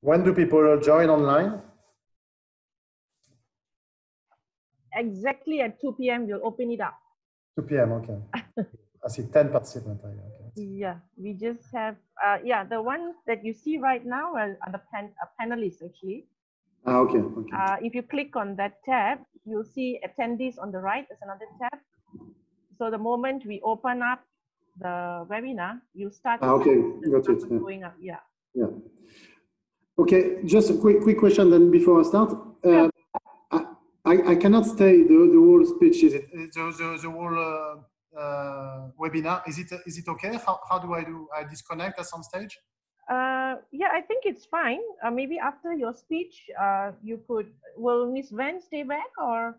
When do people join online? Exactly at 2 p.m. We'll open it up. 2 p.m. Okay. I see 10 participants. Okay. Yeah, we just have, uh, yeah, the ones that you see right now are, are the pan, uh, panelists actually. Ah, okay. okay. Uh, if you click on that tab, you'll see attendees on the right. There's another tab. So the moment we open up the webinar, you start. Ah, okay, got it. Yeah. Going up, yeah. Yeah. Okay, just a quick quick question then before I start. Uh, yeah. I, I cannot stay the, the whole speech. Is it the, the, the whole uh, uh, webinar? Is it is it okay? How, how do I do? I disconnect at some stage? Uh, yeah, I think it's fine. Uh, maybe after your speech, uh, you could. Will Miss Van stay back or?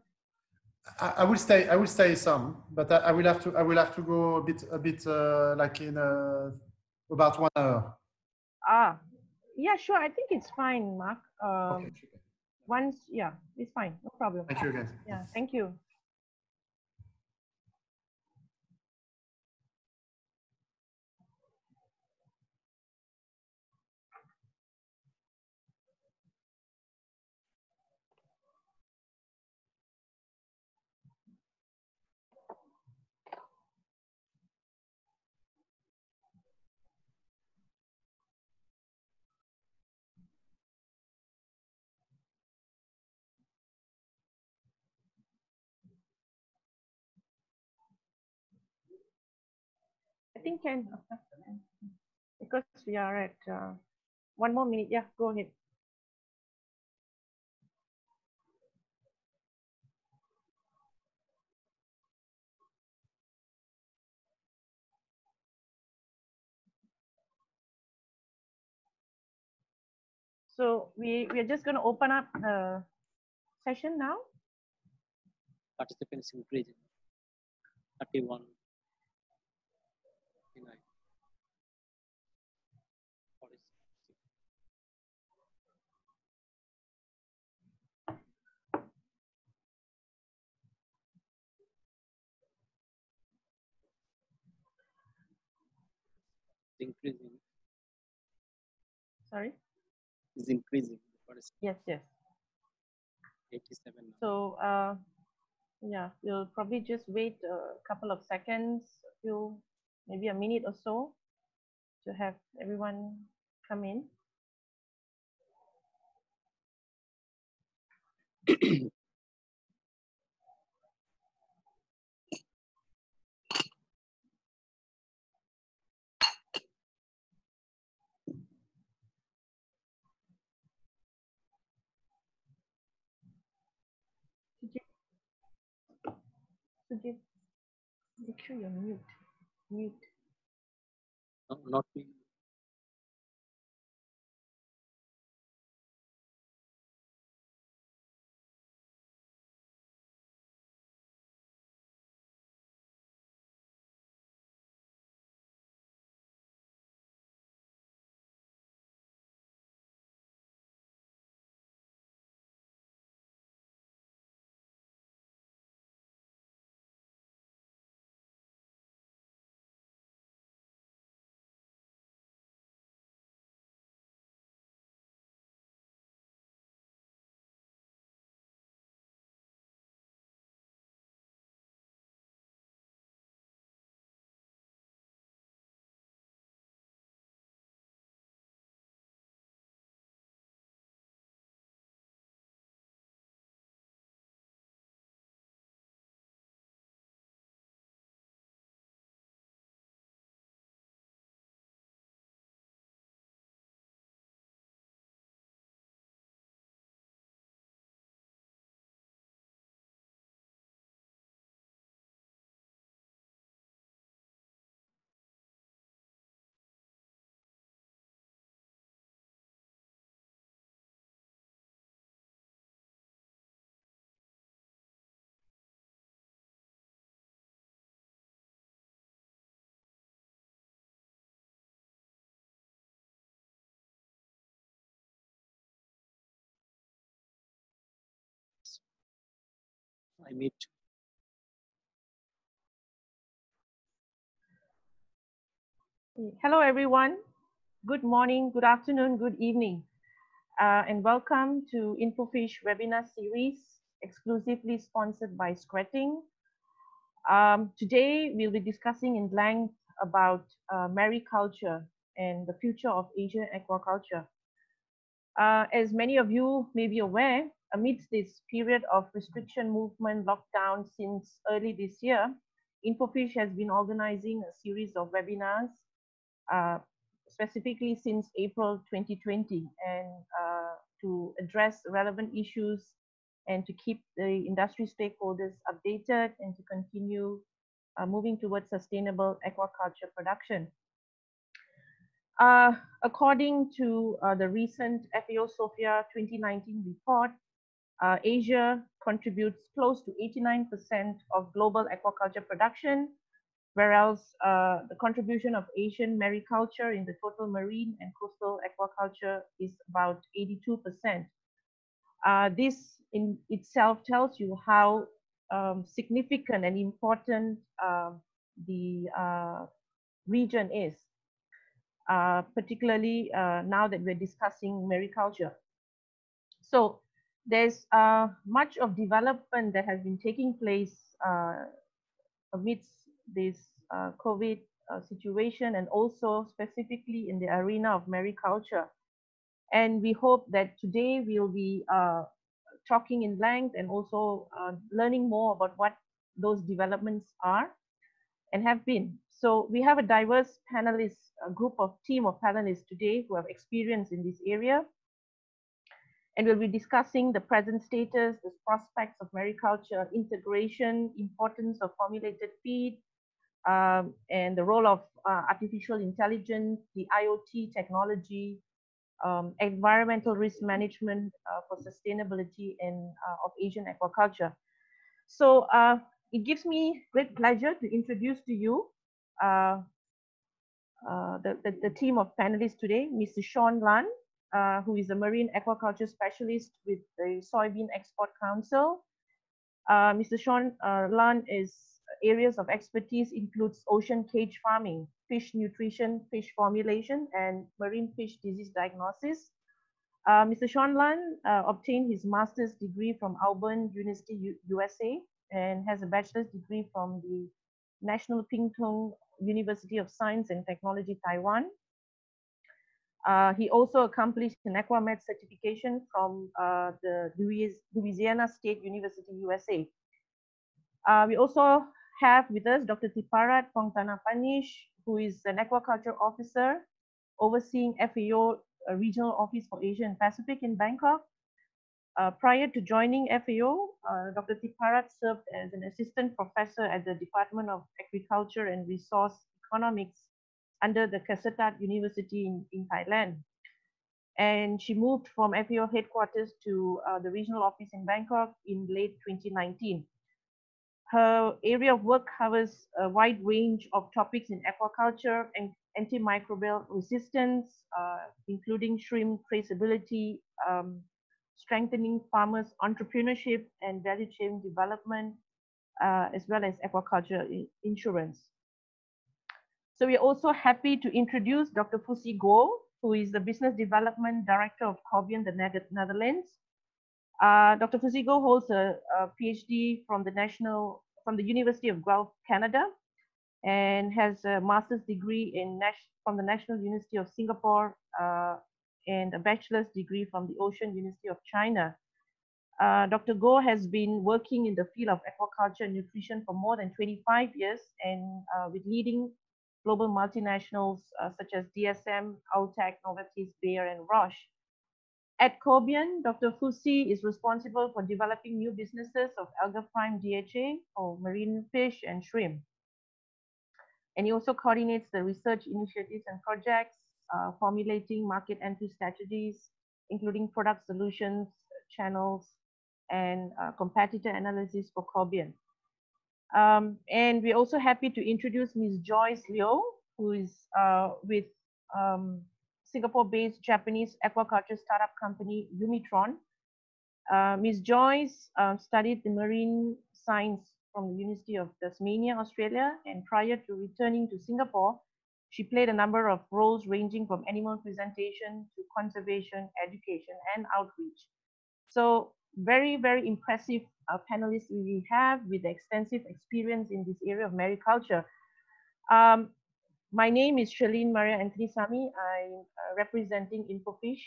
I, I, will stay. I will stay some, but I, I, will have to. I will have to go a bit. A bit uh, like in uh, about one hour. Ah, yeah, sure. I think it's fine, Mark. Um, okay once, yeah, it's fine, no problem. Thank you, guys. Yeah, thank you. Think can because we are at uh, one more minute. Yeah, go ahead. So we, we are just going to open up the session now. Participants increasing. 31. increasing. Sorry? Is increasing. Yes, yes. 87. So, uh, yeah, we'll probably just wait a couple of seconds, a few, maybe a minute or so to have everyone come in. Sujit, make sure you're mute. Mute. No, not me. I meet. Hello, everyone. Good morning, good afternoon, good evening. uh, and welcome to InfoFish webinar series exclusively sponsored by Skretting. Um, today, we'll be discussing in length about uh, mariculture and the future of Asian aquaculture. Uh, as many of you may be aware, amidst this period of restriction movement lockdown since early this year, InfoFish has been organizing a series of webinars uh, specifically since April 2020 and uh, to address relevant issues and to keep the industry stakeholders updated and to continue uh, moving towards sustainable aquaculture production. Uh, according to uh, the recent FAO Sofia 2019 report, uh, Asia contributes close to 89% of global aquaculture production, whereas uh, the contribution of Asian mariculture in the total marine and coastal aquaculture is about 82%. Uh, this in itself tells you how um, significant and important uh, the uh, region is, uh, particularly uh, now that we're discussing mariculture. So there's uh, much of development that has been taking place uh, amidst this COVID situation and also specifically in the arena of mariculture. And we hope that today we'll be talking in length and also uh, learning more about what those developments are and have been. So we have a diverse panelist, a group of team of panelists today who have experience in this area. And we'll be discussing the present status, the prospects of mariculture, integration, importance of formulated feed, um, and the role of uh, artificial intelligence, the IoT technology, um, environmental risk management uh, for sustainability in uh, of Asian aquaculture. So uh, it gives me great pleasure to introduce to you uh, uh, the, the, the, team of panelists today, Mr. Sean Lan, uh, who is a marine aquaculture specialist with the Soybean Export Council. Mr. Sean Lan is areas of expertise includes ocean cage farming, fish nutrition, fish formulation, and marine fish disease diagnosis. Uh, Mr. Sean Lan uh, obtained his master's degree from Auburn University, U USA, and has a bachelor's degree from the National Pingtung University of Science and Technology, Taiwan. Uh, he also accomplished an AquaMed certification from uh, the Louisiana State University, USA. Uh, we also have with us Dr. Tipparat Pongthanapanich, who is an aquaculture officer overseeing FAO Regional Office for Asia and Pacific in Bangkok. Uh, prior to joining FAO, uh, Dr. Tipparat served as an assistant professor at the Department of Agriculture and Resource Economics under the Kasetsart University in, in Thailand. And she moved from FAO headquarters to uh, the regional office in Bangkok in late 2019. Her area of work covers a wide range of topics in aquaculture and antimicrobial resistance, uh, including shrimp traceability, um, strengthening farmers' entrepreneurship and value chain development, uh, as well as aquaculture insurance. So we're also happy to introduce Dr. Fusi Go, who is the Business Development Director of Corbion, the Netherlands. Uh, Dr. Fusi Go holds a, a, PhD from the National from the University of Guelph, Canada, and has a master's degree in from the National University of Singapore uh, and a bachelor's degree from the Ocean University of China. Uh, Dr. Go has been working in the field of aquaculture and nutrition for more than 25 years and uh, with leading global multinationals uh, such as DSM, Alltech, Novartis, Bayer, and Roche. At Corbion, Dr. Fusi is responsible for developing new businesses of AlgaPrime DHA or marine fish and shrimp. And he also coordinates the research initiatives and projects, uh, formulating market entry strategies, including product solutions, channels, and uh, competitor analysis for Corbion. Um, and we're also happy to introduce Ms. Joyce Liu, who is uh, with um, Singapore-based Japanese aquaculture startup company Umitron. Uh, Ms. Joyce uh, studied the marine science from the University of Tasmania, Australia, and prior to returning to Singapore, She played a number of roles ranging from animal presentation to conservation, education, and outreach. So very, very impressive uh, panelists we have with extensive experience in this area of mariculture. Um, my name is Shalene Maria Anthony-Sami. I'm uh, representing Infofish.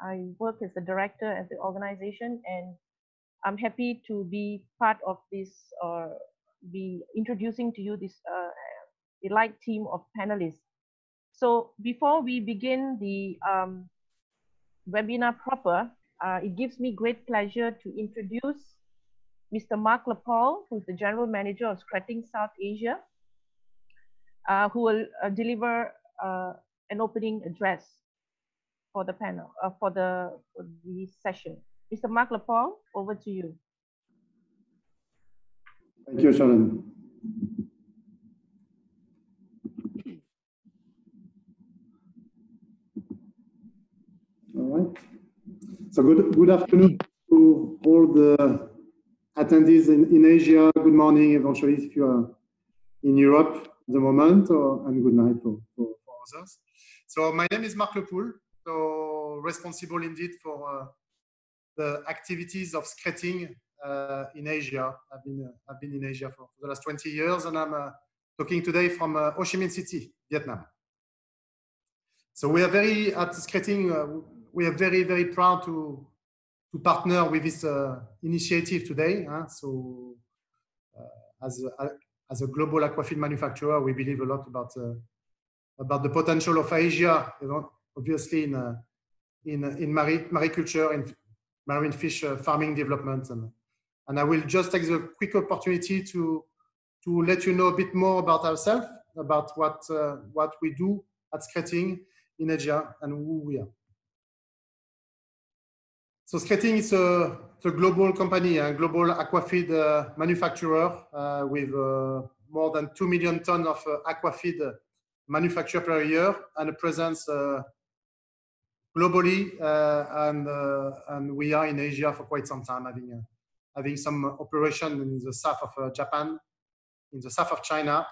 I work as the director at the organization and I'm happy to be part of this or be introducing to you this uh, elite team of panelists. So before we begin the um, webinar proper, uh, it gives me great pleasure to introduce Mr. Mark Lepal, who's the General Manager of Skretting South Asia, uh, who will uh, deliver uh, an opening address for the panel, uh, for, the, for the session. Mr. Mark Lepal, over to you. Thank you, Shannon. All right. So good, good afternoon to all the attendees in, in Asia. Good morning, eventually, if you are in Europe at the moment, or, and good night for, for, for others. So my name is Mark Lepoul, so responsible indeed for uh, the activities of Skretting uh, in Asia. I've been, uh, I've been in Asia for, for, the last 20 years, and I'm uh, talking today from uh, Ho Chi Minh City, Vietnam. So we are very, at Skretting uh, we are very, very proud to, to partner with this uh, initiative today. Huh? So uh, as, a, uh, as a global aquafeed manufacturer, we believe a lot about, uh, about the potential of Asia, you know, obviously in, in, in mariculture, in marine fish farming development and and I will just take the quick opportunity to, to let you know a bit more about ourselves, about what, uh, what we do at Skretting in Asia and who we are. So Skretting is a, a global company, a global aquafeed uh, manufacturer uh, with uh, more than 2 million tons of uh, aquafeed manufacture per year and a presence uh, globally. and, and we are in Asia for quite some time, having having some operation in the south of uh, Japan, in the south of China,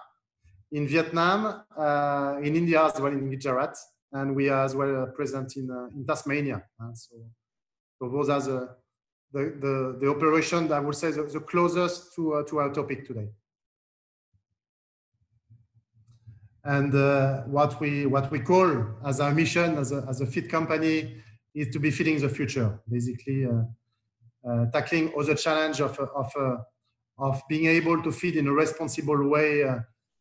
in Vietnam, uh, in India as well, in Gujarat, and we are as well present in, uh, in Tasmania. so, so those are the, the, the, the operation that I would say the, the closest to, uh, to our topic today. And uh, what we what we call as our mission as a, as a feed company is to be feeding the future. Basically, uh, uh, tackling other challenge of, of, uh, of being able to feed in a responsible way uh,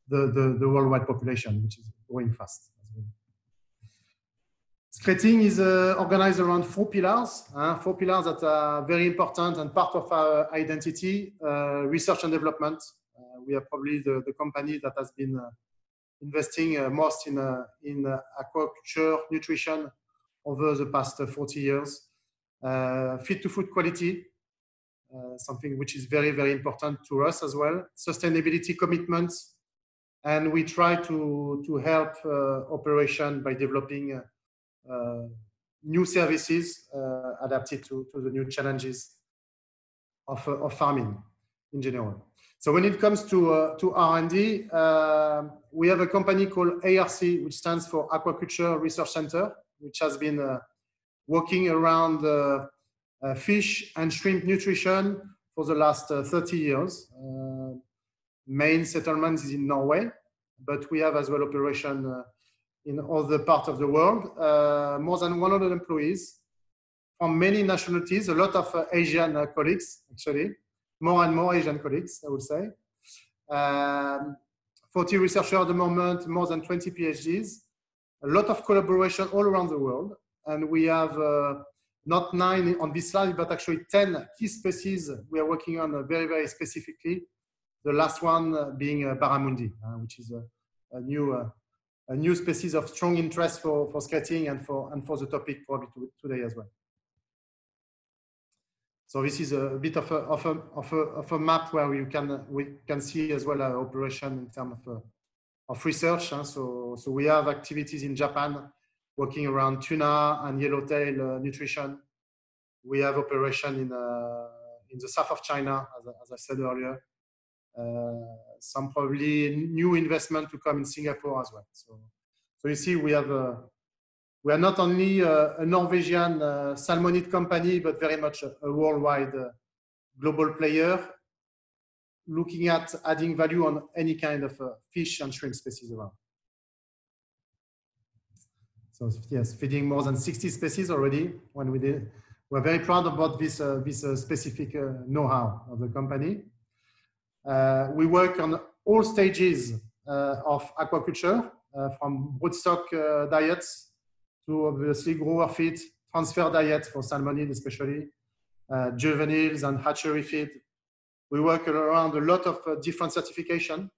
the, the, the worldwide population, which is growing fast. Skretting is uh, organized around four pillars, uh, four pillars that are very important and part of our identity, uh, research and development. we are probably the, the company that has been investing most in, in aquaculture, nutrition over the past 40 years. Uh, fit to food quality, uh, something which is very, very important to us as well. Sustainability commitments, and we try to, to help uh, operation by developing new services adapted to, to the new challenges of, of farming in general. So when it comes to, uh, to R&D, uh, we have a company called ARC, which stands for Aquaculture Research Center, which has been uh, working around uh, uh, fish and shrimp nutrition for the last uh, 30 years. main settlement is in Norway, but we have as well operation in other parts of the world. more than 100 employees from many nationalities, a lot of Asian colleagues actually, more and more Asian colleagues, I would say. Um, 40 researchers at the moment, more than 20 PhDs, a lot of collaboration all around the world and we have uh, not nine on this slide, but actually 10 key species we are working on uh, very, very specifically. The last one uh, being barramundi, which is a, a new new species of strong interest for, for Skretting and for, and for the topic probably today as well. So this is a bit of a, of a, of a, of a map where you can, we can see as well our operation in terms of, of research. Huh? So, so we have activities in Japan, working around tuna and yellowtail uh, nutrition. We have operation in, uh, in the south of China, as, as I said earlier. Uh, some probably new investment to come in Singapore as well. So So you see, we have a, we are not only a, a Norwegian uh, salmonid company, but very much a, a worldwide uh, global player looking at adding value on any kind of uh, fish and shrimp species around. So yes, feeding more than 60 species already when we did. We're very proud about this, uh, this uh, specific uh, know-how of the company. Uh, we work on all stages uh, of aquaculture, uh, from broodstock diets to obviously grower feed, transfer diets for salmonid especially, juveniles and hatchery feed. We work around a lot of different certification.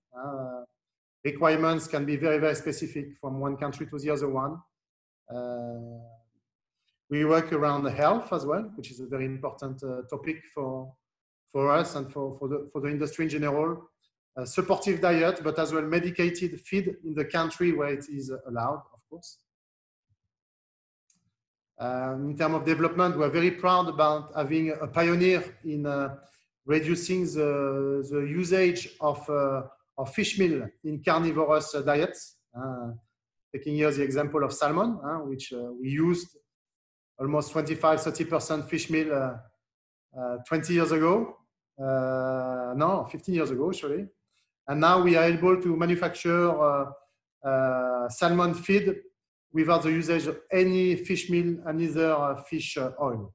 requirements can be very, very specific from one country to the other one. We work around the health as well, which is a very important uh, topic for, for us and for, for, the, for the industry in general. A supportive diet, but as well medicated feed in the country where it is allowed, of course. Um, in terms of development, we're very proud about having a pioneer in uh, reducing the, the usage of, uh, of fish meal in carnivorous diets. Uh, taking here the example of salmon, uh, which uh, we used almost 25, 30% fish meal uh, uh, 20 years ago. Uh, no, 15 years ago, actually. And now we are able to manufacture uh, uh, salmon feed without the usage of any fish meal and either uh, fish oil.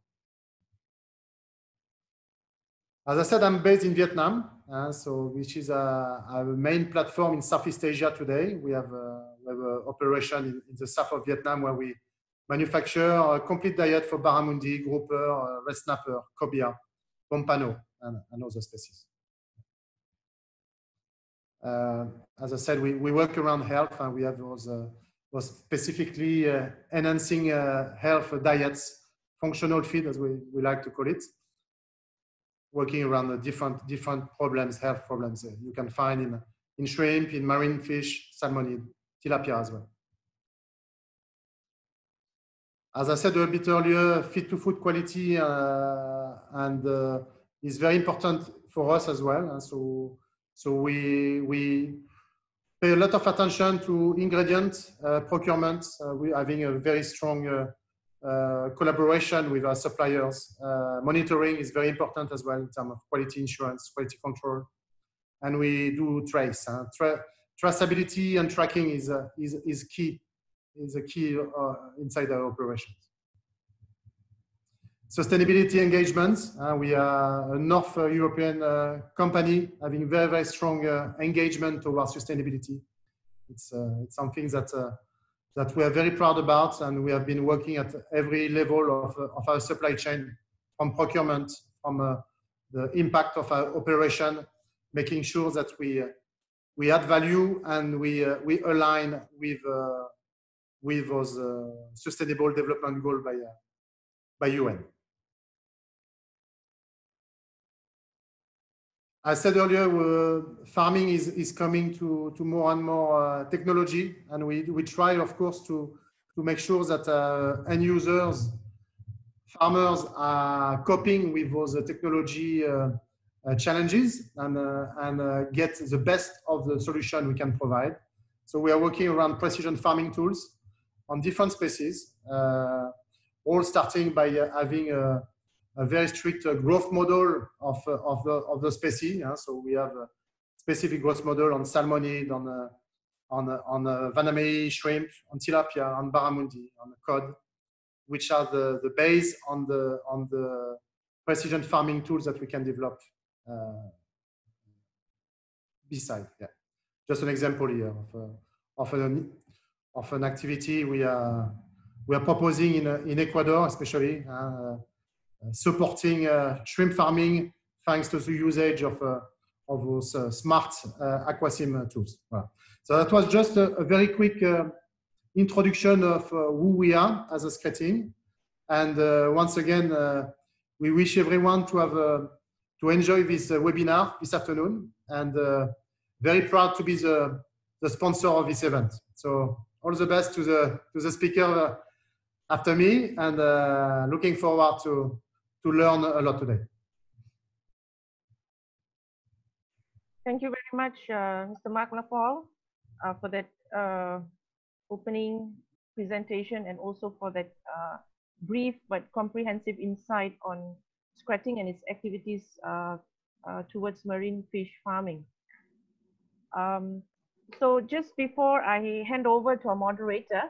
As I said, I'm based in Vietnam, uh, so which is a, a, main platform in Southeast Asia today. We have, a, we have an operation in, in, the south of Vietnam where we manufacture a complete diet for barramundi, grouper, uh, red snapper, cobia, pompano, and, other species. Uh, as I said, we, we work around health and we have those, uh, those specifically uh, enhancing uh, health diets, functional feed as we, we like to call it working around the different different problems, health problems you can find in in shrimp, in marine fish, salmonid, tilapia as well. As I said a bit earlier, feed to food quality uh, and uh, is very important for us as well. And so, so we we pay a lot of attention to ingredient uh, procurement. Uh, we having a very strong uh, uh, collaboration with our suppliers. Uh, monitoring is very important as well in terms of quality insurance, quality control. And we do trace. Uh, tra traceability and tracking is, uh, is, is key, is a key inside our operations. Sustainability engagement. Uh, we are a North European company having very, very strong engagement towards sustainability. It's, it's something that that we are very proud about, and we have been working at every level of, of our supply chain, from procurement, from uh, the impact of our operation, making sure that we uh, we add value and we uh, we align with uh, with those uh, sustainable development goal by uh, by UN. I said earlier, uh, farming is, is coming to, to more and more uh, technology, and we, we try, of course, to, to make sure that uh, end users, farmers are coping with those uh, technology uh, uh, challenges and, and get the best of the solution we can provide. So we are working around precision farming tools on different species, all starting by having a a very strict uh, growth model of, uh, of, the, of the species. Yeah? So we have a specific growth model on salmonid, on, uh, on, on uh, shrimp, on tilapia, on barramundi, on cod, which are the, the base on the, on the precision farming tools that we can develop uh, beside. Yeah. Just an example here of, uh, of, an, of an activity we are, we are proposing in, in Ecuador, especially. Uh, Uh, supporting uh, shrimp farming thanks to the usage of, uh, of those uh, smart uh, aquasim uh, tools. So that was just a, a very quick introduction of who we are as a Skretting. And once again, we wish everyone to have to enjoy this webinar this afternoon and very proud to be the, the sponsor of this event. So all the best to the to the speaker after me and uh, looking forward to to learn a lot today. Thank you very much, uh, Mr. Mark Lafol, uh, for that uh, opening presentation and also for that uh, brief but comprehensive insight on Skretting and its activities uh, uh, towards marine fish farming. Um, so just before I hand over to our moderator,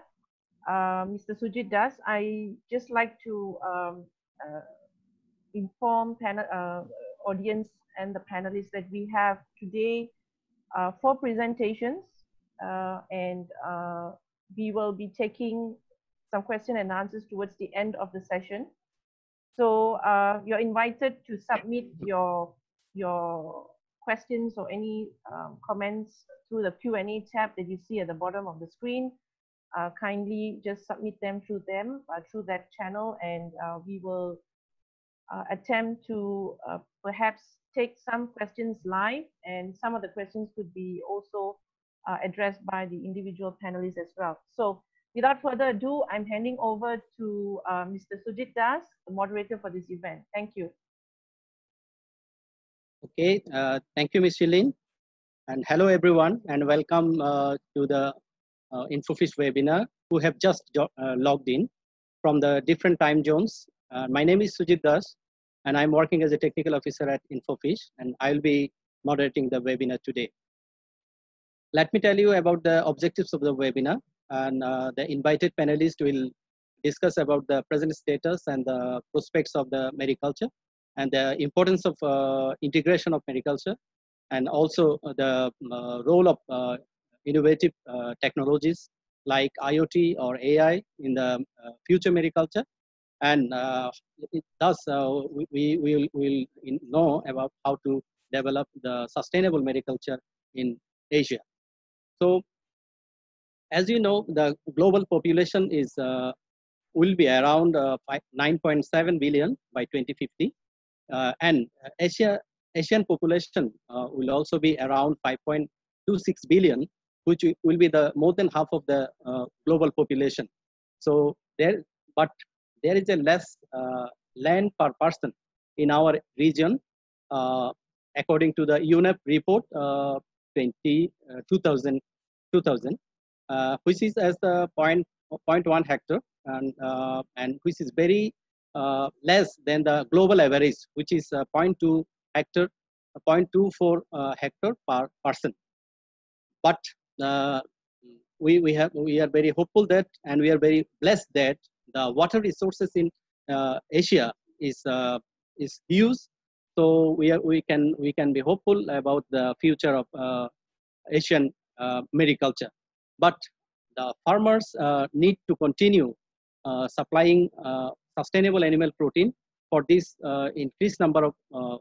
Mr. Sujit Das, I just like to um, inform panel, uh, audience and the panelists that we have today uh, four presentations uh, and uh, we will be taking some question and answers towards the end of the session. So you're invited to submit your, your questions or any um, comments through the Q&A tab that you see at the bottom of the screen. Uh, kindly just submit them through them, uh, through that channel, and uh, we will attempt to perhaps take some questions live, and some of the questions could be also addressed by the individual panelists as well. So without further ado, I'm handing over to Mr. Sujit Das, the moderator for this event. Thank you. Okay, uh, thank you, Ms. Lin. And hello, everyone, and welcome uh, to the uh, InfoFish webinar who have just uh, logged in from the different time zones. Uh, my name is Sujit Das, and I'm working as a technical officer at InfoFish, and I'll be moderating the webinar today. Let me tell you about the objectives of the webinar, and uh, the invited panelists will discuss about the present status and the prospects of the mariculture and the importance of uh, integration of mariculture and also the uh, role of uh, innovative technologies like IoT or AI in the future mariculture and uh, it, thus uh, we, we will will know about how to develop the sustainable mariculture in Asia. So, as you know, the global population is uh, will be around 9.7 billion by 2050, uh, and Asia Asian population uh, will also be around 5.26 billion, which will be the more than half of the uh, global population. So there, but there is a less land per person in our region, according to the UNEP report 20, 2000, 2000 which is as the point, 0.1 hectare and, and which is very uh, less than the global average, which is uh, 0.2 hectare, uh, 0.24 uh, hectare per person. But uh, we, we, have, we are very hopeful that, and we are very blessed that the water resources in Asia is, is huge. So we, are, we, can, we can be hopeful about the future of Asian mariculture. But the farmers need to continue uh, supplying uh, sustainable animal protein for this uh, increased number of uh, uh,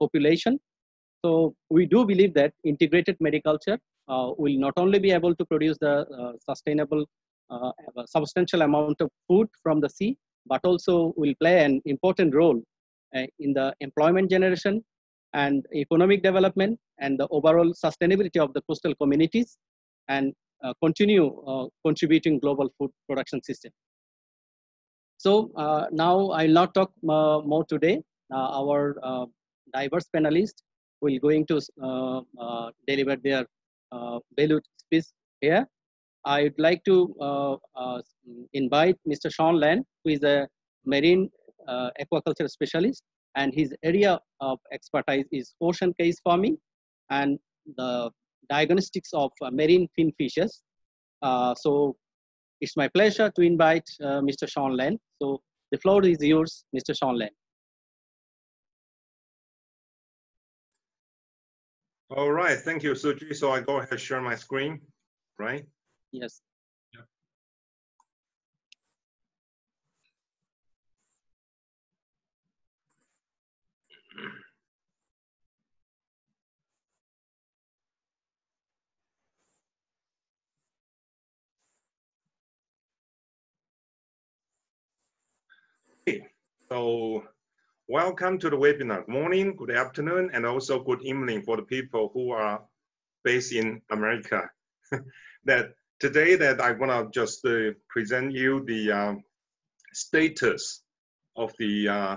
population. So we do believe that integrated mariculture will not only be able to produce the sustainable substantial amount of food from the sea, but also will play an important role in the employment generation and economic development and the overall sustainability of the coastal communities and uh, continue uh, contributing global food production system. So uh, now I'll not talk uh, more today. Uh, our uh, diverse panelists will going to uh, uh, deliver their valued speech here. I'd like to uh, uh, invite Mr. Sean Land, who is a marine uh, aquaculture specialist, and his area of expertise is ocean cage farming and the diagnostics of marine fin fishes. so it's my pleasure to invite uh, Mr. Sean Len. So the floor is yours, Mr. Sean Len. All right, thank you, Suji. So I go ahead, share my screen, right? Yes. So welcome to the webinar. Good morning, good afternoon, and also good evening for the people who are based in America. that today that I want to just uh, present you the uh, status of the uh,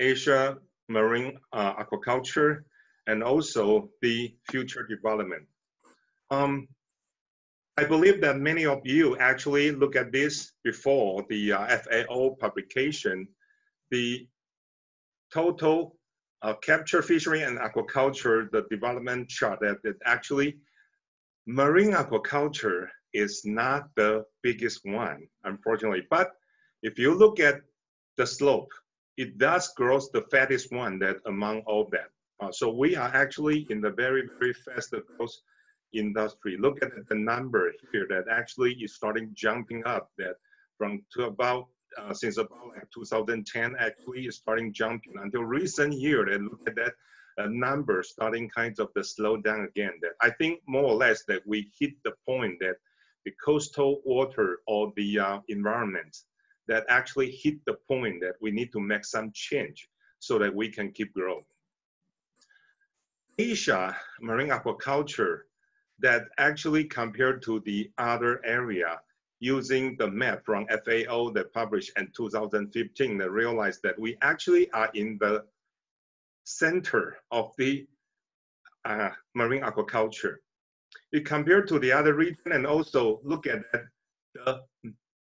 Asia marine uh, aquaculture and also the future development. Um, I believe that many of you actually look at this before the uh, FAO publication, the total uh, capture fishery and aquaculture, the development chart that, that actually marine aquaculture is not the biggest one, unfortunately. But if you look at the slope, it does grow the fattest one that among all them. Uh, so we are actually in the very, very fast growth industry. Look at the number here that actually is starting jumping up that from to about uh, since about like 2010 actually is starting jumping until recent year and look at that uh, number starting kind of the slow down again that I think more or less that we hit the point that the coastal water or the uh, environment that actually hit the point that we need to make some change so that we can keep growing. Asia marine aquaculture that actually compared to the other area using the map from FAO that published in 2015 that realized that we actually are in the center of the uh, marine aquaculture. We compare to the other region and also look at the,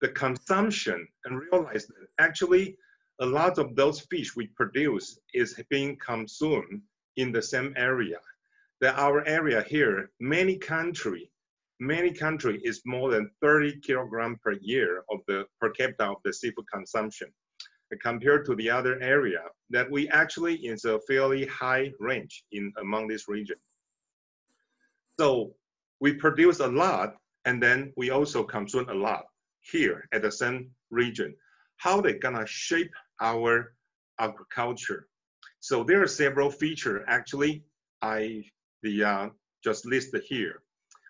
the consumption and realize that actually a lot of those fish we produce is being consumed in the same area. That our area here, many country, many country is more than 30 kilogram per year of the per capita of the seafood consumption compared to the other area that we actually is a fairly high range in among this region. So we produce a lot and then we also consume a lot here at the same region. How they gonna shape our agriculture? So there are several features actually I the uh, just listed here.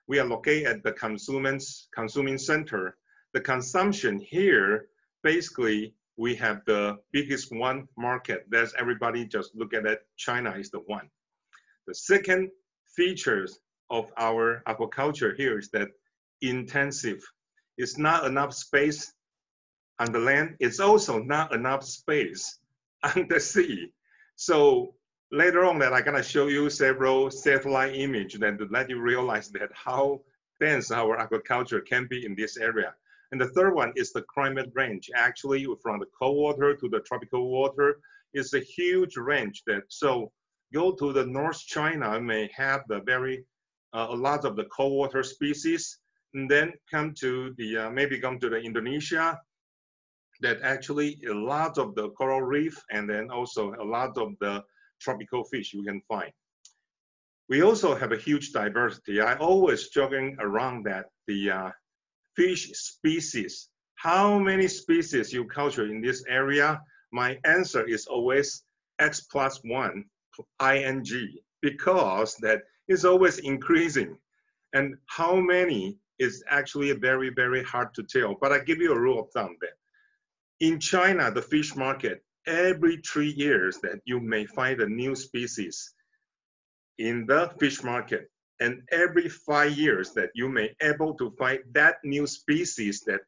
We are located at the consumers consuming center. The consumption here basically we have the biggest one market. That's everybody just look at it. China is the one. The second features of our aquaculture here is that intensive. It's not enough space on the land. It's also not enough space on the sea. So later on that I'm gonna show you several satellite image that let you realize that how dense our aquaculture can be in this area. And the third one is the climate range. Actually, from the cold water to the tropical water, is a huge range. That so go to the North China may have the very a lot of the cold water species, and then come to the uh, maybe come to the Indonesia. That actually a lot of the coral reef, and then also a lot of the tropical fish you can find. We also have a huge diversity. I always joking around that the uh, fish species. How many species you culture in this area? My answer is always x plus one ing because that is always increasing. And how many is actually very, very hard to tell. But I give you a rule of thumb that in China, the fish market, every three years that you may find a new species in the fish market and every five years that you may able to find that new species that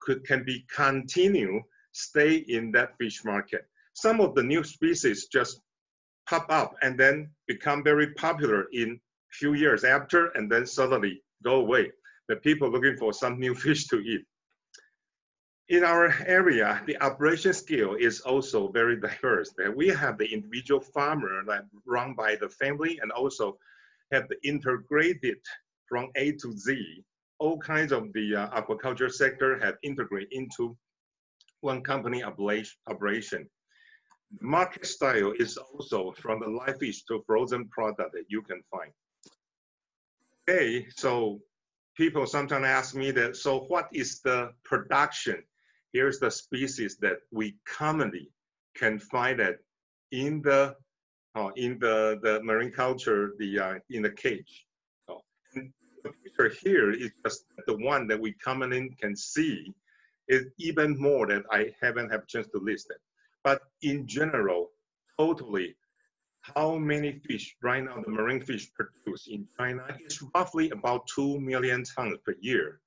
could can be continue stay in that fish market. Some of the new species just pop up and then become very popular in few years after and then suddenly go away. The people looking for some new fish to eat. In our area, the operation scale is also very diverse. We have the individual farmer that run by the family and also have integrated from A to Z. All kinds of the uh, aquaculture sector have integrated into one company operation. Market style is also from the live fish to frozen product that you can find. Okay, so people sometimes ask me that, so what is the production? Here's the species that we commonly can find it in the uh, in the, the marine culture, the uh, in the cage. So, the picture here is just the one that we commonly can see is even more that I haven't had a chance to list it. But in general, totally, how many fish right now the marine fish produce in China is roughly about 2 million tons per year.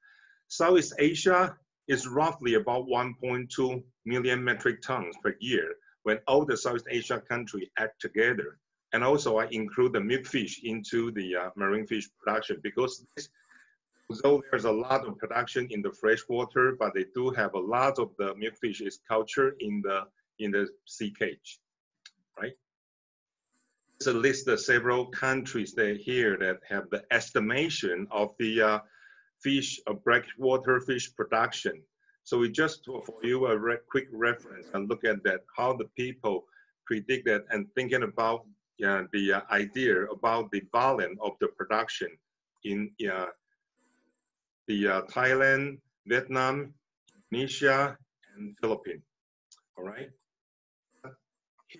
Southeast Asia is roughly about 1.2 million metric tons per year when all the Southeast Asia countries act together. And also I include the milk fish into the uh, marine fish production because this although there's a lot of production in the freshwater, but they do have a lot of the milk fish is cultured in the in the sea cage, right? So list of several countries that here that have the estimation of the uh, fish, uh, brackish water fish production. So we just for you a re quick reference and look at that how the people predict that and thinking about uh, the uh, idea about the volume of the production in uh, the uh, Thailand, Vietnam, Indonesia, and Philippines. All right.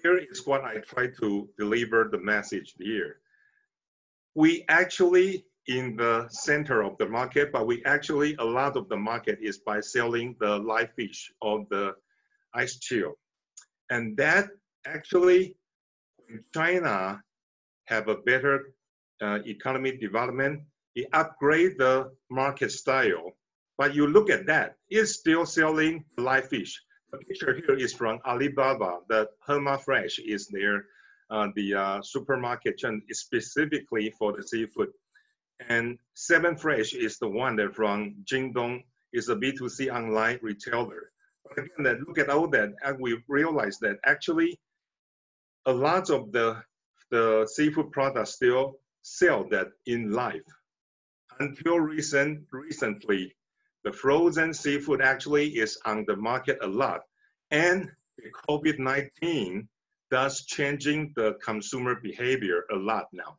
Here is what I try to deliver the message here. We actually in the center of the market, but we actually a lot of the market is by selling the live fish or the ice chill, and that actually China have a better uh, economy development it upgrade the market style. But you look at that, it's still selling live fish. The picture here is from Alibaba. The Hema Fresh is their uh, the uh, supermarket chain specifically for the seafood. And Seven Fresh is the one that from Jingdong is a B2C online retailer. But again, that look at all that, and we realize that actually a lot of the the seafood products still sell that in life until recent, recently, the frozen seafood actually is on the market a lot. And COVID-19 does changing the consumer behavior a lot now.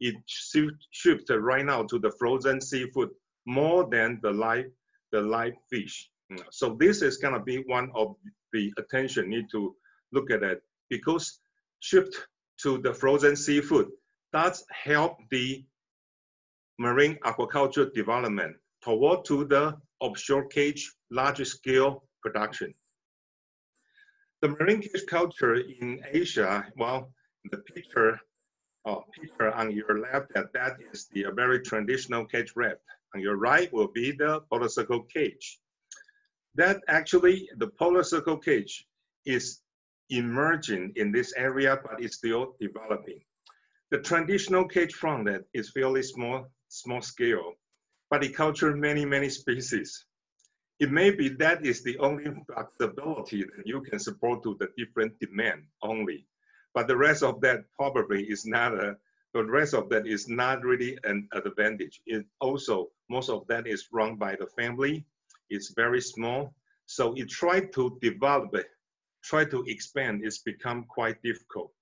It shifted right now to the frozen seafood more than the live, the live fish. So this is gonna be one of the attention need to look at it because shift to the frozen seafood does help the marine aquaculture development toward to the offshore cage large scale production. The marine cage culture in Asia, well, the picture, oh, picture on your left, that, that is the very traditional cage wrap. On your right will be the polar circle cage. That actually, the polar circle cage is emerging in this area, but it's still developing. The traditional cage that is fairly small small scale, but it cultures many, many species. It may be that is the only flexibility that you can support to the different demand only. But the rest of that probably is not a, the rest of that is not really an advantage. It also, most of that is run by the family. It's very small. So it tried to develop try to expand, it's become quite difficult.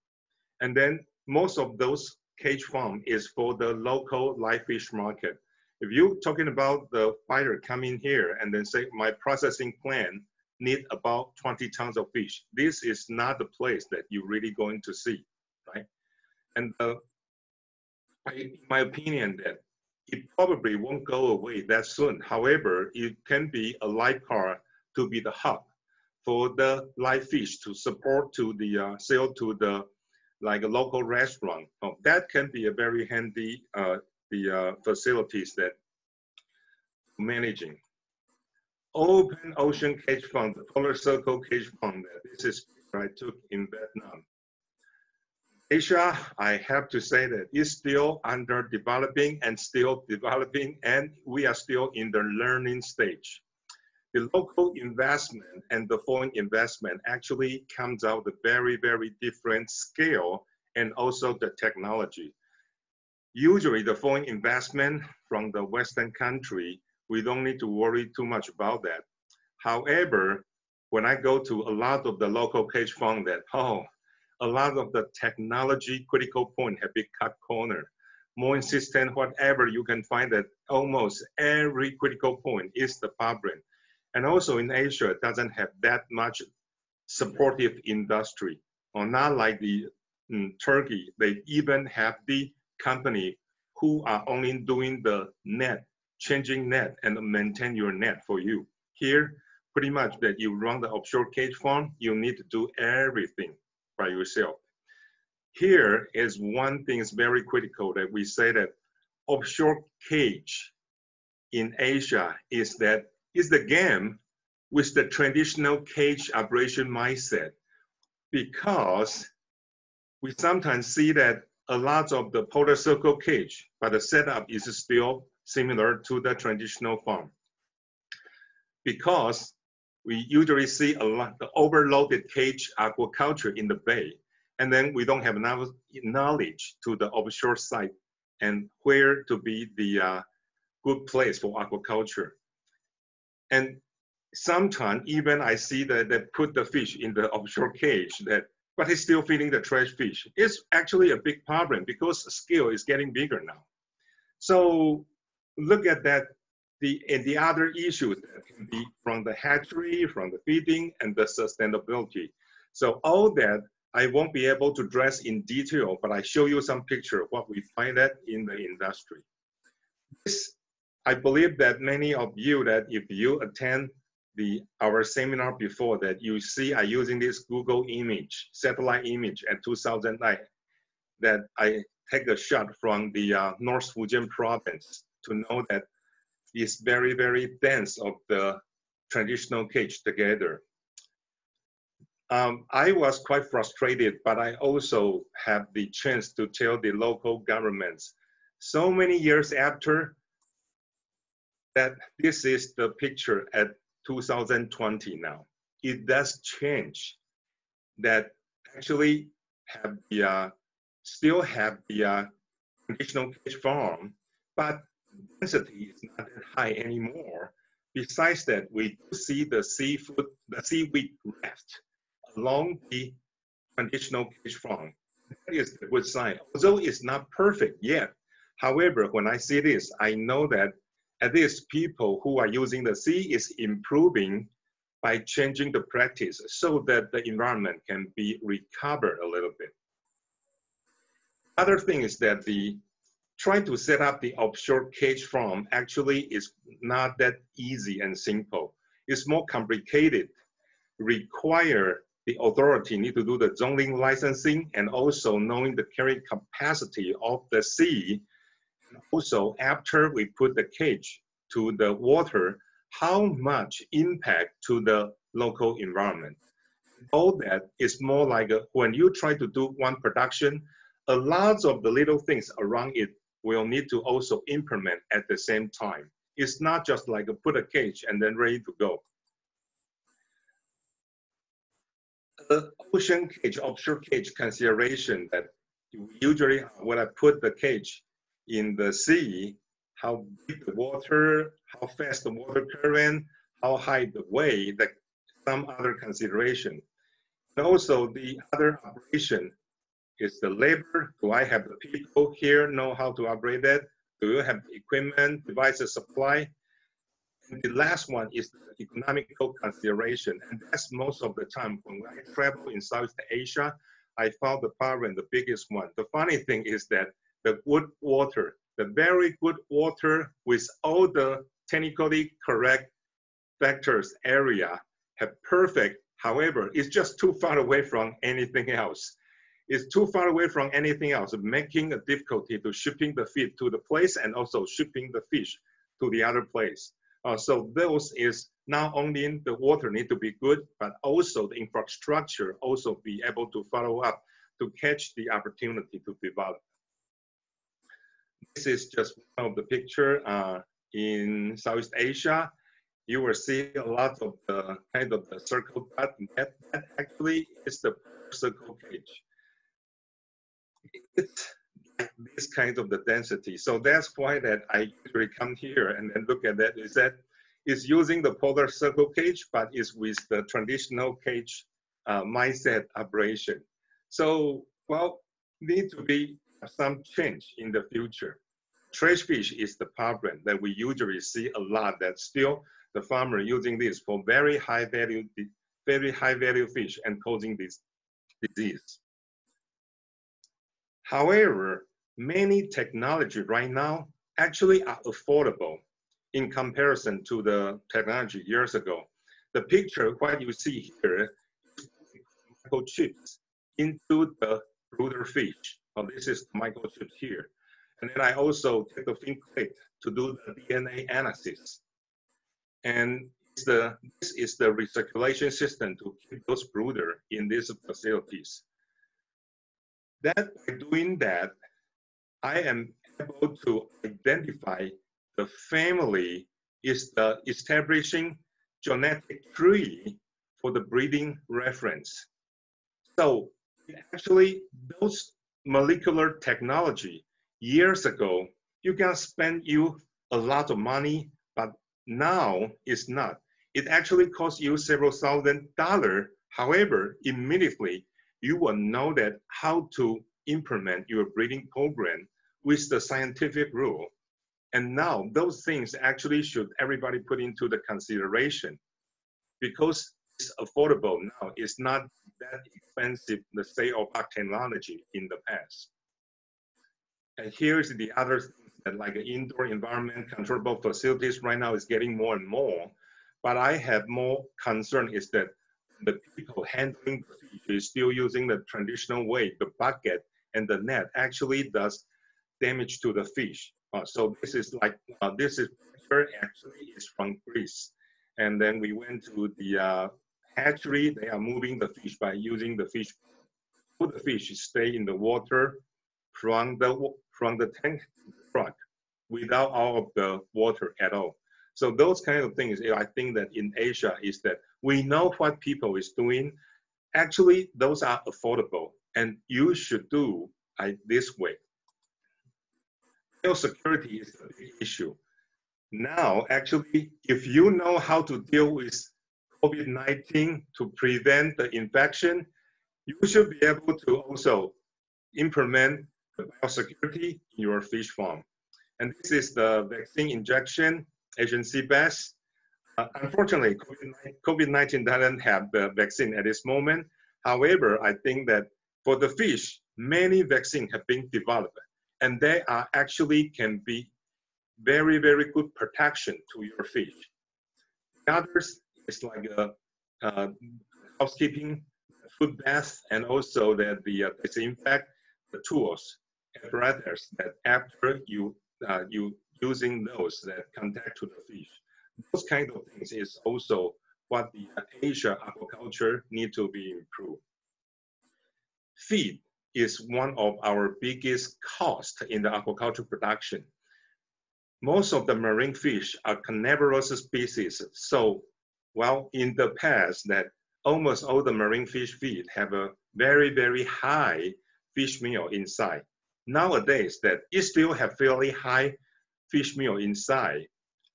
And then most of those cage farm is for the local live fish market. If you're talking about the fighter coming here and then say my processing plant need about 20 tons of fish, this is not the place that you're really going to see, right? And uh, I, my opinion that it probably won't go away that soon. However, it can be a live car to be the hub for the live fish to support to the uh, sale to the like a local restaurant. Oh, that can be a very handy uh, the uh, facilities that managing. Open Ocean Cage Farm, the Polar Circle Cage Farm, this is I took in Vietnam. Asia, I have to say that is still under developing and still developing, and we are still in the learning stage the local investment and the foreign investment actually comes out a very, very different scale and also the technology. Usually the foreign investment from the Western country, we don't need to worry too much about that. However, when I go to a lot of the local cage fund that, oh, a lot of the technology critical point have been cut corner. More insistent, whatever you can find that almost every critical point is the problem and also in Asia, it doesn't have that much supportive industry, or not like the mm, Turkey. They even have the company who are only doing the net, changing net and maintain your net for you. Here, pretty much that you run the offshore cage farm, you need to do everything by yourself. Here is one thing is very critical that we say that offshore cage in Asia is that is the game with the traditional cage operation mindset because we sometimes see that a lot of the polar circle cage, but the setup is still similar to the traditional farm. Because we usually see a lot the overloaded cage aquaculture in the bay, and then we don't have enough knowledge to the offshore site and where to be the uh, good place for aquaculture. And sometimes even I see that they put the fish in the offshore cage that but he's still feeding the trash fish. It's actually a big problem because scale is getting bigger now. So look at that. The and the other issues that can be from the hatchery, from the feeding, and the sustainability. So all that I won't be able to address in detail, but I show you some picture of what we find that in the industry. This, I believe that many of you that if you attend the our seminar before that you see I using this Google image, satellite image at 2009 that I take a shot from the uh, North Fujian province to know that it's very, very dense of the traditional cage together. Um, I was quite frustrated, but I also have the chance to tell the local governments so many years after that this is the picture at 2020 now. It does change that actually have the uh, still have the uh, traditional cage farm, but density is not that high anymore. Besides that, we do see the seafood, the seaweed raft along the traditional cage farm. That is the good sign. Although it's not perfect yet. However, when I see this, I know that at least people who are using the sea is improving by changing the practice so that the environment can be recovered a little bit. Other thing is that the trying to set up the offshore cage farm actually is not that easy and simple. It's more complicated, require the authority need to do the zoning licensing and also knowing the carrying capacity of the sea also after we put the cage to the water, how much impact to the local environment. All that is more like a, when you try to do one production, a lot of the little things around it will need to also implement at the same time. It's not just like a put a cage and then ready to go. The ocean cage, offshore cage consideration that usually when I put the cage in the sea, how deep the water, how fast the water current, how high the wave, that some other consideration. And also the other operation is the labor. Do I have the people here know how to operate that? Do you have equipment, devices, supply? And the last one is the economical consideration. And that's most of the time when I travel in Southeast Asia, I found the problem the biggest one. The funny thing is that the good water, the very good water with all the technically correct factors area have perfect. However, it's just too far away from anything else. It's too far away from anything else, making a difficulty to shipping the feed to the place and also shipping the fish to the other place. Uh, so those is not only the water need to be good, but also the infrastructure also be able to follow up to catch the opportunity to develop. This is just one of the picture uh, in Southeast Asia. You will see a lot of the kind of the circle cut. That, that actually is the circle cage. It's this kind of the density. So that's why that I usually come here and then look at that. Is that is using the polar circle cage, but is with the traditional cage uh, mindset operation. So, well, need to be some change in the future. Trash fish is the problem that we usually see a lot that still the farmer using this for very high value, very high value fish and causing this disease. However, many technology right now actually are affordable in comparison to the technology years ago. The picture, what you see here, microchips into the brooder fish. Well, this is the microchip here. And then I also take the fin plate to do the DNA analysis. And the, this is the recirculation system to keep those brooder in these facilities. That by doing that, I am able to identify the family is the establishing genetic tree for the breeding reference. So actually those molecular technology years ago, you can spend you a lot of money, but now it's not. It actually costs you several thousand dollars. However, immediately you will know that how to implement your breeding program with the scientific rule. And now those things actually should everybody put into the consideration because it's affordable now. It's not that expensive, the state of art technology in the past. And here's the other thing that like indoor environment controllable facilities right now is getting more and more. But I have more concern is that the people handling is still using the traditional way, the bucket and the net actually does damage to the fish. Uh, so this is like, uh, this is actually is from Greece. And then we went to the uh, hatchery. They are moving the fish by using the fish. All the fish stay in the water from the from the tank truck without all of the water at all. So those kind of things, I think that in Asia is that we know what people is doing. Actually, those are affordable, and you should do I, this way. Security is the issue. Now, actually, if you know how to deal with COVID-19 to prevent the infection, you should be able to also implement the biosecurity in your fish farm. And this is the vaccine injection agency best. Uh, unfortunately, COVID-19 doesn't have the vaccine at this moment. However, I think that for the fish, many vaccines have been developed and they are actually can be very, very good protection to your fish. The others is like a, uh, housekeeping, food bath, and also that the uh, disinfect the tools apparatus that after you uh, you using those that contact to the fish. Those kind of things is also what the Asia aquaculture need to be improved. Feed is one of our biggest cost in the aquaculture production. Most of the marine fish are carnivorous species. So, well, in the past that almost all the marine fish feed have a very, very high fish meal inside nowadays that it still have fairly high fish meal inside.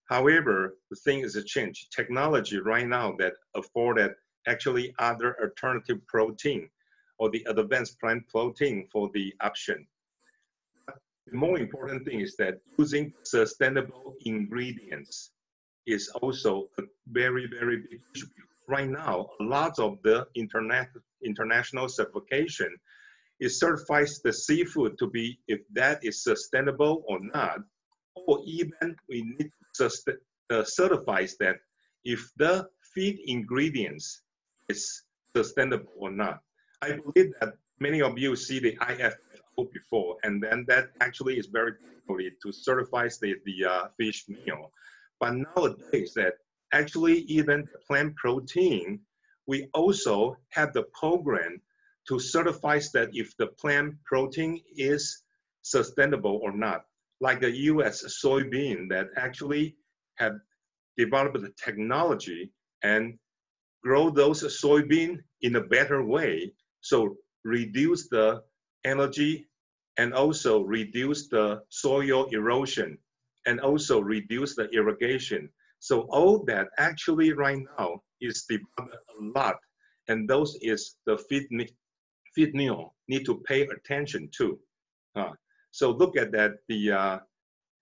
However, the thing is a change. Technology right now that afforded actually other alternative protein or the advanced plant protein for the option. The more important thing is that using sustainable ingredients is also a very, very big issue. Right now, a lot of the internet, international certification it certifies the seafood to be if that is sustainable or not, or even we need to uh, certifies that if the feed ingredients is sustainable or not. I believe that many of you see the IFFO before, and then that actually is very difficult to certify the, the uh, fish meal. But nowadays, that actually even plant protein, we also have the program to certify that if the plant protein is sustainable or not. Like the US soybean that actually have developed the technology and grow those soybean in a better way. So reduce the energy and also reduce the soil erosion and also reduce the irrigation. So all that actually right now is developed a lot and those is the feed feed meal need to pay attention to. Uh, so look at that, the, uh,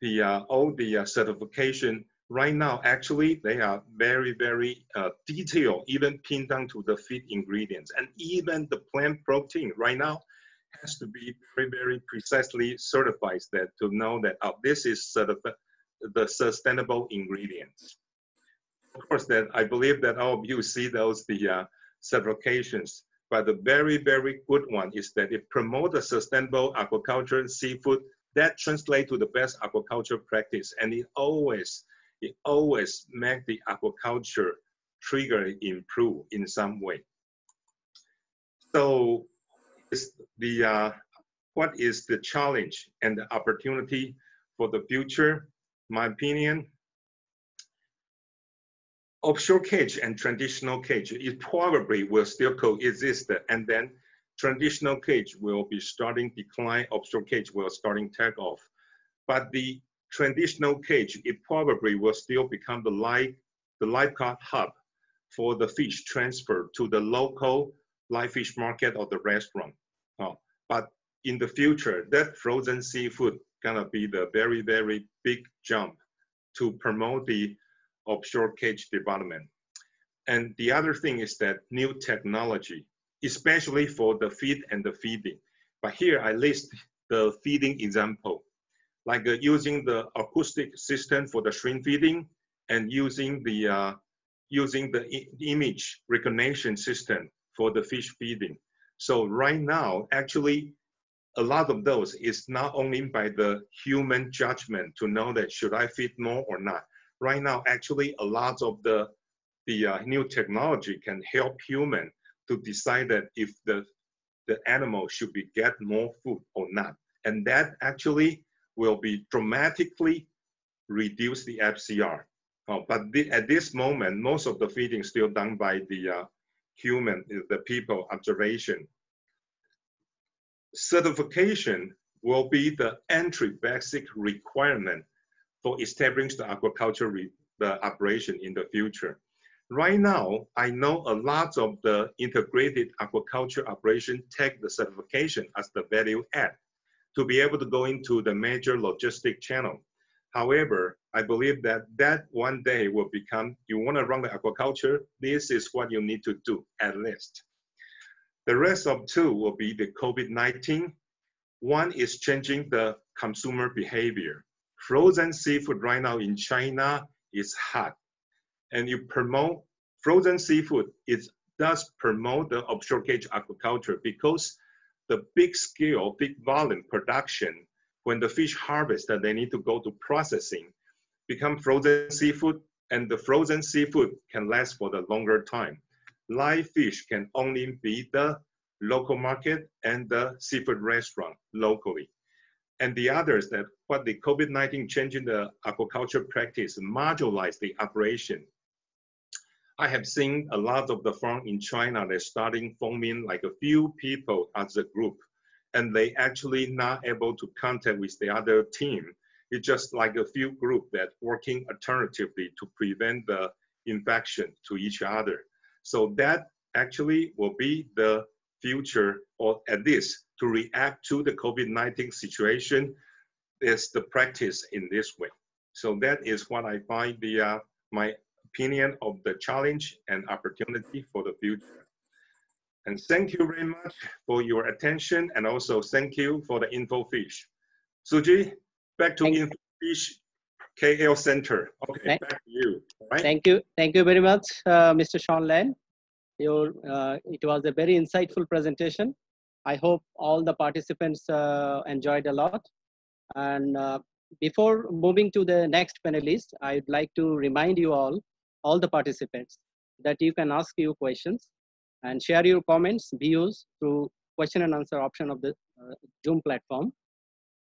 the uh, all the uh, certification right now, actually, they are very, very uh, detailed, even pinned down to the feed ingredients. And even the plant protein right now has to be very, very precisely certified that to know that oh, this is the sustainable ingredients. Of course, that I believe that all of you see those the uh, certifications but the very, very good one is that it promotes a sustainable aquaculture and seafood that translate to the best aquaculture practice. And it always, it always make the aquaculture trigger improve in some way. So is the, uh, what is the challenge and the opportunity for the future? My opinion, offshore cage and traditional cage, it probably will still coexist. And then traditional cage will be starting decline, offshore cage will starting take off. But the traditional cage, it probably will still become the live, the live caught hub for the fish transfer to the local live fish market or the restaurant. Oh, but in the future, that frozen seafood gonna be the very, very big jump to promote the offshore cage development. And the other thing is that new technology, especially for the feed and the feeding. But here I list the feeding example, like uh, using the acoustic system for the shrimp feeding and using the uh, using the image recognition system for the fish feeding. So right now, actually, a lot of those is not only by the human judgment to know that should I feed more or not. Right now, actually, a lot of the the uh, new technology can help human to decide that if the the animal should be get more food or not, and that actually will be dramatically reduce the FCR. Uh, but the, at this moment, most of the feeding still done by the uh, human, the people observation. Certification will be the entry basic requirement for establishing the aquaculture the operation in the future. Right now, I know a lot of the integrated aquaculture operation take the certification as the value add to be able to go into the major logistic channel. However, I believe that that one day will become, you want to run the aquaculture, this is what you need to do at least. The rest of two will be the COVID-19. One is changing the consumer behavior. Frozen seafood right now in China is hot. And you promote frozen seafood, it does promote the offshore cage aquaculture because the big scale, big volume production when the fish harvested, they need to go to processing, become frozen seafood, and the frozen seafood can last for the longer time. Live fish can only be the local market and the seafood restaurant locally. And the others that what the COVID-19 changing the aquaculture practice, modularize the operation. I have seen a lot of the farm in China, they're starting forming like a few people as a group and they actually not able to contact with the other team. It's just like a few group that working alternatively to prevent the infection to each other. So that actually will be the future, or at least to react to the COVID-19 situation, is the practice in this way. So that is what I find the uh, my opinion of the challenge and opportunity for the future. And thank you very much for your attention and also thank you for the INFOFISH. Suji, back to thank INFOFISH KL Center. Okay, thank, back to you. Right? Thank you. Thank you very much, uh, Mr. Sean Len. Your, uh, it was a very insightful presentation. I hope all the participants uh, enjoyed a lot. And uh, before moving to the next panelist, I'd like to remind you all, all the participants, that you can ask your questions and share your comments, views through question and answer option of the uh, Zoom platform.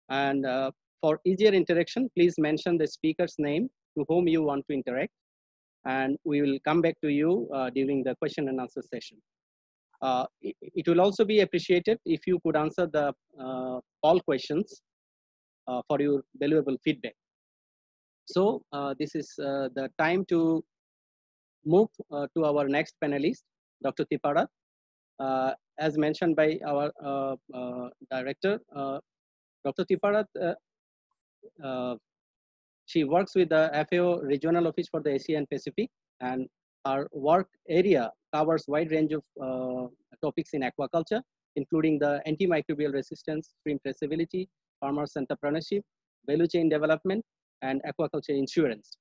And uh, for easier interaction, please mention the speaker's name to whom you want to interact. And we will come back to you uh, during the question and answer session. Uh, it, it, will also be appreciated if you could answer the uh, poll questions uh, for your valuable feedback. So this is the time to move to our next panelist. Dr. Tipara. Uh, as mentioned by our uh, uh, director, Dr. Tipparat, she works with the FAO Regional Office for the Asia and Pacific, and our work area covers a wide range of topics in aquaculture, including the antimicrobial resistance, shrimp traceability, farmers entrepreneurship, value chain development, and aquaculture insurance.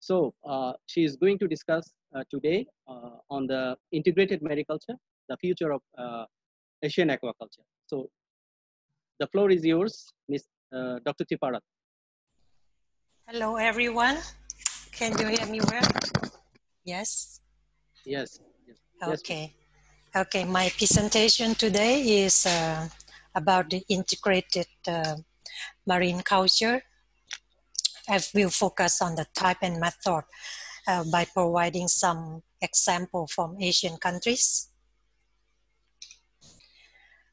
So uh, she is going to discuss uh, today uh, on the integrated mariculture, the future of uh, Asian aquaculture. So the floor is yours, Ms. Uh, Dr. Tipparat. Hello, everyone. Can you hear me well? Yes? Yes. yes. Okay. Okay, my presentation today is about the integrated mariculture I will focus on the type and method uh, by providing some example from Asian countries.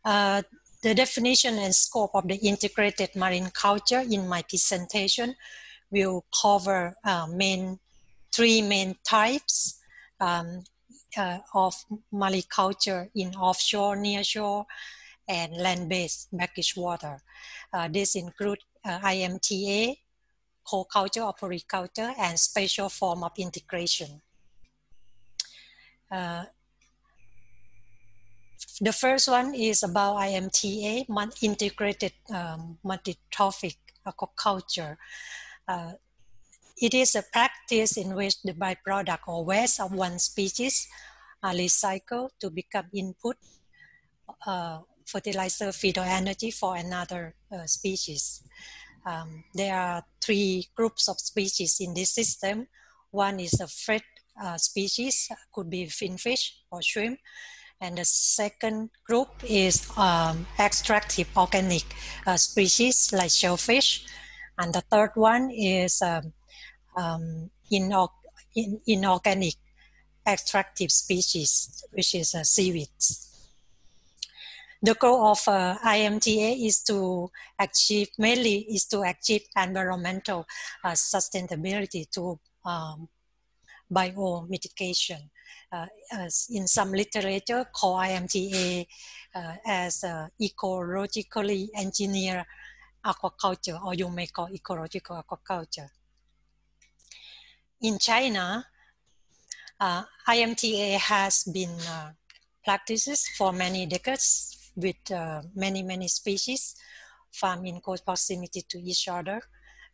Uh, the definition and scope of the integrated mariculture in my presentation will cover uh, main three main types um, uh, of mariculture in offshore, nearshore, and land-based brackish water. Uh, this include uh, IMTA, co-culture or culture, and spatial form of integration. Uh, the first one is about IMTA, integrated um, multi-trophic aquaculture. Uh, it is a practice in which the byproduct or waste of one species are recycled to become input, uh, fertilizer, feed, or energy for another uh, species. Um, there are three groups of species in this system. One is a fresh uh, species, could be finfish or shrimp. And the second group is um, extractive organic uh, species like shellfish. And the third one is um, um, inor in, inorganic extractive species, which is uh, seaweeds. The goal of uh, IMTA is to achieve, mainly is to achieve environmental uh, sustainability to um, biomitigation. Uh, in some literature, call IMTA uh, as uh, ecologically engineered aquaculture, or you may call ecological aquaculture. In China, uh, IMTA has been uh, practices for many decades with uh, many, many species farmed in close proximity to each other,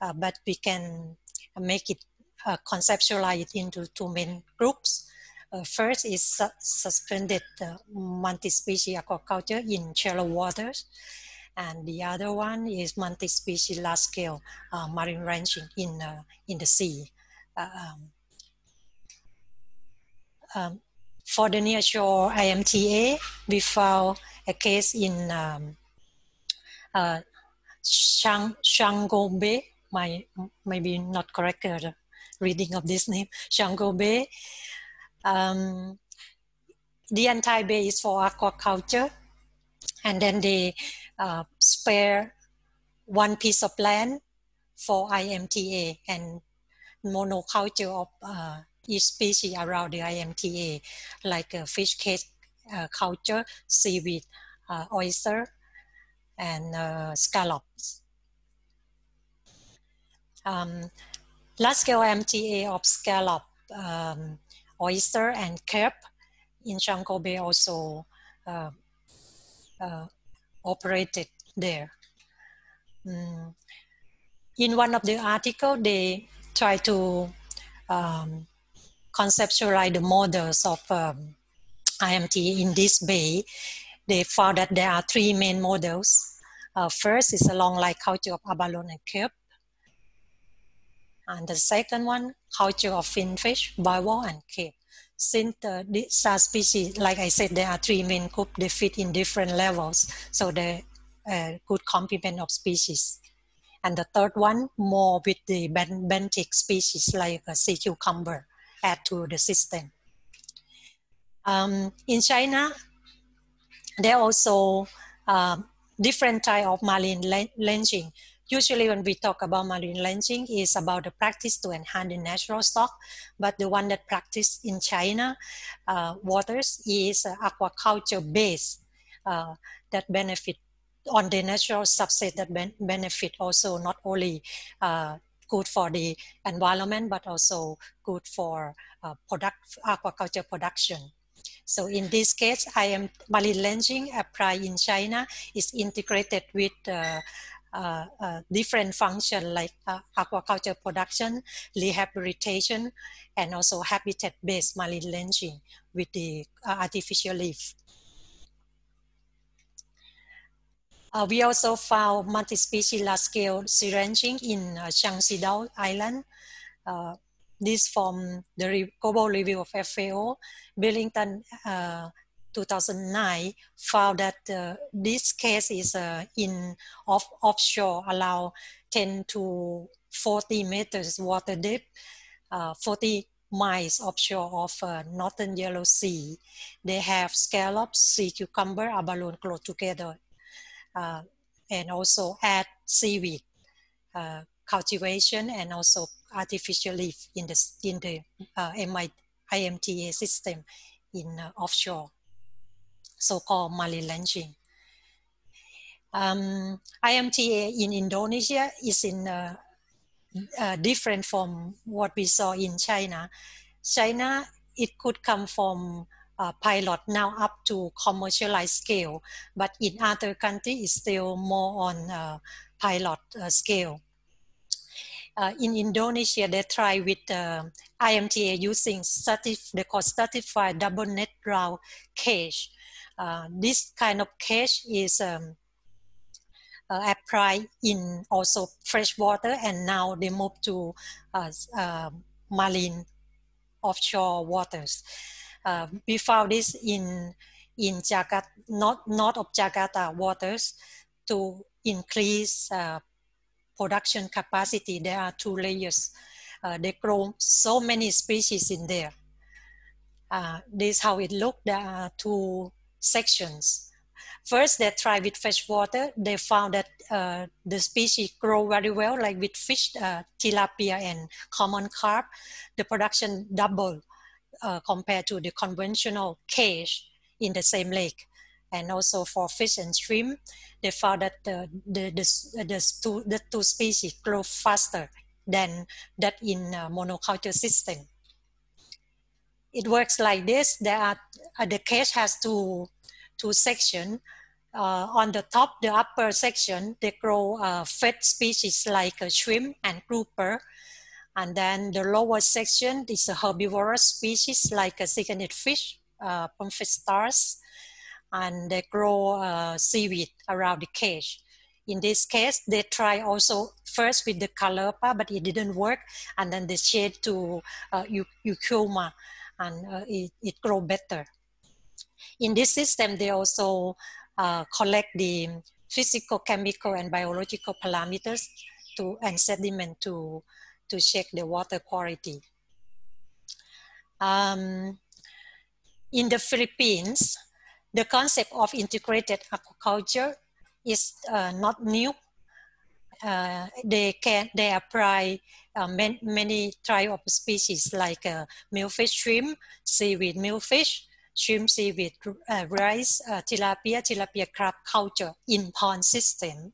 uh, but we can make it uh, conceptualize it into two main groups. Uh, first is su suspended multi-species aquaculture in shallow waters, and the other one is multi-species large-scale marine ranching in, in the sea. Um, um, for the nearshore IMTA, we found a case in um, uh, Shang, Shango Bay, my, maybe not correct uh, reading of this name, Shango Bay. Um, the entire bay is for aquaculture, and then they uh, spare one piece of land for IMTA and monoculture of uh, each species around the IMTA, like uh, fish cake uh, culture, seaweed, uh, oyster, and uh, scallops. Um, large-scale MTA of scallop, um, oyster, and carp in Shango Bay also uh, uh, operated there. Mm. In one of the article, they try to um, conceptualize the models of um, IMT in this bay, they found that there are three main models. Uh, first is a longline culture of abalone and kelp. And the second one, culture of finfish, bivalve, and carp. Since uh, are species, like I said, there are three main groups, they fit in different levels. So they're a good complement of species. And the third one, more with the benthic species like a sea cucumber add to the system. Um, in China, there are also um, different type of marine ranching. Usually when we talk about marine ranching is about the practice to enhance the natural stock, but the one that practiced in China uh, waters is uh, aquaculture based uh, that benefit on the natural subset that ben benefit also not only uh, good for the environment but also good for uh, product aquaculture production. So in this case, I am marine ranching applied in China is integrated with uh, uh, uh, different function like uh, aquaculture production, rehabilitation, and also habitat-based marine ranching with the uh, artificial reef. Uh, we also found multi-species large-scale sea ranching in uh, Dao Island. Uh, this from the global review of FAO. Billington 2009 found that uh, this case is uh, in off offshore allow 10 to 40 meters water depth, uh, 40 miles offshore of uh, northern Yellow Sea. They have scallops, sea cucumber, abalone close together, uh, and also add seaweed uh, cultivation and also artificial reef in the in the IMTA system in offshore, so-called ranching. Um, IMTA in Indonesia is in uh, uh, different from what we saw in China. China, it could come from pilot now up to commercialized scale, but in other countries it's still more on pilot uh, scale. In Indonesia, they try with IMTA using certif- they call certified double net round cage. This kind of cage is um, uh, apply in also fresh water and now they move to uh, uh, marine offshore waters. Uh, we found this in in Jakarta, not north of Jakarta waters to increase uh, production capacity. There are two layers. Uh, they grow so many species in there. this is how it looked. There are two sections First, they tried with fresh water. They found that uh, the species grow very well, like with fish, uh, tilapia and common carp. The production doubled uh, compared to the conventional cage in the same lake. And also for fish and shrimp, they found that the, the, the, the, two, the two species grow faster than that in monoculture system. It works like this. There are, uh, the cage has two, two sections uh, on the top, the upper section, they grow uh, fed species like a shrimp and grouper. And then the lower section is a herbivorous species like a siganid fish, uh, stars, and they grow uh, seaweed around the cage. In this case, they try also first with the caulerpa, but it didn't work. And then they shade to uh, eucheuma and uh, it, it grow better. In this system, they also uh, collect the physical, chemical, and biological parameters to and sediment to to check the water quality. Um, in the Philippines, the concept of integrated aquaculture is uh, not new. Uh, they can they apply uh, man, many type of species like uh, milkfish shrimp, seaweed milkfish, shrimp seaweed uh, rice, uh, tilapia, tilapia crab culture in pond system.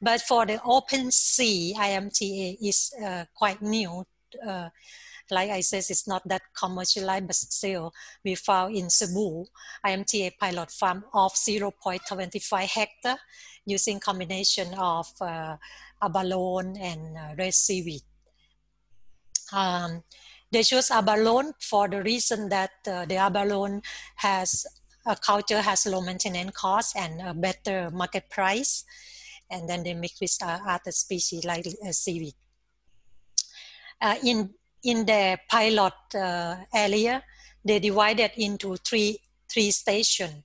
But for the open sea, IMTA is uh, quite new. Like I said, it's not that commercialized, but still we found in Cebu, IMTA pilot farm of 0.25 hectare using combination of uh, abalone and uh, red seaweed. Um, they choose abalone for the reason that uh, the abalone has a culture has low maintenance cost and a better market price. And then they mix with uh, other species like uh, seaweed. Uh, in, in the pilot uh, area, they divided into three, three stations.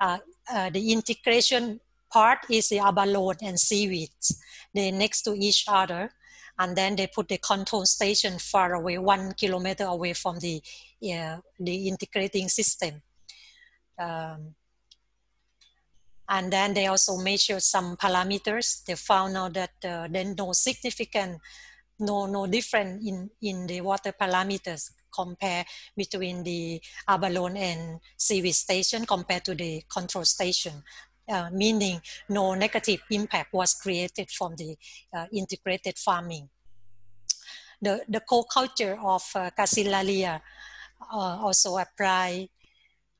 Uh, the integration part is the abalone and seaweeds. They're next to each other and then they put the control station far away, one kilometer away from the uh, the integrating system. Um, and then they also measured some parameters. They found out that uh, there's no significant, no no different in in the water parameters compare between the abalone and seaweed station compared to the control station. Uh, meaning no negative impact was created from the uh, integrated farming. The, the co-culture of uh, uh, also apply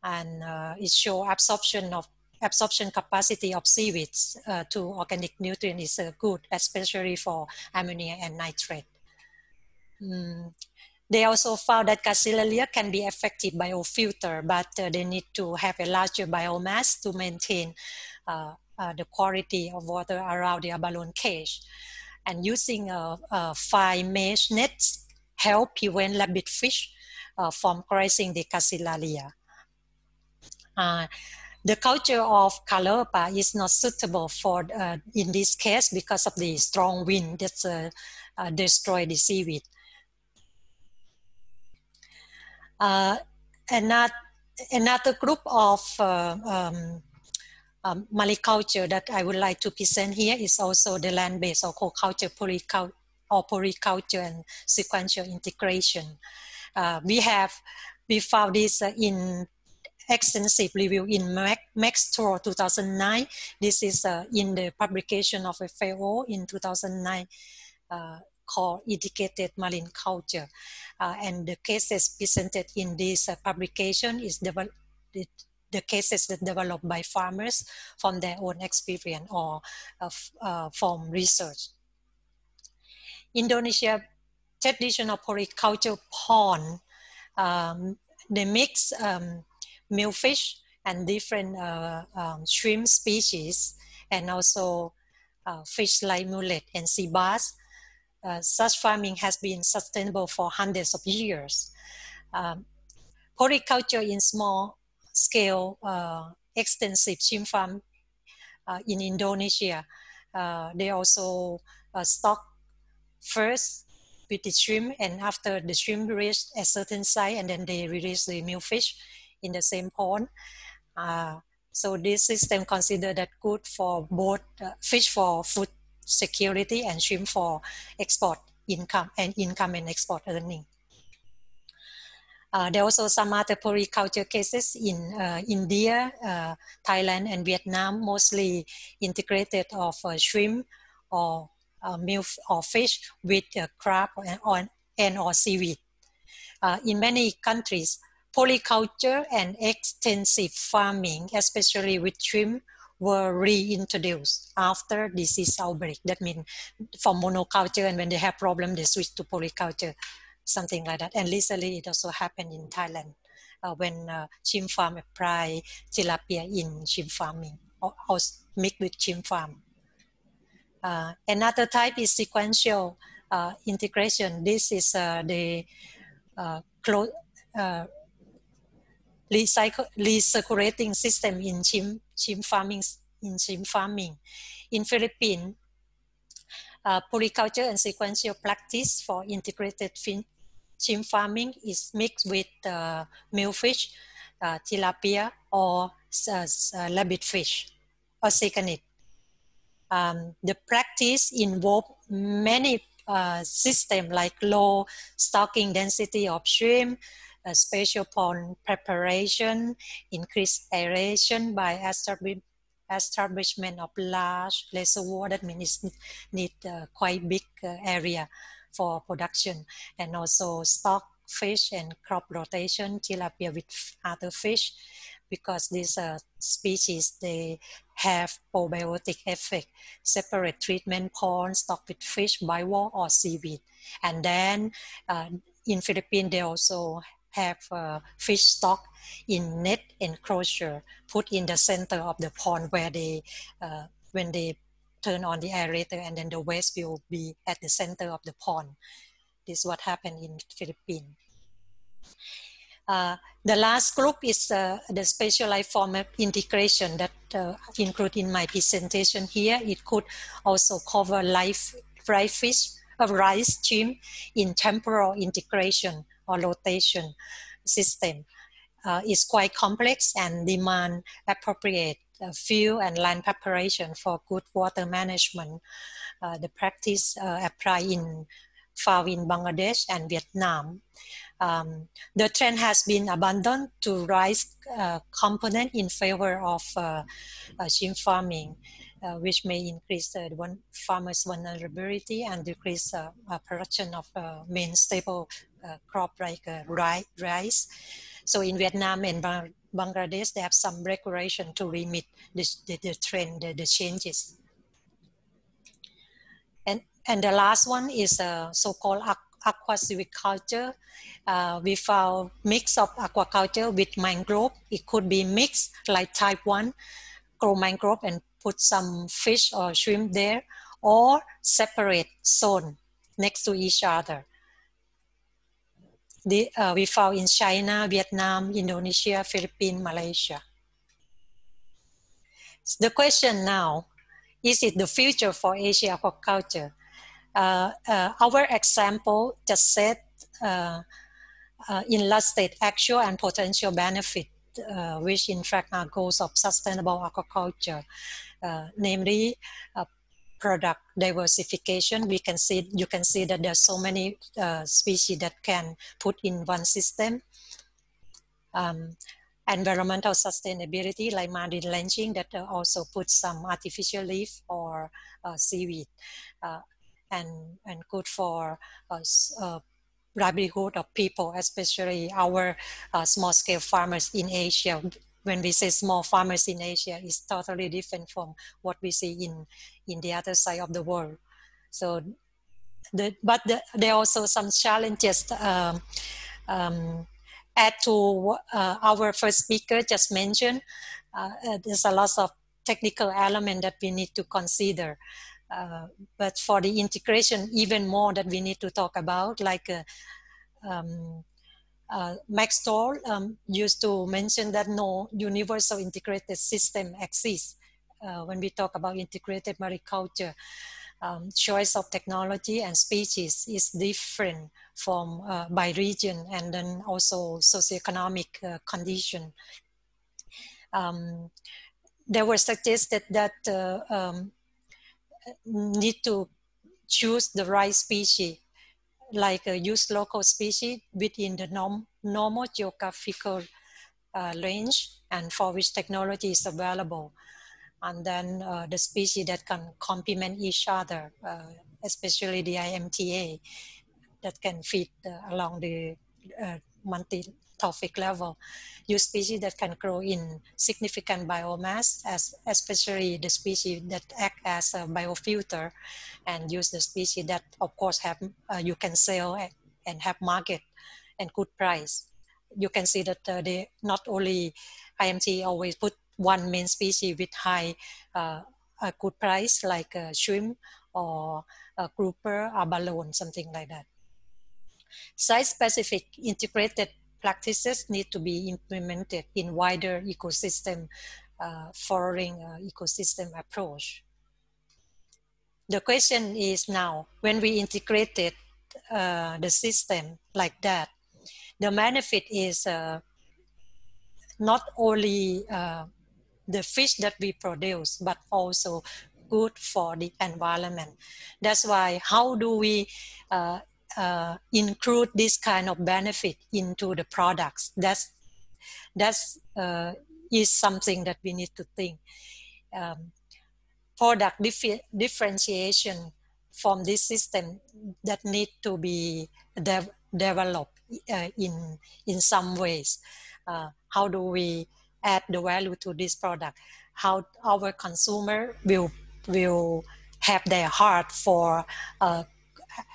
and uh, it show absorption of absorption capacity of seaweeds uh, to organic nutrient is uh, good, especially for ammonia and nitrate. Mm. They also found that Gracilaria can be effective biofilter, but uh, they need to have a larger biomass to maintain uh, uh, the quality of water around the abalone cage. And using a, a fine mesh nets help prevent rabbit fish uh, from crossing the Gracilaria. The culture of Caulerpa is not suitable for uh, in this case because of the strong wind. That's uh, uh, destroy the seaweed. Uh, another, another group of uh, um, um, that I would like to present here is also the land-based or polyculture or polyculture and sequential integration. Uh, we have we found this in extensive review in Maxtor 2009. This is uh, in the publication of a FAO in 2009 uh, called Integrated Mariculture. Uh, and the cases presented in this uh, publication is developed the cases that developed by farmers from their own experience or uh, from research. Indonesia traditional polyculture pond, um, they mix um, milkfish and different uh, um, shrimp species and also uh, fish like mullet and sea bass. Uh, such farming has been sustainable for hundreds of years. Um, polyculture in small scale, uh, extensive shrimp farm uh, in Indonesia. Uh, they also stock first with the shrimp and after the shrimp reach a certain size and then they release the milkfish in the same pond. Uh, so this system considered that good for both uh, fish for food security and shrimp for export income and income and export earning. Uh, there are also some other polyculture cases in uh, India, uh, Thailand, and Vietnam, mostly integrated of uh, shrimp or uh, milk or fish with crab and, and or seaweed. in many countries, polyculture and extensive farming, especially with shrimp, were reintroduced after disease outbreak. That means from monoculture and when they have problem, they switch to polyculture, something like that. And recently it also happened in Thailand uh, when uh, shrimp farm apply tilapia in shrimp farming or, or mixed with shrimp farm. Uh, another type is sequential uh, integration. This is uh, the uh, close recycle, recirculating system in shrimp, shrimp farming. In shrimp farming, in Philippines, uh, polyculture and sequential practice for integrated fin- shrimp farming is mixed with uh, milkfish, uh, tilapia, or uh, rabbit fish, or second Um, the practice involves many uh, systems like low stocking density of shrimp, a special pond preparation, increased aeration by establishment of large reservoir. That means need uh, quite big uh, area for production, and also stock fish and crop rotation, tilapia with other fish, because these uh, species they have probiotic effect. Separate treatment pond stock with fish, by bivalve or seaweed, and then uh, in Philippines they also have a fish stock in net enclosure put in the center of the pond where they uh, when they turn on the aerator and then the waste will be at the center of the pond this is what happened in philippines uh, the last group is uh, the specialized form of integration that uh, include in my presentation here. It could also cover live, live fish, uh, rice stream in temporal integration or rotation system uh, is quite complex and demand appropriate uh, fuel and land preparation for good water management. Uh, the practice uh, apply in found in Bangladesh and Vietnam. Um, the trend has been abandoned to rice uh, component in favor of uh, uh, farming. Uh, which may increase the one farmers' vulnerability and decrease uh, uh, production of main staple crop like rice. So in Vietnam and Bangladesh, they have some regulation to limit the, the, the trend, the, the, changes. And, and the last one is a so-called aqua culture. Uh, we found mix of aquaculture with mangrove. It could be mixed like type 1 grow mangrove and put some fish or shrimp there or separate zone next to each other. The, uh, we found in China, Vietnam, Indonesia, Philippines, Malaysia. The question now, is it the future for Asia aquaculture? uh, uh, our example just said uh, uh, illustrate actual and potential benefit, uh, which in fact are goals of sustainable aquaculture, namely product diversification. We can see you can see that there's so many species that can put in one system. Um, environmental sustainability like marine ranching that uh, also put some artificial reef or uh, seaweed uh, and and good for uh, livelihood of people especially our uh, small scale farmers in asia when we say small farmers in asia is totally different from what we see in in the other side of the world so the, but the, there are also some challenges um, um, add to uh, our first speaker just mentioned, uh, uh, there's a lot of technical element that we need to consider. Uh, but for the integration, even more that we need to talk about, like uh, um, uh, Max Stoll um, used to mention that no universal integrated system exists when we talk about integrated mariculture um, choice of technology and species is different from uh, by region and then also socioeconomic uh, condition. Um, there were suggested that uh, um, need to choose the right species, like uh, use local species within the norm, normal geographical uh, range and for which technology is available. And then uh, the species that can complement each other, uh, especially the IMTA that can fit uh, along the uh, multi-trophic level. Use species that can grow in significant biomass, as especially the species that act as a biofilter, and use the species that, of course, have uh, you can sell and have market and good price. You can see that uh, they not only IMT always put one main species with high uh, a good price like a shrimp or a grouper abalone, something like that. Site-specific integrated practices need to be implemented in wider ecosystem uh, following uh, ecosystem approach. The question is now, when we integrated uh, the system like that, the benefit is uh, not only uh, the fish that we produce, but also good for the environment. That's why how do we uh, include this kind of benefit into the products? That's that's uh, is something that we need to think. Um, product dif- differentiation from this system that need to be de- developed uh, in in some ways. Uh, how do we add the value to this product how our consumer will will have their heart for uh,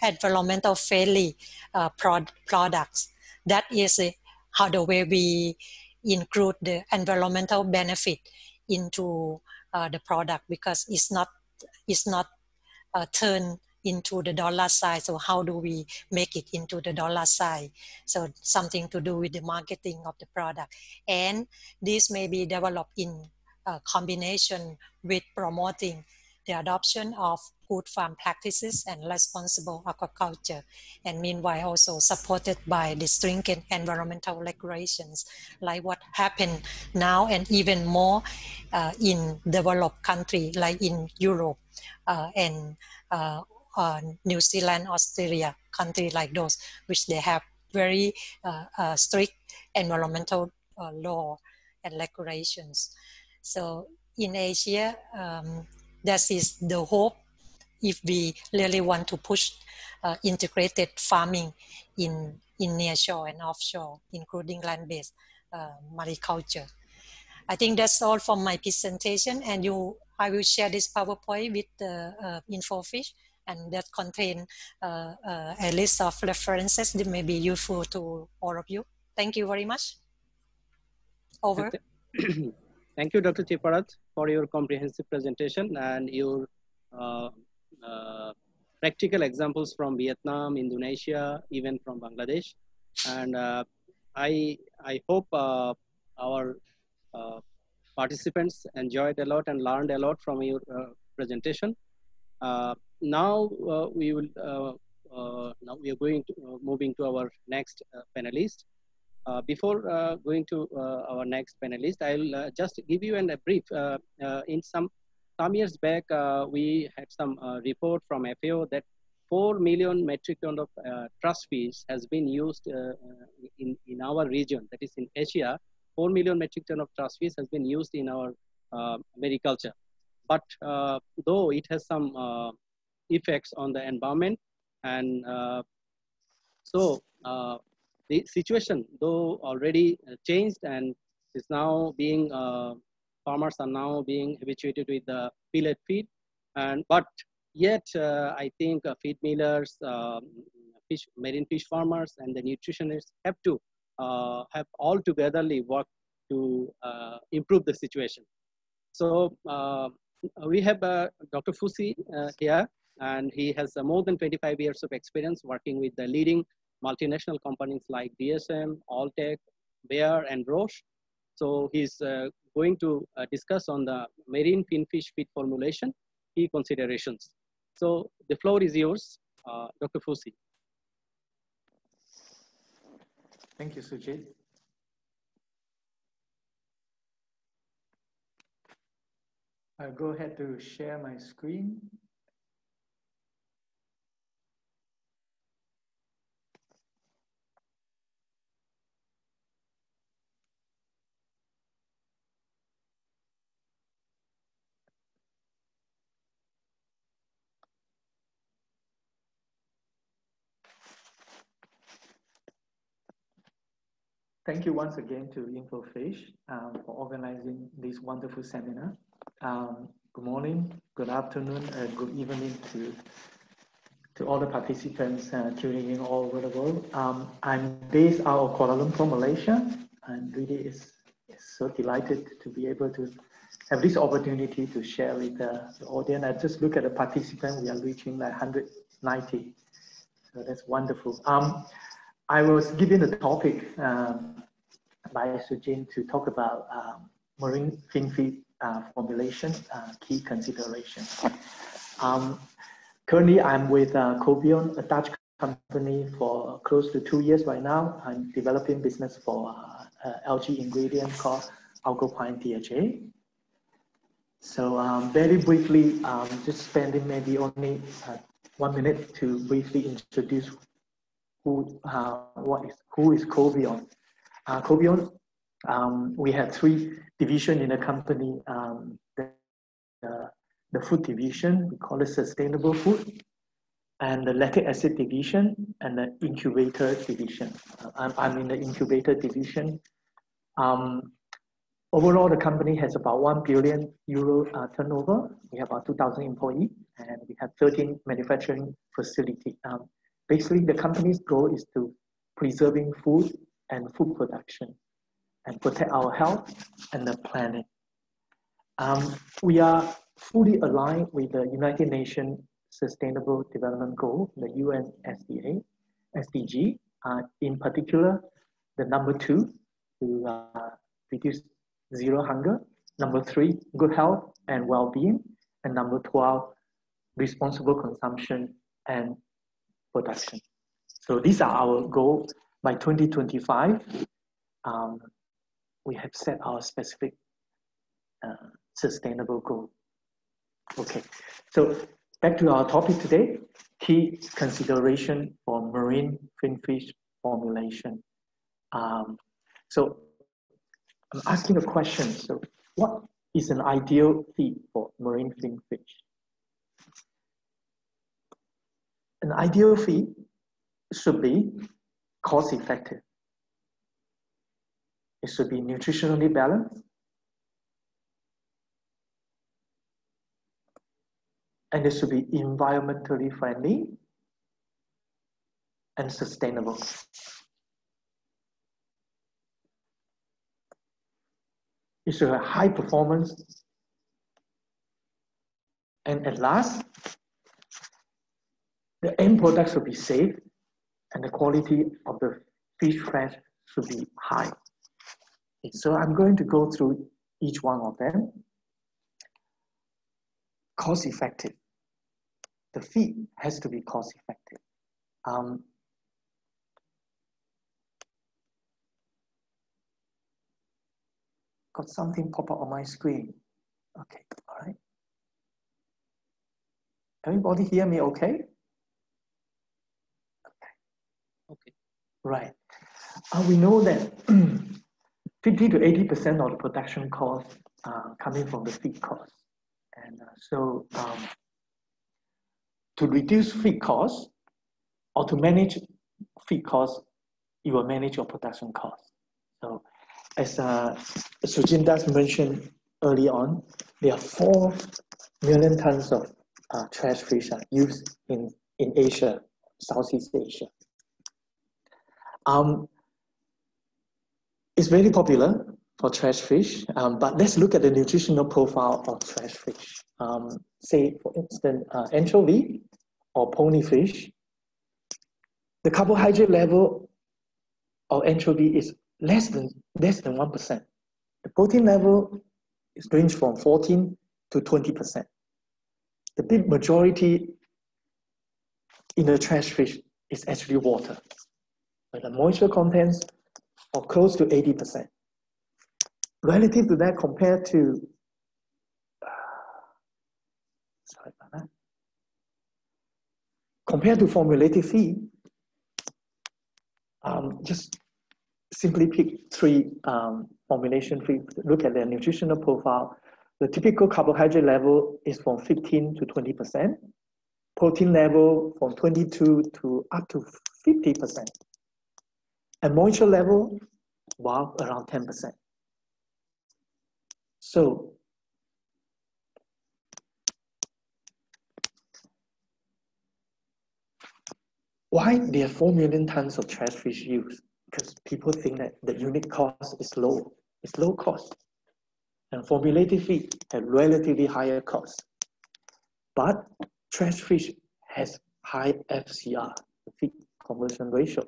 environmental friendly uh, prod- products that is uh, how the way we include the environmental benefit into uh, the product because it's not it's not uh, turned into the dollar sign. So how do we make it into the dollar sign? So something to do with the marketing of the product. And this may be developed in combination with promoting the adoption of good farm practices and responsible aquaculture, and meanwhile also supported by the stringent environmental regulations, like what happened now and even more uh, in developed countries like in Europe uh, and uh, uh, New Zealand, Australia, country like those, which they have very uh, uh, strict environmental law and regulations. So in Asia, um, that is the hope if we really want to push uh, integrated farming in, in nearshore and offshore, including land-based uh, mariculture. I think that's all from my presentation and you, I will share this PowerPoint with the uh, INFOFISH and that contain uh, uh, a list of references that may be useful to all of you. Thank you very much. Over. Thank you, Dr. Tipparat, for your comprehensive presentation and your uh, uh, practical examples from Vietnam, Indonesia, even from Bangladesh. And uh, I, I hope uh, our participants enjoyed a lot and learned a lot from your presentation. Uh, now uh, we will uh, uh, now we are going to moving to our next panelist. Uh, before uh, going to uh, our next panelist, I'll just give you an, a brief. in some some years back, we had some report from FAO that 4 million metric ton of uh, trash fish has been used uh, in, in our region, that is in Asia. 4 million metric ton of trash fish has been used in our uh, mariculture. But though it has some effects on the environment. And uh, so uh, the situation, though already uh, changed and is now being, farmers are now being habituated with the pellet feed. And, but yet, I think feed millers, um, fish, marine fish farmers and the nutritionists have to uh, have all togetherly work to uh, improve the situation. So uh, we have Dr. Fusi here, and he has uh, more than 25 years of experience working with the leading multinational companies like DSM, Alltech, Bayer, and Roche. So he's uh, going to uh, discuss on the marine finfish feed formulation key considerations. So the floor is yours, uh, Dr. Fusi. Thank you, Sujit. I'll go ahead to share my screen. Thank you once again to INFOFISH um, for organizing this wonderful seminar. Um, good morning, good afternoon, and good evening to to all the participants uh, tuning in all over the world. Um, I'm based out of Kuala Lumpur, Malaysia, and really is, is so delighted to be able to have this opportunity to share with uh, the audience. I just look at the participants, we are reaching like 190. So that's wonderful. Um, I was given the topic um, by Sujin to talk about um, marine fin feed uh, formulation uh, key consideration. Um, currently, I'm with uh, Corbion, a Dutch company for close to two years right now. I'm developing business for uh, uh, algae ingredient called AlgaPrime DHA. So um, very briefly, um, just spending maybe only uh, one minute to briefly introduce who uh, what is who is Corbion. Uh, Corbion, um, we have three division in the company. Um, the, the food division, we call it sustainable food, and the lactic acid division, and the incubator division. Uh, I'm, I'm in the incubator division. Um, overall, the company has about 1 billion euro uh, turnover. We have about 2,000 employees, and we have 13 manufacturing facilities. Um, Basically, the company's goal is to preserving food and food production and protect our health and the planet. Um, we are fully aligned with the United Nations Sustainable Development Goal, the UN SDA, SDG, uh, in particular, the number two, to uh, reduce zero hunger, number three, good health and well-being, and number 12, responsible consumption and production. So these are our goals by 2025. Um, we have set our specific uh, sustainable goal. Okay, so back to our topic today, key consideration for marine finfish formulation. Um, so I'm asking a question. So what is an ideal feed for marine finfish? An ideal feed should be cost effective. It should be nutritionally balanced. And it should be environmentally friendly and sustainable. It should have high performance. And at last, the end product should be safe and the quality of the fish flesh should be high. So I'm going to go through each one of them. Cost effective. the feed has to be cost effective. Um, got something pop up on my screen. Okay, all right. Everybody hear me okay? Okay. Okay. Right. Uh, we know that 50 to 80% of the production costs are coming from the feed cost. And uh, so um, to reduce feed costs or to manage feed costs, you will manage your production costs. So as uh, Sujindas mentioned early on, there are 4 million tons of uh, trash fish are used in, in Asia, Southeast Asia. Um, it's very popular for trash fish, um, but let's look at the nutritional profile of trash fish. Um, say, for instance, uh, anchovy or ponyfish. The carbohydrate level of anchovy is less than less than one percent. The protein level is range from 14 to 20 percent. The big majority in the trash fish is actually water, but the moisture contents or close to 80%. Relative to that, compared to, sorry about that, compared to formulated feed, um, just simply pick three um, formulation feed, look at their nutritional profile. The typical carbohydrate level is from 15 to 20%, protein level from 22 to up to 50% and moisture level, wow, around 10%. So why there are 4 million tons of trash fish used? Because people think that the unit cost is low. It's low cost. And formulated feed have relatively higher cost. But trash fish has high FCR, feed conversion ratio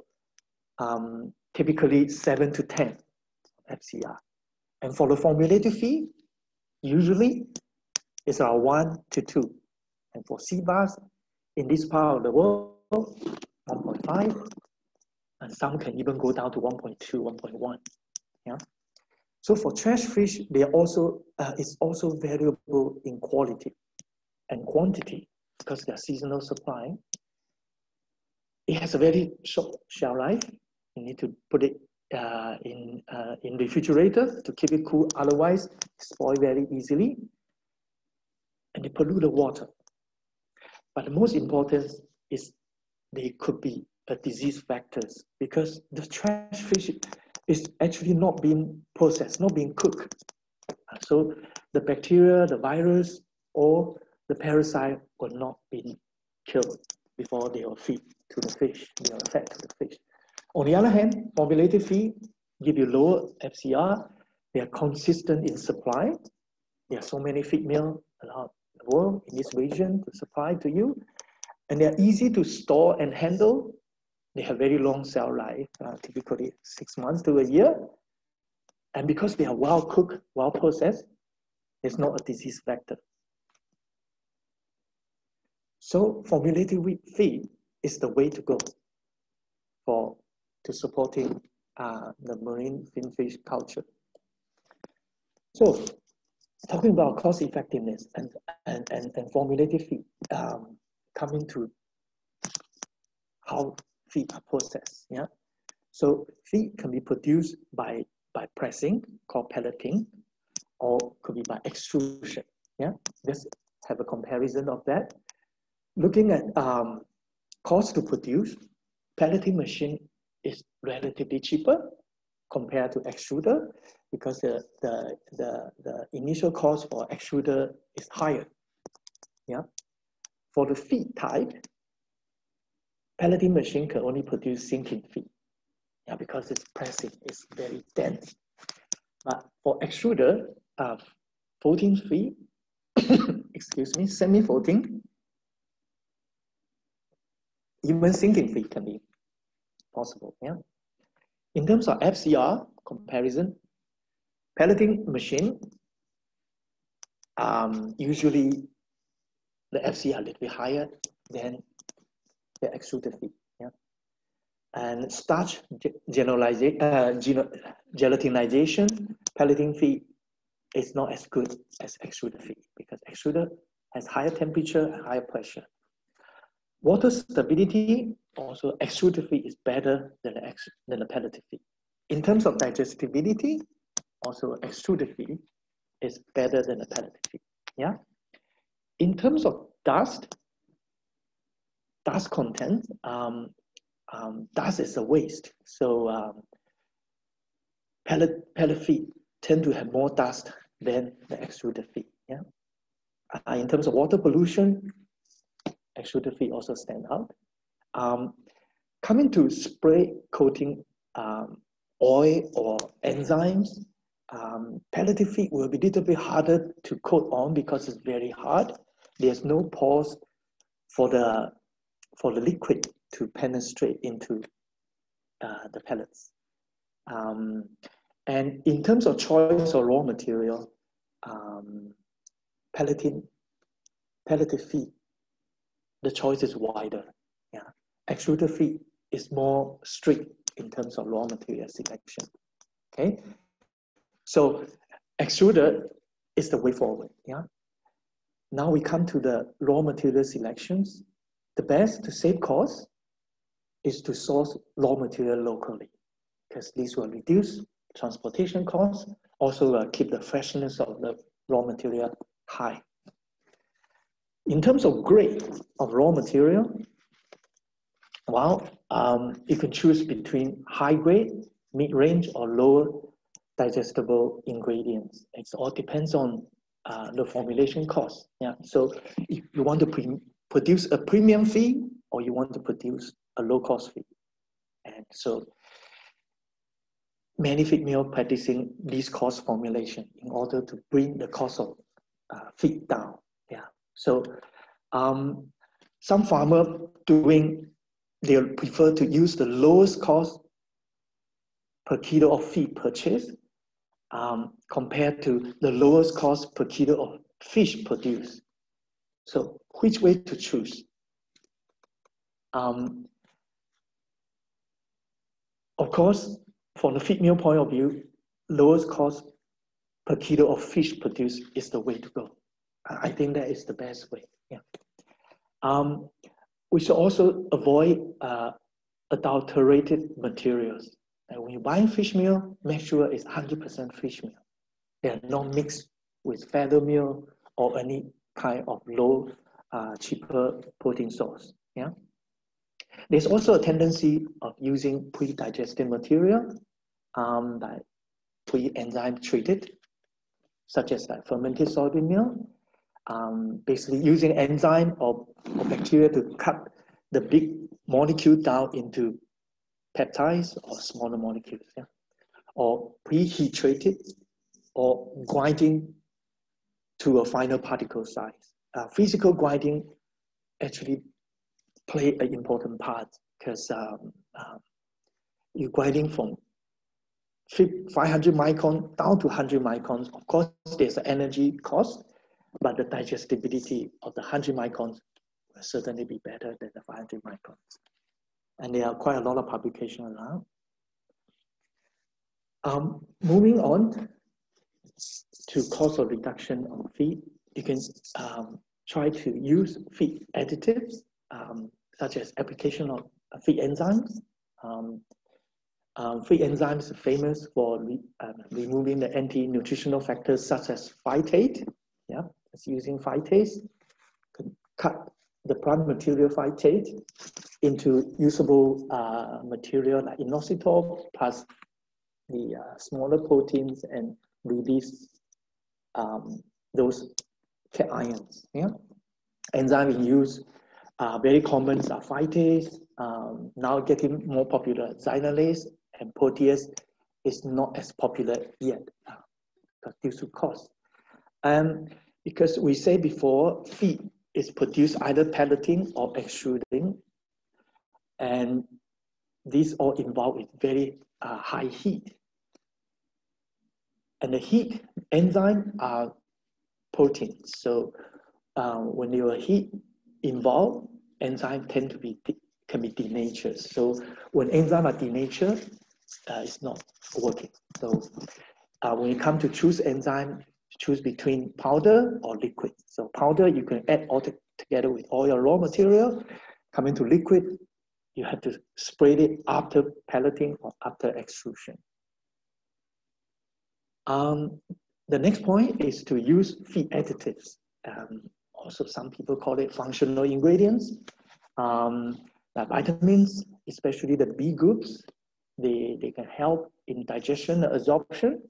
um, typically 7 to 10 FCR. And for the formulated feed, usually it's around 1 to 2. And for bass, in this part of the world, 1.5, and some can even go down to 1.2, 1.1. Yeah. So for trash fish, they are also uh, it's also variable in quality and quantity because they're seasonal supply. It has a very short shelf life you need to put it uh, in, uh, in refrigerator to keep it cool. Otherwise, spoil very easily. And they pollute the water. But the most important is they could be a disease factors because the trash fish is actually not being processed, not being cooked. So the bacteria, the virus, or the parasite will not be killed before they are fed to the fish, they are fed to the fish. On the other hand, formulated feed give you lower FCR. They are consistent in supply. There are so many feed mill around the world in this region to supply to you. And they're easy to store and handle. They have very long shelf life, uh, typically six months to a year. And because they are well cooked, well processed, it's not a disease vector. So formulated wheat feed is the way to go for to supporting uh, the marine finfish culture. So talking about cost effectiveness and, and, and, and formulated feed, um, coming to how feed are processed. Yeah. So feed can be produced by, by pressing, called pelleting, or could be by extrusion. Yeah. Let's have a comparison of that. Looking at um, cost to produce, pelleting machine is relatively cheaper compared to extruder because the, the, the, the initial cost for extruder is higher. Yeah. For the feed type, pelleting machine can only produce sinking feed. Yeah, because it's pressing, it's very dense. But for extruder, uh, floating feed, excuse me, semi-floating, even sinking feed can be possible. Yeah. In terms of FCR comparison, pelleting machine, um, usually the FCR a little bit higher, than the extruded feed. Yeah? And starch uh, gelatinization, pelleting feed is not as good as extruded feed because extruded has higher temperature and higher pressure. Water stability, also extruded feed is better than the, ex than the pelleted feed. In terms of digestibility, also extruded feed is better than the pelleted feed. Yeah. In terms of dust, dust content, um, um, dust is a waste. So um, pellet, pellet feed tend to have more dust than the extruded feed. Yeah. Uh, in terms of water pollution, extruded feed also stand out. Um, coming to spray coating um, oil or enzymes, um, pelleted feed will be a little bit harder to coat on because it's very hard. There's no pores for the for the liquid to penetrate into uh, the pellets. Um, and in terms of choice of raw material, um, pelleting, pelleted feed, the choice is wider. Yeah, extruded feed is more strict in terms of raw material selection. Okay, so extruded is the way forward. Yeah. Now we come to the raw material selections. The best to save costs is to source raw material locally because this will reduce transportation costs, also uh, keep the freshness of the raw material high. In terms of grade of raw material, well, um, you can choose between high grade, mid-range, or lower digestible ingredients. It all depends on uh, the formulation cost. Yeah. So if you want to produce a premium feed or you want to produce a low cost feed. And so many feed mill practicing this cost formulation in order to bring the cost of uh, feed down. So um, some farmer doing, they prefer to use the lowest cost per kilo of feed purchased um, compared to the lowest cost per kilo of fish produced. So which way to choose? Um, of course, from the feed mill point of view, lowest cost per kilo of fish produced is the way to go. I think that is the best way. Yeah. Um, we should also avoid uh, adulterated materials. And when you buy fish meal, make sure it's 100% fish meal. They are not mixed with feather meal or any kind of low, uh, cheaper protein source. Yeah. There's also a tendency of using pre-digested material um, like pre-enzyme treated, such as like fermented soybean meal. Um, basically using enzyme or, or bacteria to cut the big molecule down into peptides or smaller molecules, yeah? or preheat treated or grinding to a final particle size. Uh, physical grinding actually play an important part because um, um, you're grinding from 500 micron down to 100 microns. Of course, there's an energy cost, but the digestibility of the 100 microns will certainly be better than the 500 microns. And there are quite a lot of publications around. Um, moving on to cost of reduction of feed, you can um, try to use feed additives, um, such as application of feed enzymes. Um, um, feed enzymes are famous for re, uh, removing the anti-nutritional factors such as phytate. Yeah, using phytase. Cut the plant material phytate into usable uh, material like inositol plus the uh, smaller proteins and release um, those cations. Yeah, enzyme in use uh, very common are phytase. Um, now getting more popular, xylanase and protease is not as popular yet uh, due to cost. And because we say before, feed is produced either pelleting or extruding, and these all involve with very uh, high heat. And the heat enzyme are proteins. So uh, when you are heat involved, enzyme tend to be can be denatured. So when enzyme are denatured, uh, it's not working. So uh, when you come to choose enzyme, choose between powder or liquid. So powder, you can add all together with all your raw material. Coming to liquid, you have to spray it after pelleting or after extrusion. Um, the next point is to use feed additives. Um, also, some people call it functional ingredients. Um, vitamins, especially the B groups, they, they can help in digestion absorption.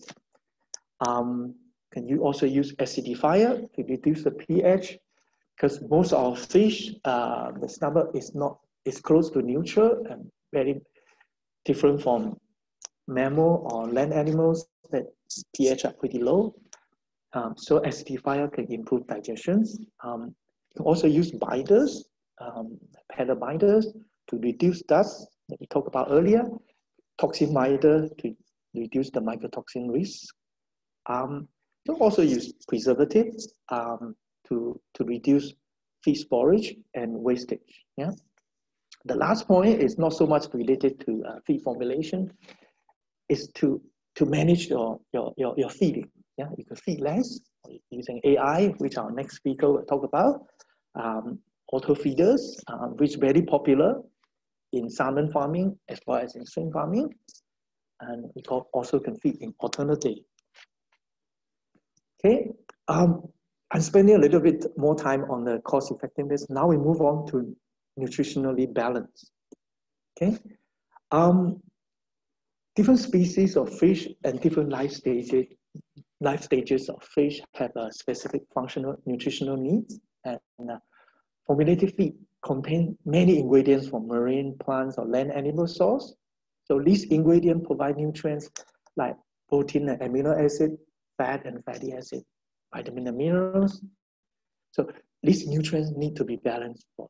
Um, can you also use acidifier to reduce the pH? Because most of our fish, uh, the stomach is not is close to neutral and very different from mammal or land animals that pH are pretty low. Um, so acidifier can improve digestion. Um, you can also use binders, um, binders to reduce dust that we talked about earlier, toxin binder to reduce the mycotoxin risk. Um, you also use preservatives um, to, to reduce feed storage and wastage. Yeah. The last point is not so much related to uh, feed formulation, is to, to manage your, your, your, your feeding. Yeah, you can feed less using AI, which our next speaker will talk about. Um, auto feeders, uh, which very popular in salmon farming as well as in shrimp farming. And we also can feed in alternative. Okay, um, I'm spending a little bit more time on the cost effectiveness. Now we move on to nutritionally balanced. Okay, um, different species of fish and different life stages life stages of fish have a specific functional nutritional needs and uh, formulated feed contain many ingredients from marine plants or land animal source. So these ingredients provide nutrients like protein and amino acid, fat and fatty acid, vitamin and minerals. So these nutrients need to be balanced for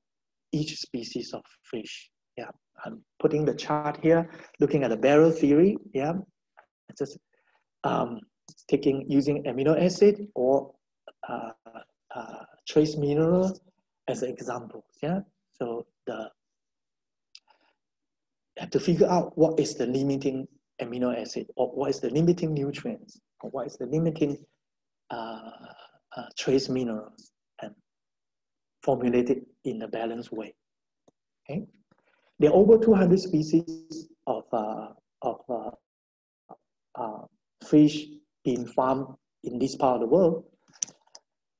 each species of fish. Yeah, I'm putting the chart here, looking at the barrel theory. Yeah, it's just um, taking using amino acid or uh, uh, trace mineral as examples. Yeah, so the have to figure out what is the limiting amino acid or what is the limiting nutrients what is the limiting uh, uh, trace minerals and formulate it in a balanced way. Okay, there are over 200 species of uh, of uh, uh, fish being farmed in this part of the world.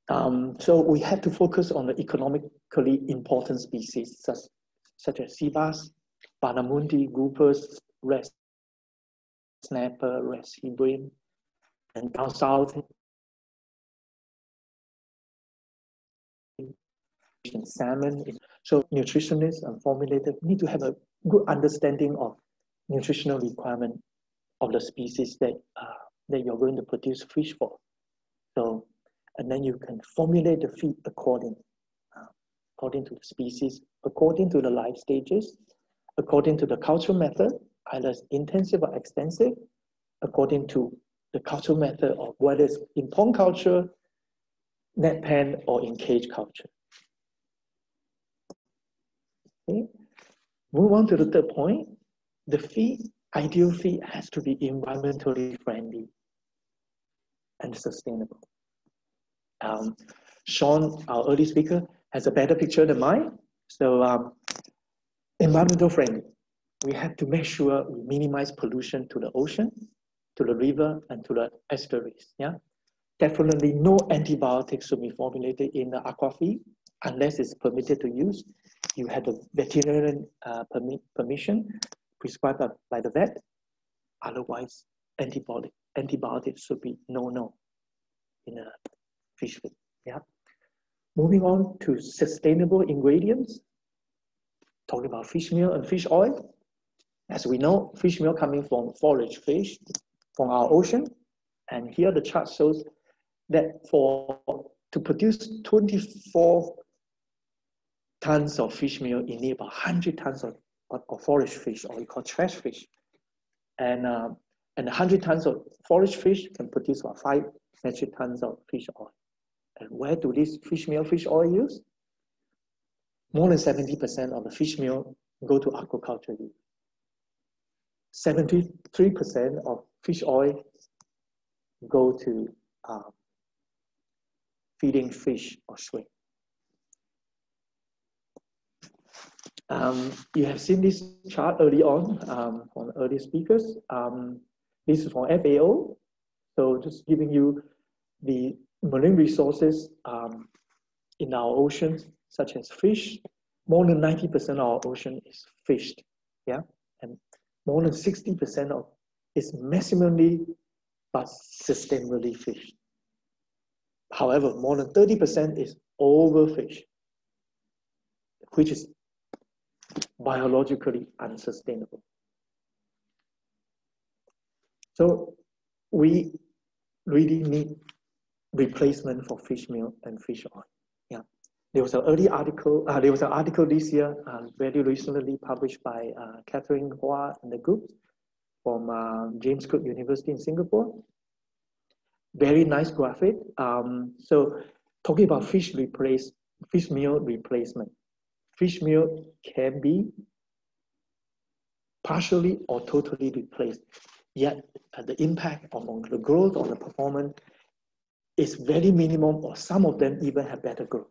Um, so we have to focus on the economically important species such, such as sea bass, barramundi, groupers, red snapper, red sea bream, and down south, salmon. So nutritionists and formulators need to have a good understanding of nutritional requirement of the species that uh, that you're going to produce fish for. So, and then you can formulate the feed according, uh, according to the species, according to the life stages, according to the cultural method, either intensive or extensive, according to the cultural method of whether it's in pond culture, net pen, or in cage culture. Okay. Move on to the third point. The feed, ideal feed has to be environmentally friendly and sustainable. Um, Sean, our early speaker, has a better picture than mine. So um, environmental friendly. We have to make sure we minimize pollution to the ocean, to the river, and to the estuaries. Yeah, definitely no antibiotics should be formulated in the aquafeed unless it's permitted to use. You have the veterinarian uh, permission prescribed by, by the vet. Otherwise, antibiotic antibiotics should be no-no in a fish feed. Yeah. Moving on to sustainable ingredients. Talking about fish meal and fish oil. As we know, fish meal coming from forage fish from our ocean. And here the chart shows that for to produce 24 tons of fish meal, you need about 100 tons of, of, forage fish, or we call trash fish. And uh, and 100 tons of forage fish can produce about 5 metric tons of fish oil. And where do this fish meal fish oil use? more than 70% of the fish meal go to aquaculture use. 73% of fish oil go to um, feeding fish or shrimp. Um, you have seen this chart early on um, from earlier speakers. Um, this is from FAO. So just giving you the marine resources um, in our oceans, such as fish. More than 90% of our ocean is fished, yeah? And more than 60% of is maximally but sustainably fished. However, more than 30% is overfished, which is biologically unsustainable. So we really need replacement for fish meal and fish oil. Yeah, there was an early article. Uh, there was an article this year, uh, very recently published by uh, Catherine Hua and the group from uh, James Cook University in Singapore. Very nice graphic. Um, so talking about fish replace, fish meal replacement. Fish meal can be partially or totally replaced. Yet uh, the impact on the growth or the performance is very minimum or some of them even have better growth.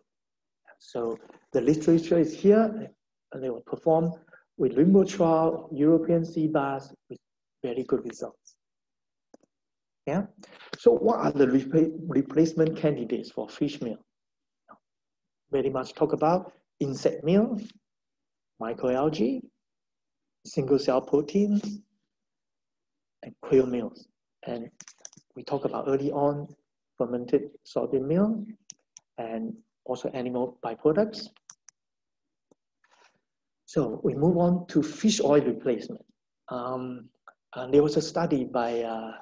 So the literature is here and they will perform with rainbow trout, European sea bass with very good results. Yeah. So what are the replacement candidates for fish meal? Very much talk about insect meal, microalgae, single cell proteins, and krill meals. And we talked about early on fermented soybean meal and also animal byproducts. So we move on to fish oil replacement. Um, there was a study by uh,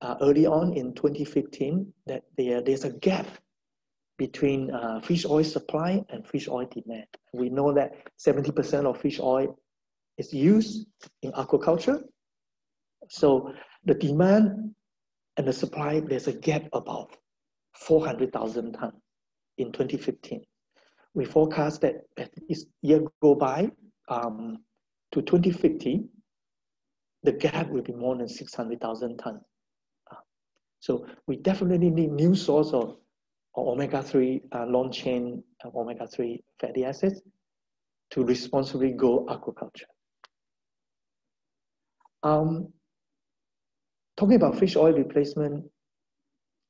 uh, early on in 2015 that there, there's a gap between uh, fish oil supply and fish oil demand. We know that 70% of fish oil is used in aquaculture. So the demand and the supply, there's a gap about 400,000 tons in 2015. We forecast that as year go by um, to 2050, the gap will be more than 600,000 tons. Uh, so we definitely need new source of, of omega-3 uh, long chain omega-3 fatty acids to responsibly grow aquaculture. Um, talking about fish oil replacement,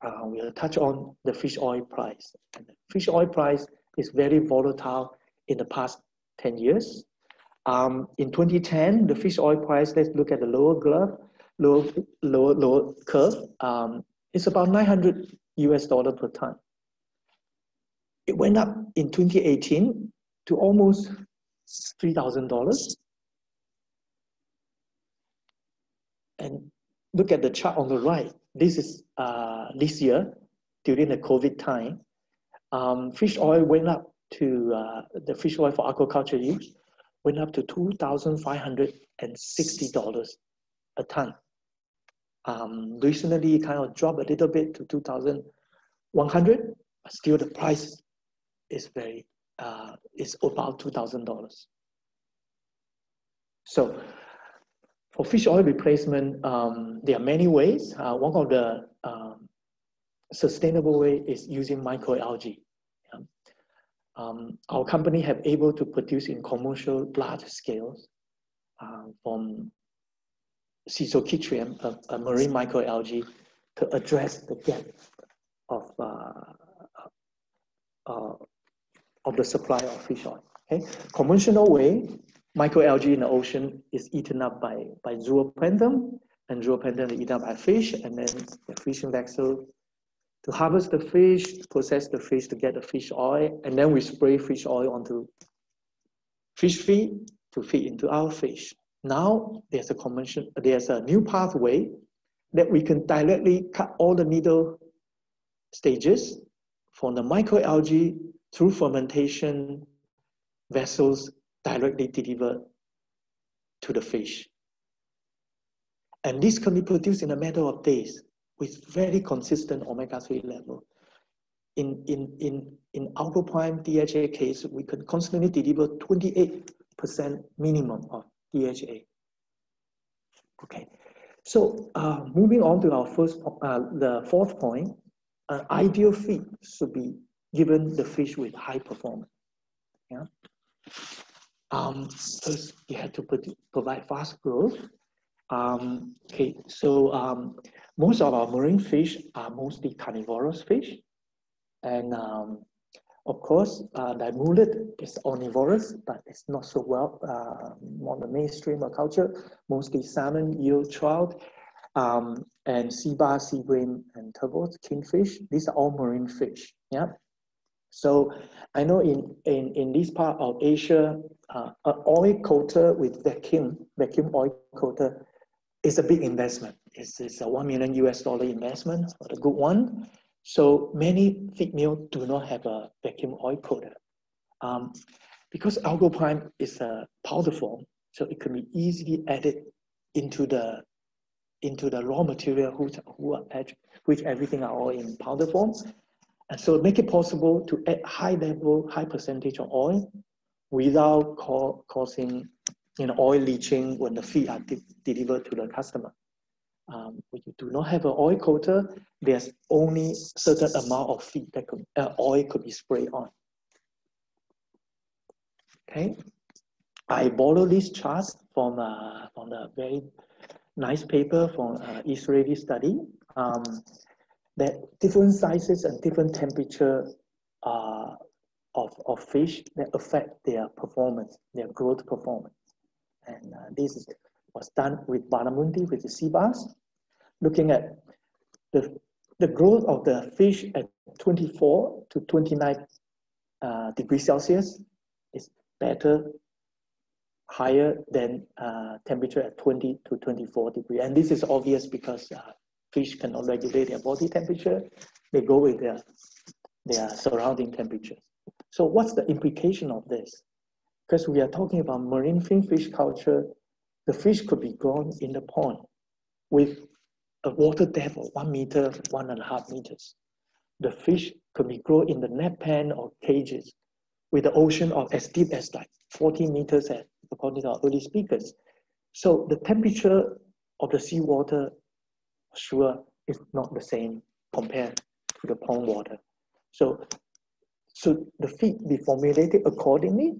uh, we'll touch on the fish oil price. And the fish oil price is very volatile in the past 10 years. Um, in 2010, the fish oil price, let's look at the lower glove, lower, lower, lower curve. Um, it's about 900 US dollar per ton. It went up in 2018 to almost $3,000. And look at the chart on the right. This is uh, this year during the COVID time. Um, fish oil went up to uh, the fish oil for aquaculture use went up to two thousand five hundred and sixty dollars a ton. Um, recently, kind of dropped a little bit to two thousand one hundred. Still, the price is very uh, is about two thousand dollars. So for fish oil replacement, um, there are many ways. Uh, one of the um, sustainable way is using microalgae. Um, our company have able to produce in commercial large scales uh, from Schizochytrium, a, a, marine microalgae, to address the gap of uh, uh, of the supply of fish oil. Okay, conventional way microalgae in the ocean is eaten up by, by zooplankton, and zooplankton is eaten up by fish, and then the fishing vessel to harvest the fish, process the fish to get the fish oil, and then we spray fish oil onto fish feed to feed into our fish. Now there's a convention, there's a new pathway that we can directly cut all the middle stages from the microalgae through fermentation vessels directly delivered to the fish. And this can be produced in a matter of days with very consistent omega-3 level. in, in, in, in AlgaPrime DHA case, we can constantly deliver 28% minimum of DHA. Okay, so uh, moving on to our first, uh, the fourth point, an ideal feed should be given the fish with high performance. Yeah. Um, first, you have to put, provide fast growth. Um, okay, so um, most of our marine fish are mostly carnivorous fish. And um, of course, uh, the mullet is omnivorous, but it's not so well uh, on the mainstream of culture. Mostly salmon, eel, trout, um, and sea bass, sea bream, and turbot, kingfish. These are all marine fish. Yeah. So I know in, in, in this part of Asia, uh, an oil coater with vacuum, vacuum oil coater is a big investment. It's, a 1 million US dollar investment, but a good one. So many feed mill do not have a vacuum oil coater. Um, because AlgaPrime is a powder form, so it can be easily added into the into the raw material which, which everything are all in powder form. And so make it possible to add high level, high percentage of oil without causing you know, oil leaching when the feed are de delivered to the customer. Um, when you do not have an oil coater, there's only certain amount of feed that could, uh, oil could be sprayed on. Okay, I borrowed this chart from uh, from a very nice paper from uh, Israeli study. Um, that different sizes and different temperature uh, of, of fish that affect their performance, their growth performance. And uh, this is, was done with barramundi, with the sea bass, looking at the, the growth of the fish at 24 to 29 uh, degrees Celsius is better, higher than uh, temperature at 20 to 24 degrees. And this is obvious because uh, fish cannot regulate their body temperature, they go with their, their surrounding temperature. So what's the implication of this? Because we are talking about marine fin fish culture, the fish could be grown in the pond with a water depth of one meter, one and a half meters. The fish could be grown in the net pen or cages with the ocean of as deep as like 40 meters at, according to our early speakers. So the temperature of the seawater sure is not the same compared to the pond water. So, should the feed be formulated accordingly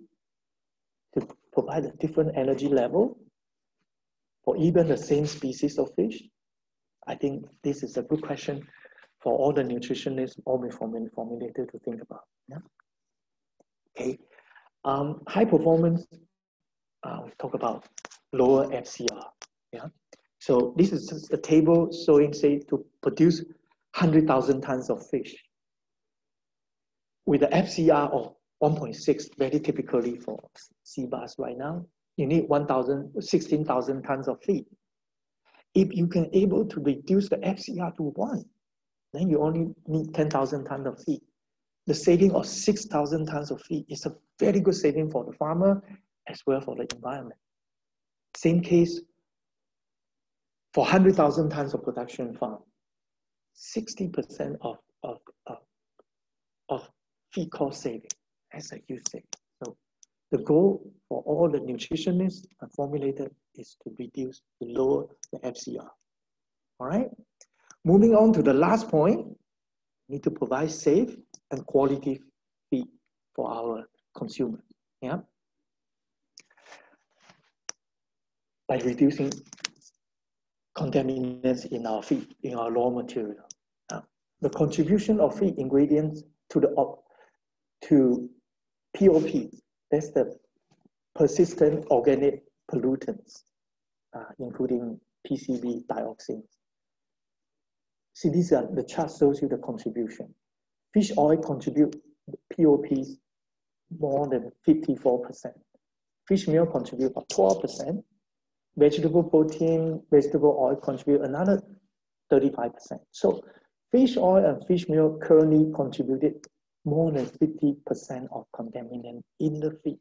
to provide a different energy level for even the same species of fish? I think this is a good question for all the nutritionists or all formulated to think about. Yeah? Okay. Um, high performance, uh, we talk about lower FCR. Yeah. So this is just a table showing, say, to produce 100,000 tons of fish with the FCR of 1.6, very typically for sea bass right now, you need 1,000, 16,000 tons of feed. If you can able to reduce the FCR to one, then you only need 10,000 tons of feed. The saving of 6,000 tons of feed is a very good saving for the farmer as well for the environment. Same case for 100,000 tons of production farm, 60% of, of, of, of feed cost saving. That's a huge thing. So the goal for all the nutritionists and formulators is to reduce, to lower the FCR. All right. Moving on to the last point, need to provide safe and quality feed for our consumers. Yeah. By reducing contaminants in our feed, in our raw material. The contribution of feed ingredients to the op, to POP, that's the persistent organic pollutants, uh, including PCB dioxins. See, these are the chart shows you the contribution. Fish oil contribute POPs more than 54%. Fish meal contribute about 12%, vegetable protein, vegetable oil contribute another 35%. So fish oil and fish meal currently contributed more than 50% of contaminant in the feed.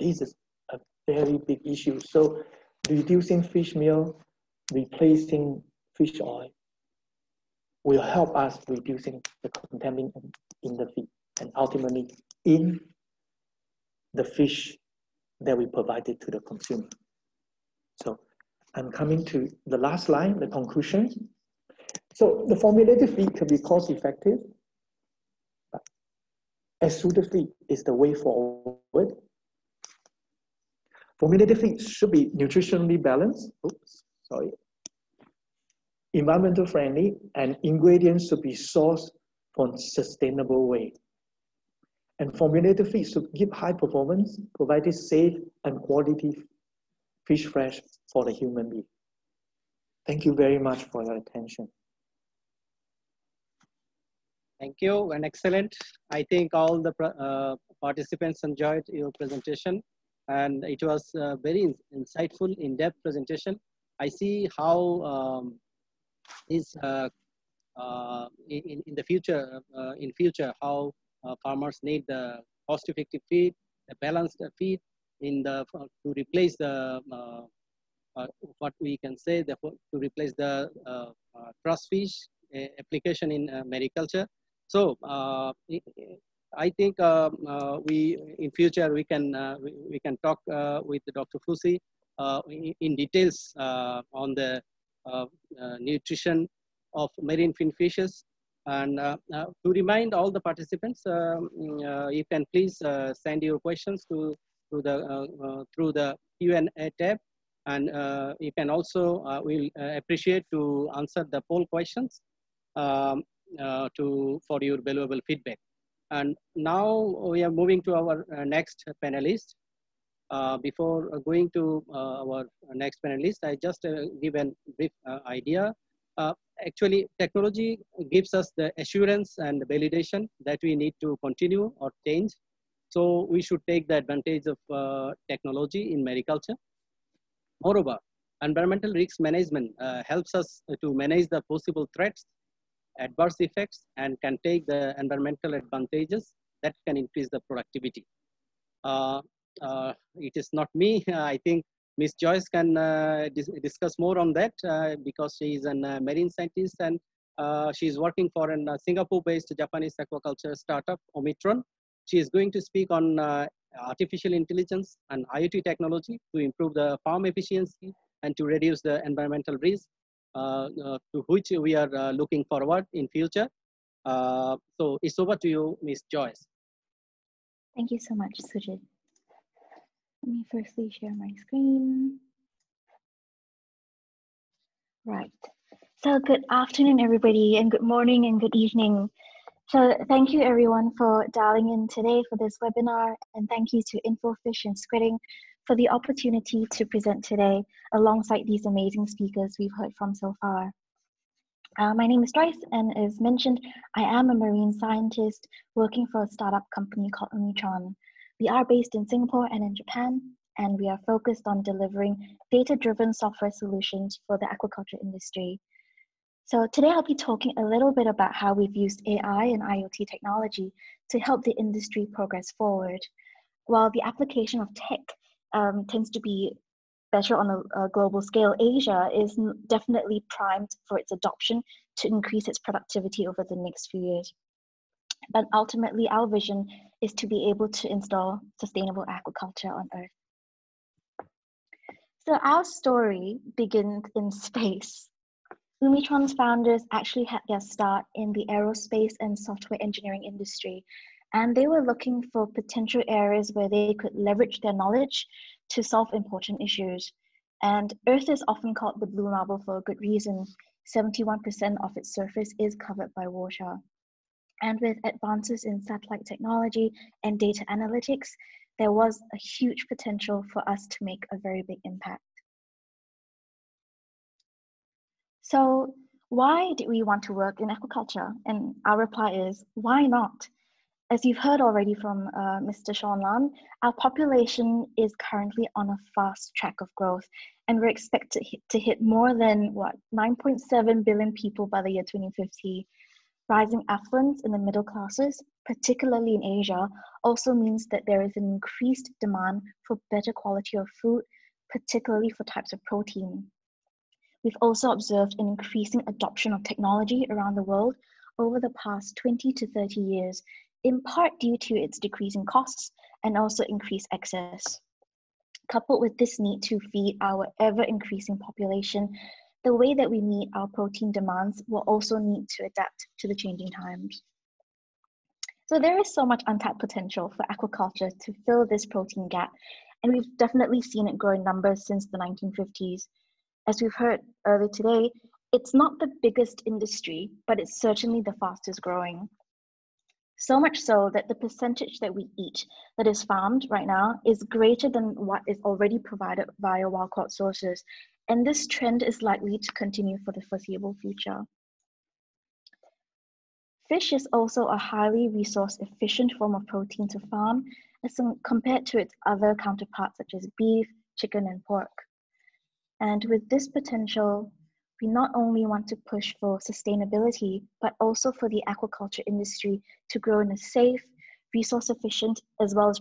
This is a very big issue. So reducing fish meal, replacing fish oil will help us reducing the contaminant in the feed and ultimately in the fish that we provided to the consumer. So I'm coming to the last line, the conclusion. So the formulated feed can be cost effective, but extruded feed is the way forward. Formulated feed should be nutritionally balanced. Oops, sorry. Environmental friendly and ingredients should be sourced from sustainable way. And formulated feed should give high performance, provided safe and quality fish fresh for the human being. Thank you very much for your attention. Thank you and excellent. I think all the uh, participants enjoyed your presentation and it was a very insightful, in-depth presentation. I see how um, is uh, uh, in, in the future, uh, in future, how uh, farmers need the cost-effective feed, the balanced feed in the to replace the what we can say the, to replace the trash fish application in mariculture. So I think uh, uh, we in future we can uh, we, we, can talk with Dr. Fusi in, in, details on the nutrition of marine fin fishes and uh, uh, to remind all the participants, um, uh, you can please send your questions to through the through the Q&A tab, and you can also will appreciate to answer the poll questions um, to for your valuable feedback. And now we are moving to our next panelist. Uh, before going to uh, our next panelist, I just uh, give a brief idea uh, actually technology gives us the assurance and validation that we need to continue or change. So we should take the advantage of uh, technology in mariculture. Moreover, environmental risk management uh, helps us to manage the possible threats, adverse effects, and can take the environmental advantages that can increase the productivity. Uh, uh, it is not me, I think Miss Joyce can uh, dis discuss more on that uh, because she is a uh, marine scientist and she is working for a Singapore-based Japanese aquaculture startup, Umitron. She is going to speak on artificial intelligence and IoT technology to improve the farm efficiency and to reduce the environmental risk Uh, uh, to which we are uh, looking forward in future. Uh, so it's over to you, Ms. Joyce. Thank you so much, Sujit. Let me firstly share my screen. Right. So good afternoon, everybody, and good morning and good evening. So thank you everyone for dialing in today for this webinar, and thank you to InfoFish and Skretting for the opportunity to present today alongside these amazing speakers we've heard from so far. Uh, my name is Joyce, and as mentioned, I am a marine scientist working for a startup company called Umitron. We are based in Singapore and in Japan, and we are focused on delivering data-driven software solutions for the aquaculture industry. So today I'll be talking a little bit about how we've used AI and IoT technology to help the industry progress forward. While the application of tech um, tends to be better on a, a, global scale, Asia is definitely primed for its adoption to increase its productivity over the next few years. But ultimately, our vision is to be able to install sustainable aquaculture on Earth. So our story begins in space. Umitron's founders actually had their start in the aerospace and software engineering industry, and they were looking for potential areas where they could leverage their knowledge to solve important issues. And Earth is often called the blue marble for a good reason. 71% of its surface is covered by water. And with advances in satellite technology and data analytics, there was a huge potential for us to make a very big impact. So why did we want to work in aquaculture? And our reply is, why not? As you've heard already from uh, Mr. Sean Lam, our population is currently on a fast track of growth, and we're expected to hit, to hit more than what 9.7 billion people by the year 2050. Rising affluence in the middle classes, particularly in Asia, also means that there is an increased demand for better quality of food, particularly for types of protein. We've also observed an increasing adoption of technology around the world, over the past 20 to 30 years, in part due to its decreasing costs and also increased access. Coupled with this need to feed our ever increasing population, the way that we meet our protein demands will also need to adapt to the changing times. So there is so much untapped potential for aquaculture to fill this protein gap, and we've definitely seen it grow in numbers since the 1950s. As we've heard earlier today, it's not the biggest industry, but it's certainly the fastest growing. So much so that the percentage that we eat that is farmed right now is greater than what is already provided via wild caught sources. And this trend is likely to continue for the foreseeable future. Fish is also a highly resource efficient form of protein to farm as compared to its other counterparts such as beef, chicken, and pork. And with this potential, we not only want to push for sustainability, but also for the aquaculture industry to grow in a safe, resource efficient, as well as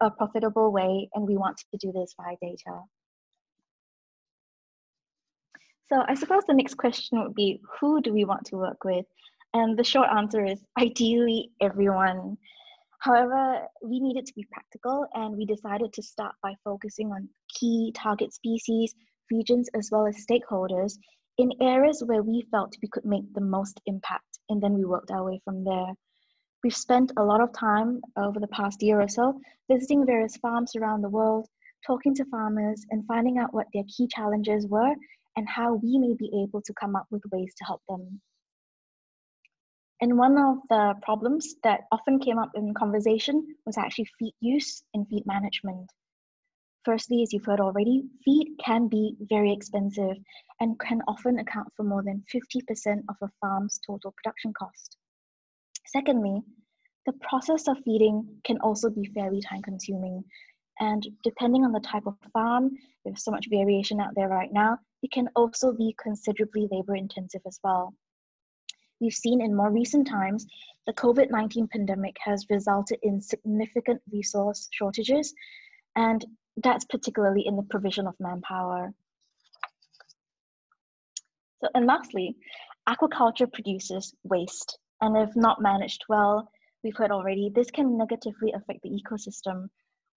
a profitable way, and we want to do this via data. So I suppose the next question would be, who do we want to work with? And the short answer is ideally everyone. However, we needed to be practical and we decided to start by focusing on key target species, regions, as well as stakeholders in areas where we felt we could make the most impact, and then we worked our way from there. We've spent a lot of time over the past year or so visiting various farms around the world, talking to farmers, and finding out what their key challenges were and how we may be able to come up with ways to help them. And one of the problems that often came up in conversation was actually feed use and feed management. Firstly, as you've heard already, feed can be very expensive and can often account for more than 50% of a farm's total production cost. Secondly, the process of feeding can also be fairly time consuming. And depending on the type of farm, there's so much variation out there right now, it can also be considerably labor intensive as well. We've seen in more recent times, the COVID 19 pandemic has resulted in significant resource shortages and that's particularly in the provision of manpower. So, and lastly, aquaculture produces waste, and if not managed well, we've heard already, this can negatively affect the ecosystem.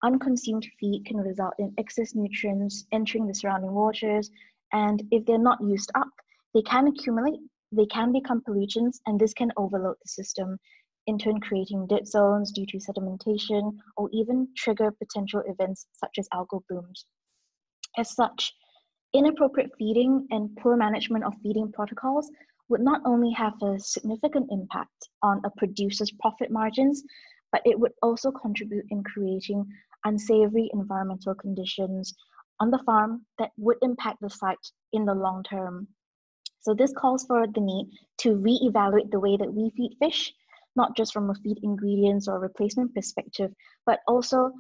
Unconsumed feed can result in excess nutrients entering the surrounding waters, and if they're not used up, they can accumulate, they can become pollutants, and this can overload the system, in turn creating dead zones due to sedimentation or even trigger potential events such as algal blooms. As such, inappropriate feeding and poor management of feeding protocols would not only have a significant impact on a producer's profit margins, but it would also contribute in creating unsavory environmental conditions on the farm that would impact the site in the long term. So this calls for the need to reevaluate the way that we feed fish not just from a feed ingredients or replacement perspective, but also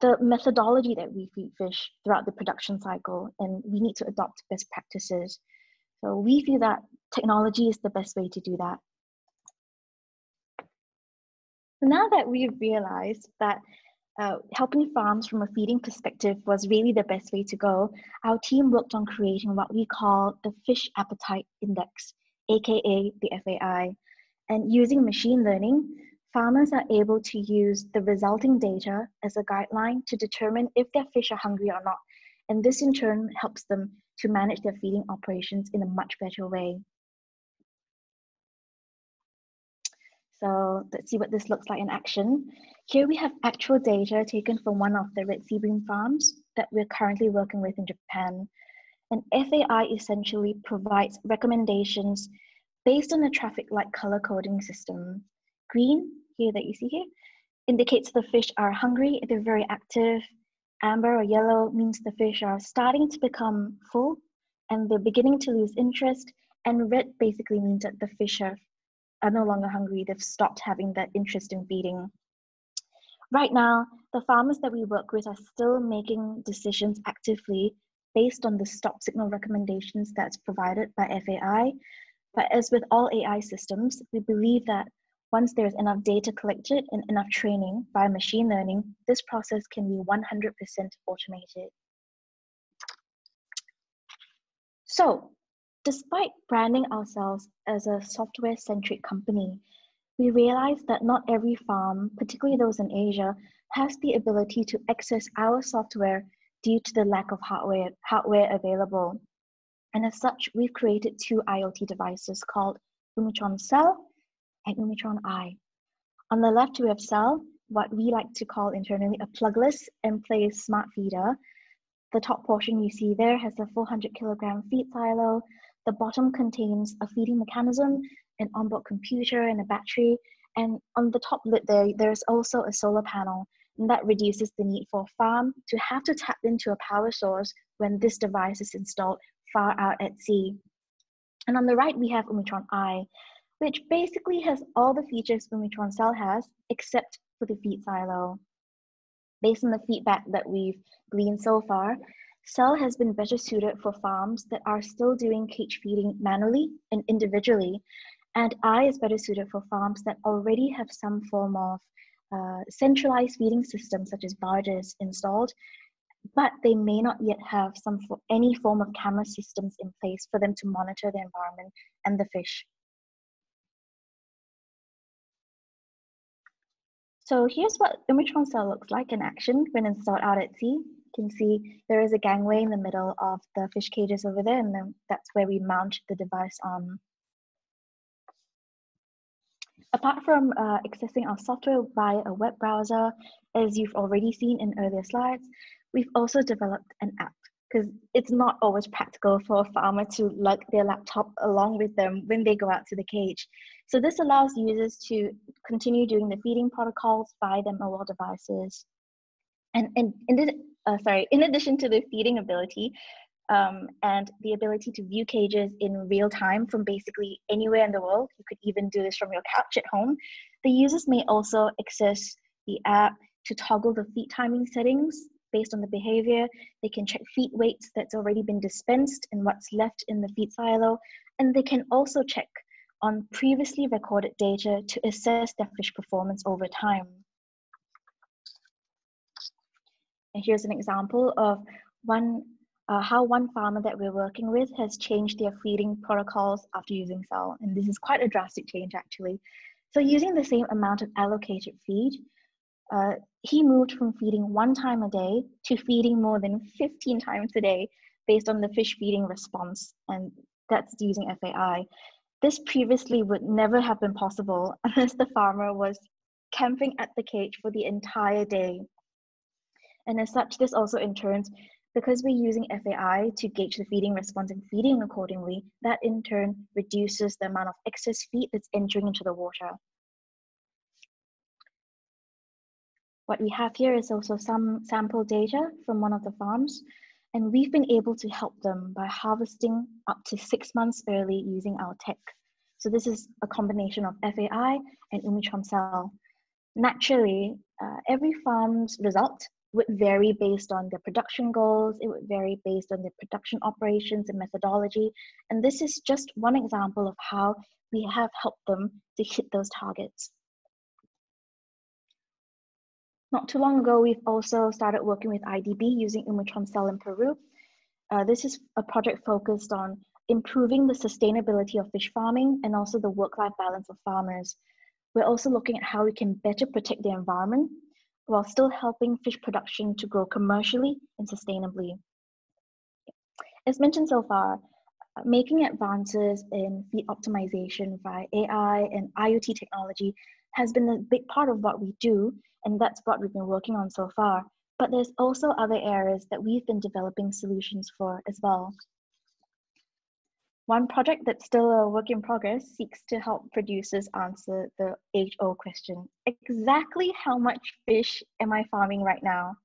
the methodology that we feed fish throughout the production cycle, and we need to adopt best practices. So we feel that technology is the best way to do that. So now that we've realized that uh, helping farms from a feeding perspective was really the best way to go, our team worked on creating what we call the Fish Appetite Index, aka the FAI. And using machine learning, farmers are able to use the resulting data as a guideline to determine if their fish are hungry or not. And this in turn helps them to manage their feeding operations in a much better way. So let's see what this looks like in action. Here we have actual data taken from one of the red sea bream farms that we're currently working with in Japan. And FAI essentially provides recommendations based on a traffic light color coding system. Green, here that you see here, indicates the fish are hungry, they're very active. Amber or yellow means the fish are starting to become full and they're beginning to lose interest. And red basically means that the fish are, are no longer hungry, they've stopped having that interest in feeding. Right now, the farmers that we work with are still making decisions actively based on the stop signal recommendations that's provided by FAI, but as with all AI systems, we believe that once there's enough data collected and enough training by machine learning, this process can be 100% automated. So despite branding ourselves as a software centric company, we realize that not every farm, particularly those in Asia, has the ability to access our software due to the lack of hardware, hardware available. And as such, we've created two IoT devices called Umitron Cell and Umitron Eye. On the left, we have Cell, what we like to call internally a plugless and play smart feeder. The top portion you see there has a 400 kilogram feed silo. The bottom contains a feeding mechanism, an onboard computer, and a battery. And on the top lid there, there's also a solar panel. And that reduces the need for a farm to have to tap into a power source when this device is installed far out at sea. And on the right, we have Umitron Eye, which basically has all the features Umitron Cell has, except for the feed silo. Based on the feedback that we've gleaned so far, Cell has been better suited for farms that are still doing cage feeding manually and individually, and I is better suited for farms that already have some form of uh, centralized feeding systems such as barges installed, but they may not yet have some for any form of camera systems in place for them to monitor the environment and the fish. So here's what Umitron Cell looks like in action when installed out at sea. You can see there is a gangway in the middle of the fish cages over there, and then that's where we mount the device on. Apart from uh, accessing our software via a web browser, as you've already seen in earlier slides, we've also developed an app because it's not always practical for a farmer to lug their laptop along with them when they go out to the cage. So this allows users to continue doing the feeding protocols via their mobile devices. And, and in, uh, sorry, in addition to the feeding ability, um, and the ability to view cages in real time from basically anywhere in the world, you could even do this from your couch at home, the users may also access the app to toggle the feed timing settings based on the behavior. They can check feed weights that's already been dispensed and what's left in the feed silo. And they can also check on previously recorded data to assess their fish performance over time. And here's an example of one uh, how one farmer that we're working with has changed their feeding protocols after using cell. And this is quite a drastic change actually. So using the same amount of allocated feed, uh, he moved from feeding one time a day to feeding more than 15 times a day based on the fish feeding response, and that's using FAI. This previously would never have been possible unless the farmer was camping at the cage for the entire day. And as such, this also in turn, because we're using FAI to gauge the feeding response and feeding accordingly, that in turn reduces the amount of excess feed that's entering into the water. What we have here is also some sample data from one of the farms, and we've been able to help them by harvesting up to six months early using our tech. So this is a combination of FAI and Umitron cell. Naturally, uh, every farm's result would vary based on their production goals, it would vary based on their production operations and methodology. And this is just one example of how we have helped them to hit those targets. Not too long ago, we've also started working with IDB using Umitron Cell in Peru. Uh, this is a project focused on improving the sustainability of fish farming and also the work-life balance of farmers. We're also looking at how we can better protect the environment while still helping fish production to grow commercially and sustainably. As mentioned so far, making advances in feed optimization via AI and IoT technology has been a big part of what we do and that's what we've been working on so far. But there's also other areas that we've been developing solutions for as well. One project that's still a work in progress seeks to help producers answer the age-old question, exactly how much fish am I farming right now?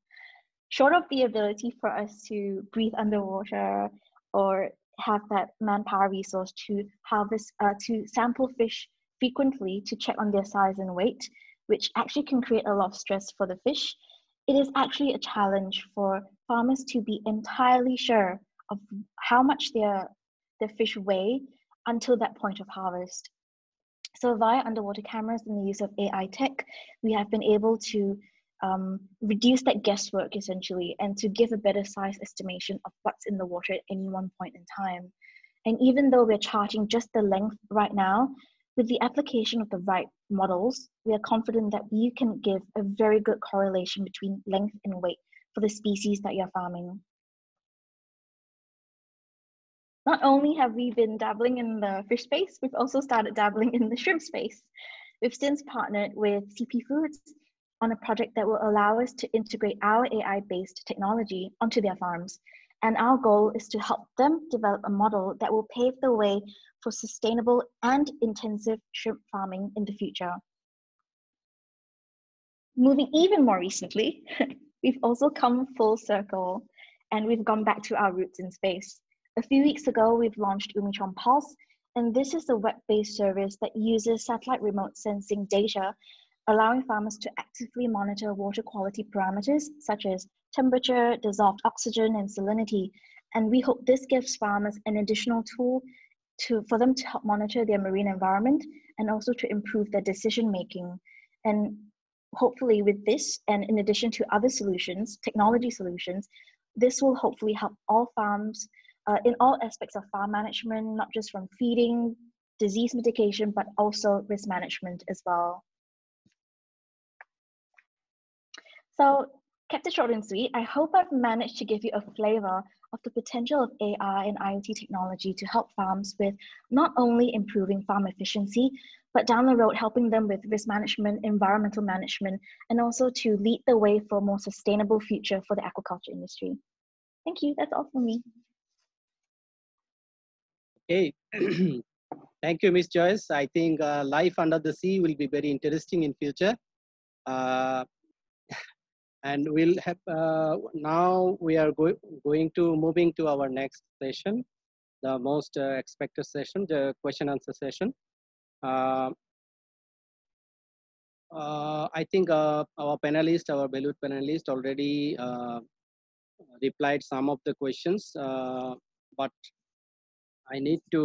Short of the ability for us to breathe underwater or have that manpower resource to harvest, uh, to sample fish frequently to check on their size and weight, which actually can create a lot of stress for the fish, it is actually a challenge for farmers to be entirely sure of how much their, their fish weigh until that point of harvest. So via underwater cameras and the use of AI tech, we have been able to um, reduce that guesswork essentially and to give a better size estimation of what's in the water at any one point in time. And even though we're charting just the length right now, with the application of the right models, we are confident that you can give a very good correlation between length and weight for the species that you're farming. Not only have we been dabbling in the fish space, we've also started dabbling in the shrimp space. We've since partnered with CP Foods on a project that will allow us to integrate our AI-based technology onto their farms. And our goal is to help them develop a model that will pave the way for sustainable and intensive shrimp farming in the future. Moving even more recently, we've also come full circle and we've gone back to our roots in space. A few weeks ago, we've launched Umitron Pulse, and this is a web-based service that uses satellite remote sensing data, allowing farmers to actively monitor water quality parameters such as temperature, dissolved oxygen, and salinity. And we hope this gives farmers an additional tool to, for them to help monitor their marine environment and also to improve their decision making. And hopefully with this, and in addition to other solutions, technology solutions, this will hopefully help all farms uh, in all aspects of farm management, not just from feeding, disease mitigation, but also risk management as well. So kept it short and sweet. I hope I've managed to give you a flavor of the potential of AI and IoT technology to help farms with not only improving farm efficiency, but down the road helping them with risk management, environmental management, and also to lead the way for a more sustainable future for the aquaculture industry. Thank you. That's all for me. Okay. Thank you, Ms. Joyce. I think uh, life under the sea will be very interesting in future. Uh, and we'll have uh, now we are go going to moving to our next session the most uh, expected session the question answer session. Uh, uh i think uh, our panelist our valued panelist already uh, replied some of the questions but i need to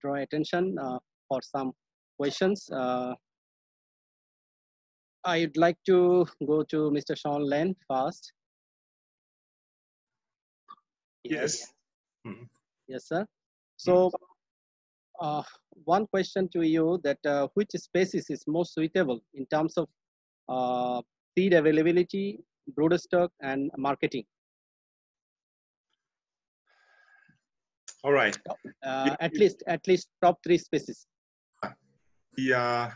draw attention for some questions I'd like to go to Mr. Sean Len first. Yes. Yes, yes sir. So, uh, one question to you that uh, which species is most suitable in terms of uh, seed availability, brooder stock, and marketing? All right. Uh, at least, at least top three species. Yeah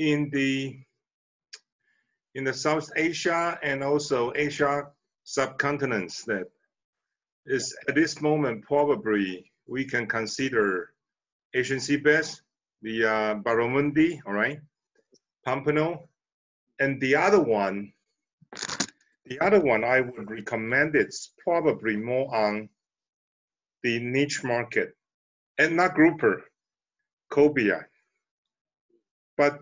in the in the South Asia and also Asia subcontinents that is at this moment probably we can consider Asian sea bass, the uh, Barramundi, all right, Pompano, and the other one, the other one I would recommend it's probably more on the niche market and not grouper, cobia. But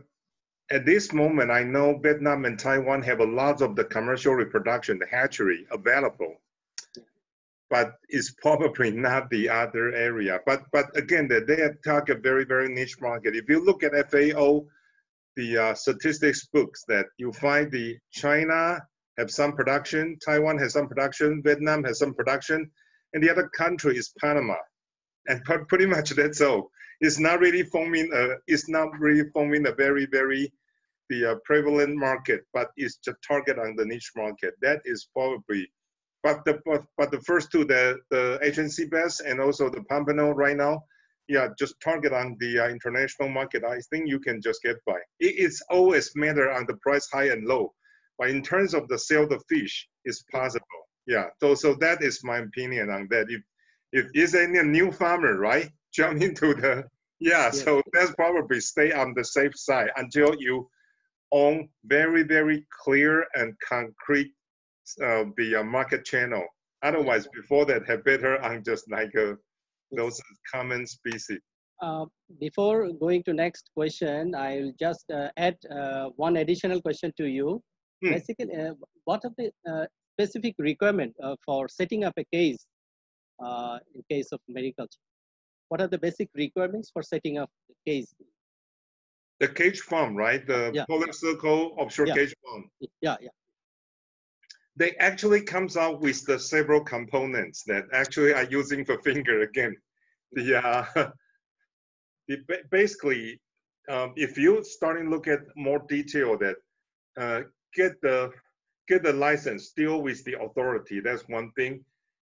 at this moment, I know Vietnam and Taiwan have a lot of the commercial reproduction, the hatchery available, but it's probably not the other area. But but again, they have target very very niche market. If you look at FAO, the uh, statistics books that you find the China have some production, Taiwan has some production, Vietnam has some production, and the other country is Panama, and pretty much that's all. It's not really forming a, it's not really forming a very very the uh, prevalent market, but it's just target on the niche market. That is probably, but the but, but the first two, the the sea bass and also the pompano right now, yeah, just target on the uh, international market. I think you can just get by. It, it's always matter on the price high and low, but in terms of the sale of the fish, it's possible. Yeah, so so that is my opinion on that. If if is any new farmer, right, jump into the yeah, yeah, so that's probably stay on the safe side until you on very, very clear and concrete uh, the uh, market channel. Otherwise, before that, have better on just like uh, those common species. Uh, before going to next question, I'll just uh, add uh, one additional question to you. Hmm. Basically, what are the specific requirement for setting up a case in case of mariculture? What are the basic requirements for setting up a case the cage farm, right? The yeah. polar circle offshore yeah. cage farm. Yeah, yeah. they actually comes out with the several components that actually are using the finger again. The, uh, the basically, um, if you starting look at more detail that uh, get the get the license deal with the authority. That's one thing.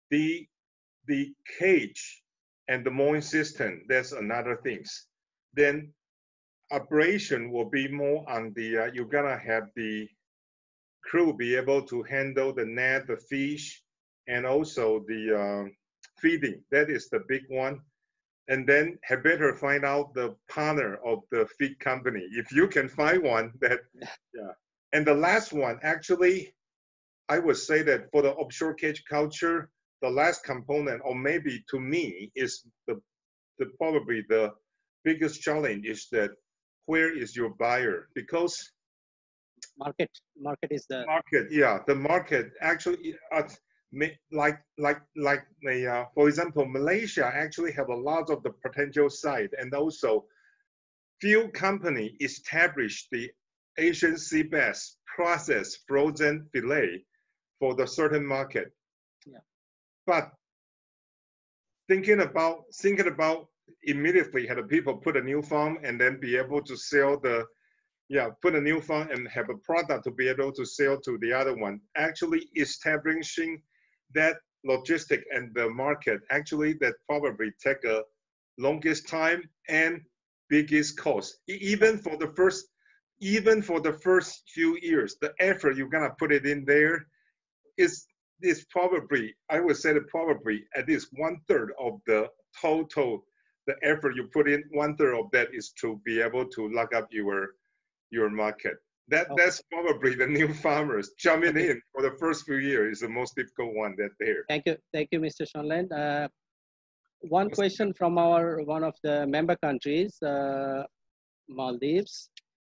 The the cage and the mooring system. That's another things. Then operation will be more on the. Uh, you're gonna have the crew be able to handle the net, the fish, and also the uh, feeding. That is the big one. And then have better find out the partner of the feed company. If you can find one that, yeah. And the last one, actually, I would say that for the offshore cage culture, the last component, or maybe to me, is the, the probably the biggest challenge is that where is your buyer? Because market market is the market yeah the market actually uh, like like like the uh, for example malaysia actually have a lot of the potential site and also few company established the asian sea bass process frozen fillet for the certain market yeah but thinking about thinking about immediately had people put a new farm and then be able to sell the yeah, put a new fund and have a product to be able to sell to the other one. Actually establishing that logistic and the market, actually that probably take a longest time and biggest cost. Even for the first, even for the first few years, the effort you're gonna put it in there is is probably, I would say that probably at least one third of the total, the effort you put in, one third of that is to be able to lock up your your market. That Okay. that's probably the new farmers jumping in for the first few years is the most difficult one that there. Thank you, thank you, Mr. Shonland. Uh, one question from our one of the member countries, uh, Maldives.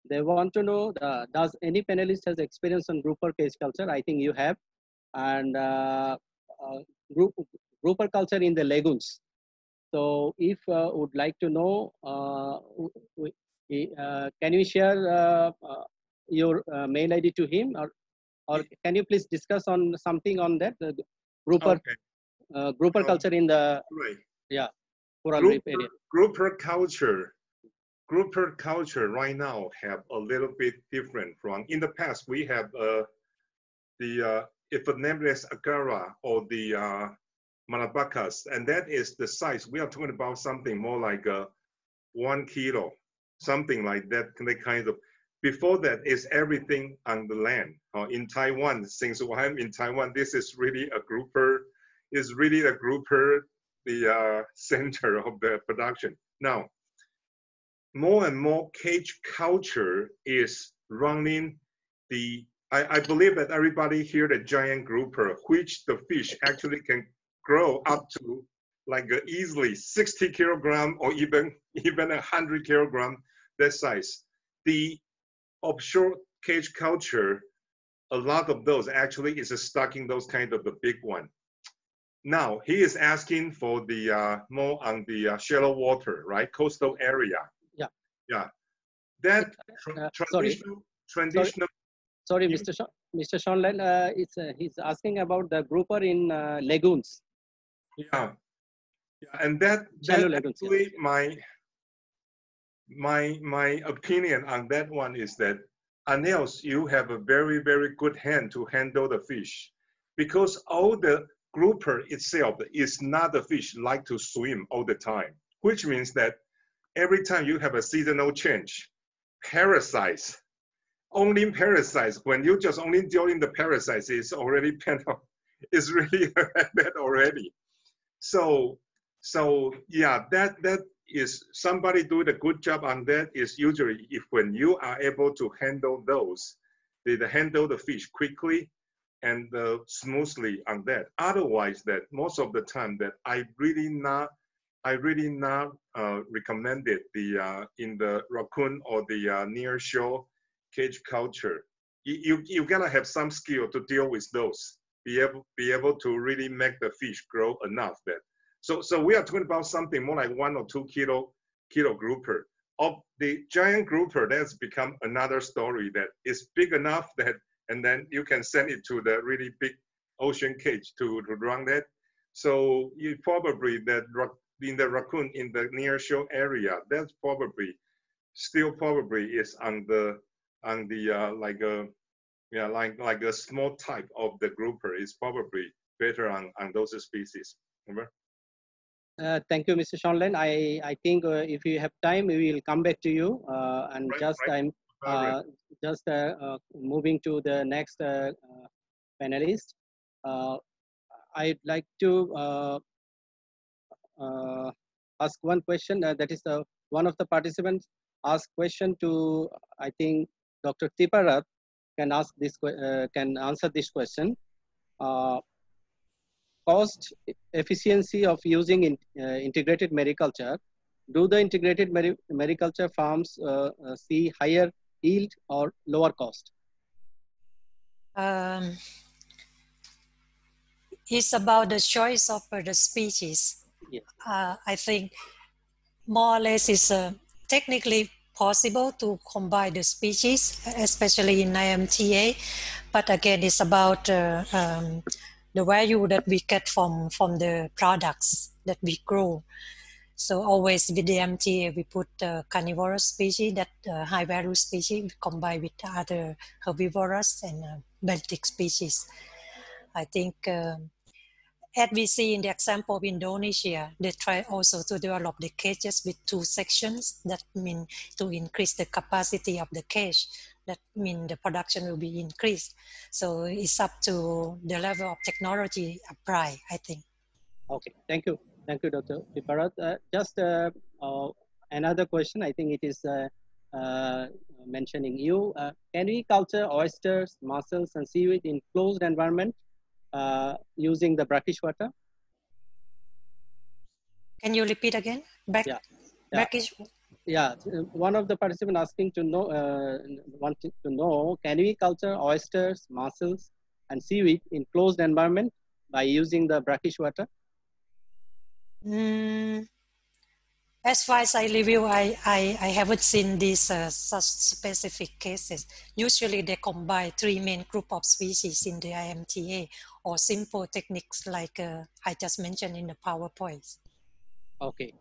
They want to know: uh, Does any panelist has experience on grouper case culture? I think you have, and uh, uh, group grouper culture in the lagoons. So, if uh, would like to know, uh, uh, can you share uh, uh, your uh, mail ID to him, or or can you please discuss on something on that? Grouper Okay, uh, grouper Oh. culture in the right. coral reef Grouper, area. grouper culture, grouper culture right now have a little bit different from in the past. We have uh, the uh, if the name is agara or the malabaricus, and that is the size. We are talking about something more like uh, one kilo, something like that. The kind of before that is everything on the land. Uh, in Taiwan, since I'm in Taiwan, this is really a grouper. Is really a grouper the uh, center of the production. Now, more and more cage culture is running the, I, I believe that everybody here, the giant grouper, which the fish actually can grow up to like uh, easily 60 kilogram or even, even 100 kilogram, that size. The offshore cage culture, a lot of those actually is stocking those kind of the big one. Now he is asking for the uh, more on the uh, shallow water, right, coastal area. Yeah. Yeah. That tra- Uh, sorry. traditional, traditional. Sorry, Mr. Sean, Mr. Shonland, uh, it's, uh, he's asking about the grouper in uh, lagoons, Yeah. Yeah, and that shallow that yeah. actually my my my opinion on that one is that Anels, you have a very very good hand to handle the fish, because all the grouper itself is not a fish like to swim all the time, which means that every time you have a seasonal change, parasites, only parasites. When you just only dealing the parasites, it's already pent up. It's really bad already. So so yeah, that that is somebody doing a good job on that is usually if when you are able to handle those, they, handle the fish quickly and uh, smoothly on that. Otherwise, that most of the time that I really not I really not uh, recommended the uh, in the raccoon or the uh, near shore cage culture. You, you you gotta have some skill to deal with those. Be able be able to really make the fish grow enough that so, so we are talking about something more like one or two kilo kilo grouper. Of the giant grouper, that's become another story that is big enough that and then you can send it to the really big ocean cage to, to run that. So you probably that in the raccoon in the near shore area, that's probably still probably is on the on the uh, like a yeah like like a small type of the grouper is probably better on on those species. Remember? Uh, thank you, Mr. Sean I, I think uh, if you have time, we will come back to you. Uh, and right, just right. I'm uh, just uh, uh, moving to the next panelist. I'd like to ask one question. that is the one of the participants asked question to, I think, Dr. Tipparat can ask this can answer this question cost efficiency of using in, uh, integrated mariculture, do the integrated mariculture farms uh, uh, see higher yield or lower cost? Um, it's about the choice of the species. Uh, I think more or less it's uh, technically possible to combine the species, especially in IMTA. But again, it's about uh, um, the value that we get from from the products that we grow. So always with the MTA, we put uh, carnivorous species, that uh, high value species combined with other herbivorous and uh, Baltic species. I think um, as we see in the example of Indonesia, they try also to develop the cages with two sections. That mean to increase the capacity of the cage that mean the production will be increased. So it's up to the level of technology applied, I think. Okay, thank you. Thank you, Dr. Tipparat. Uh, just uh, uh, another question, I think it is uh, uh, mentioning you. Uh, can we culture oysters, mussels, and seaweed in closed environment using the brackish water? Can you repeat again? Back, yeah. yeah. Brackish yeah, one of the participants asking to know, uh, wanting to know, can we culture oysters, mussels, and seaweed in closed environment by using the brackish water? Mm, as far as I review, I, I, I haven't seen these uh, such specific cases. Usually they combine three main group of species in the IMTA or simple techniques like uh, I just mentioned in the PowerPoint. Okay,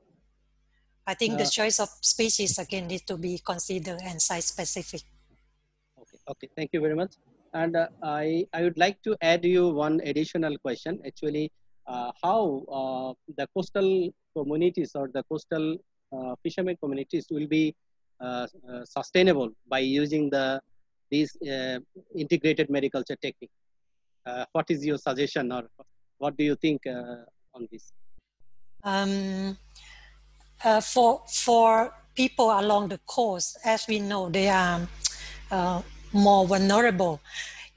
I think uh, the choice of species again need to be considered and site specific. Okay, okay, thank you very much. And uh, I, I would like to add you one additional question. Actually, uh, how uh, the coastal communities or the coastal uh, fishermen communities will be uh, sustainable by using the these integrated mariculture technique. What is your suggestion or what do you think on this? Um, uh, for for people along the coast, as we know, they are uh, more vulnerable.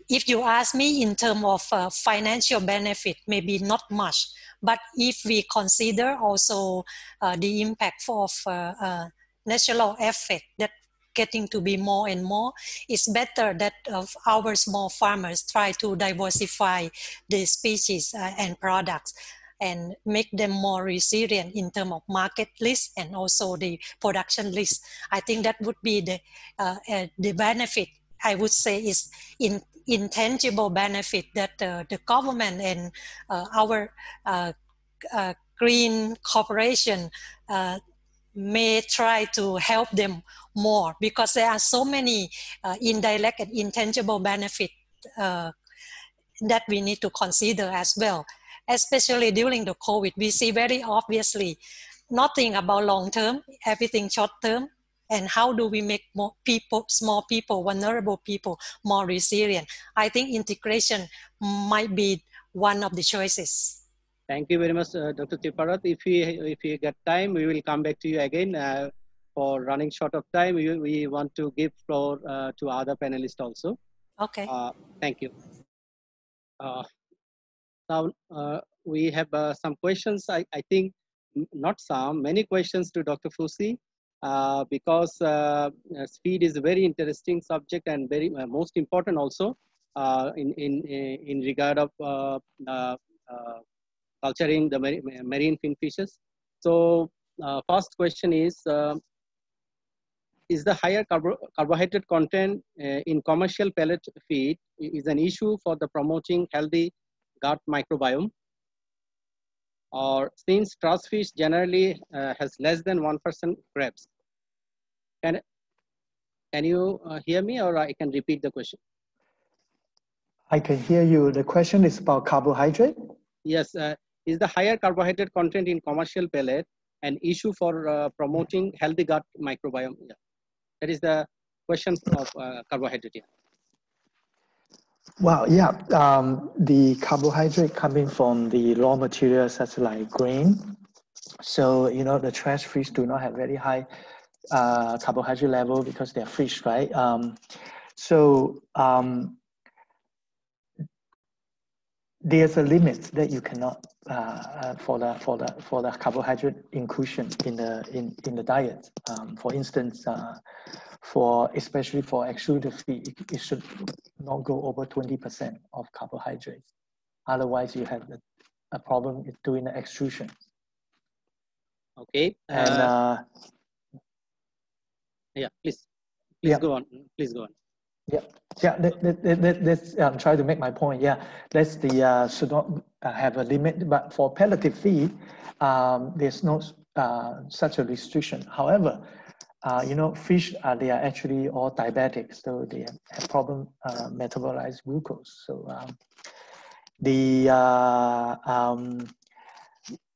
If you ask me in terms of uh, financial benefit, maybe not much. But if we consider also uh, the impact of uh, uh, natural effect that getting to be more and more, it's better that of our small farmers try to diversify the species and products and make them more resilient in terms of market list and also the production list. I think that would be the uh, uh, the benefit. I would say is in intangible benefit that uh, the government and uh, our uh, uh, green corporation may try to help them more because there are so many uh, indirect and intangible benefit uh, that we need to consider as well especially during the COVID, we see very obviously nothing about long term, everything short term. And how do we make more people, small people, vulnerable people more resilient? I think integration might be one of the choices. Thank you very much, uh, Dr. Tipparat. If we if we get time, we will come back to you again. Uh, for running short of time, we, we want to give floor uh, to other panelists also. Okay. Uh, thank you. Uh, now, uh, we have uh, some questions, I, I think, not some, many questions to Dr. Fusi, uh, because speed is a very interesting subject and very uh, most important also in, in, in regard of culturing the marine fin fishes. So first question is, is the higher carbo carbohydrate content uh, in commercial pellet feed is an issue for the promoting healthy gut microbiome? Or since trash fish generally uh, has less than 1% crabs? Can, can you uh, hear me or I can repeat the question? I can hear you. The question is about carbohydrate? Yes. Uh, is the higher carbohydrate content in commercial pellet an issue for uh, promoting healthy gut microbiome? Yeah. That is the question of uh, carbohydrate. Yeah. Well, yeah, um, the carbohydrate coming from the raw materials such like grain. So, you know, the trash fish do not have very high uh, carbohydrate level because they're fish, right? Um, so um, there's a limit that you cannot uh, uh, for the for the for the carbohydrate inclusion in the in in the diet. Um, for instance, uh, for especially for extruded feed, it, it, should not go over twenty percent of carbohydrates. Otherwise, you have a, problem doing the extrusion. Okay. And uh, yeah, please, please yeah. go on. Please go on. Yeah, yeah. That, that, that, that's I'm trying to make my point. Yeah, that's the uh, should not uh, have a limit, but for pelleted feed, um, there's no uh, such a restriction. However, uh, you know, fish uh, they are actually all diabetic, so they have problem uh, metabolize glucose. So um, the uh, um,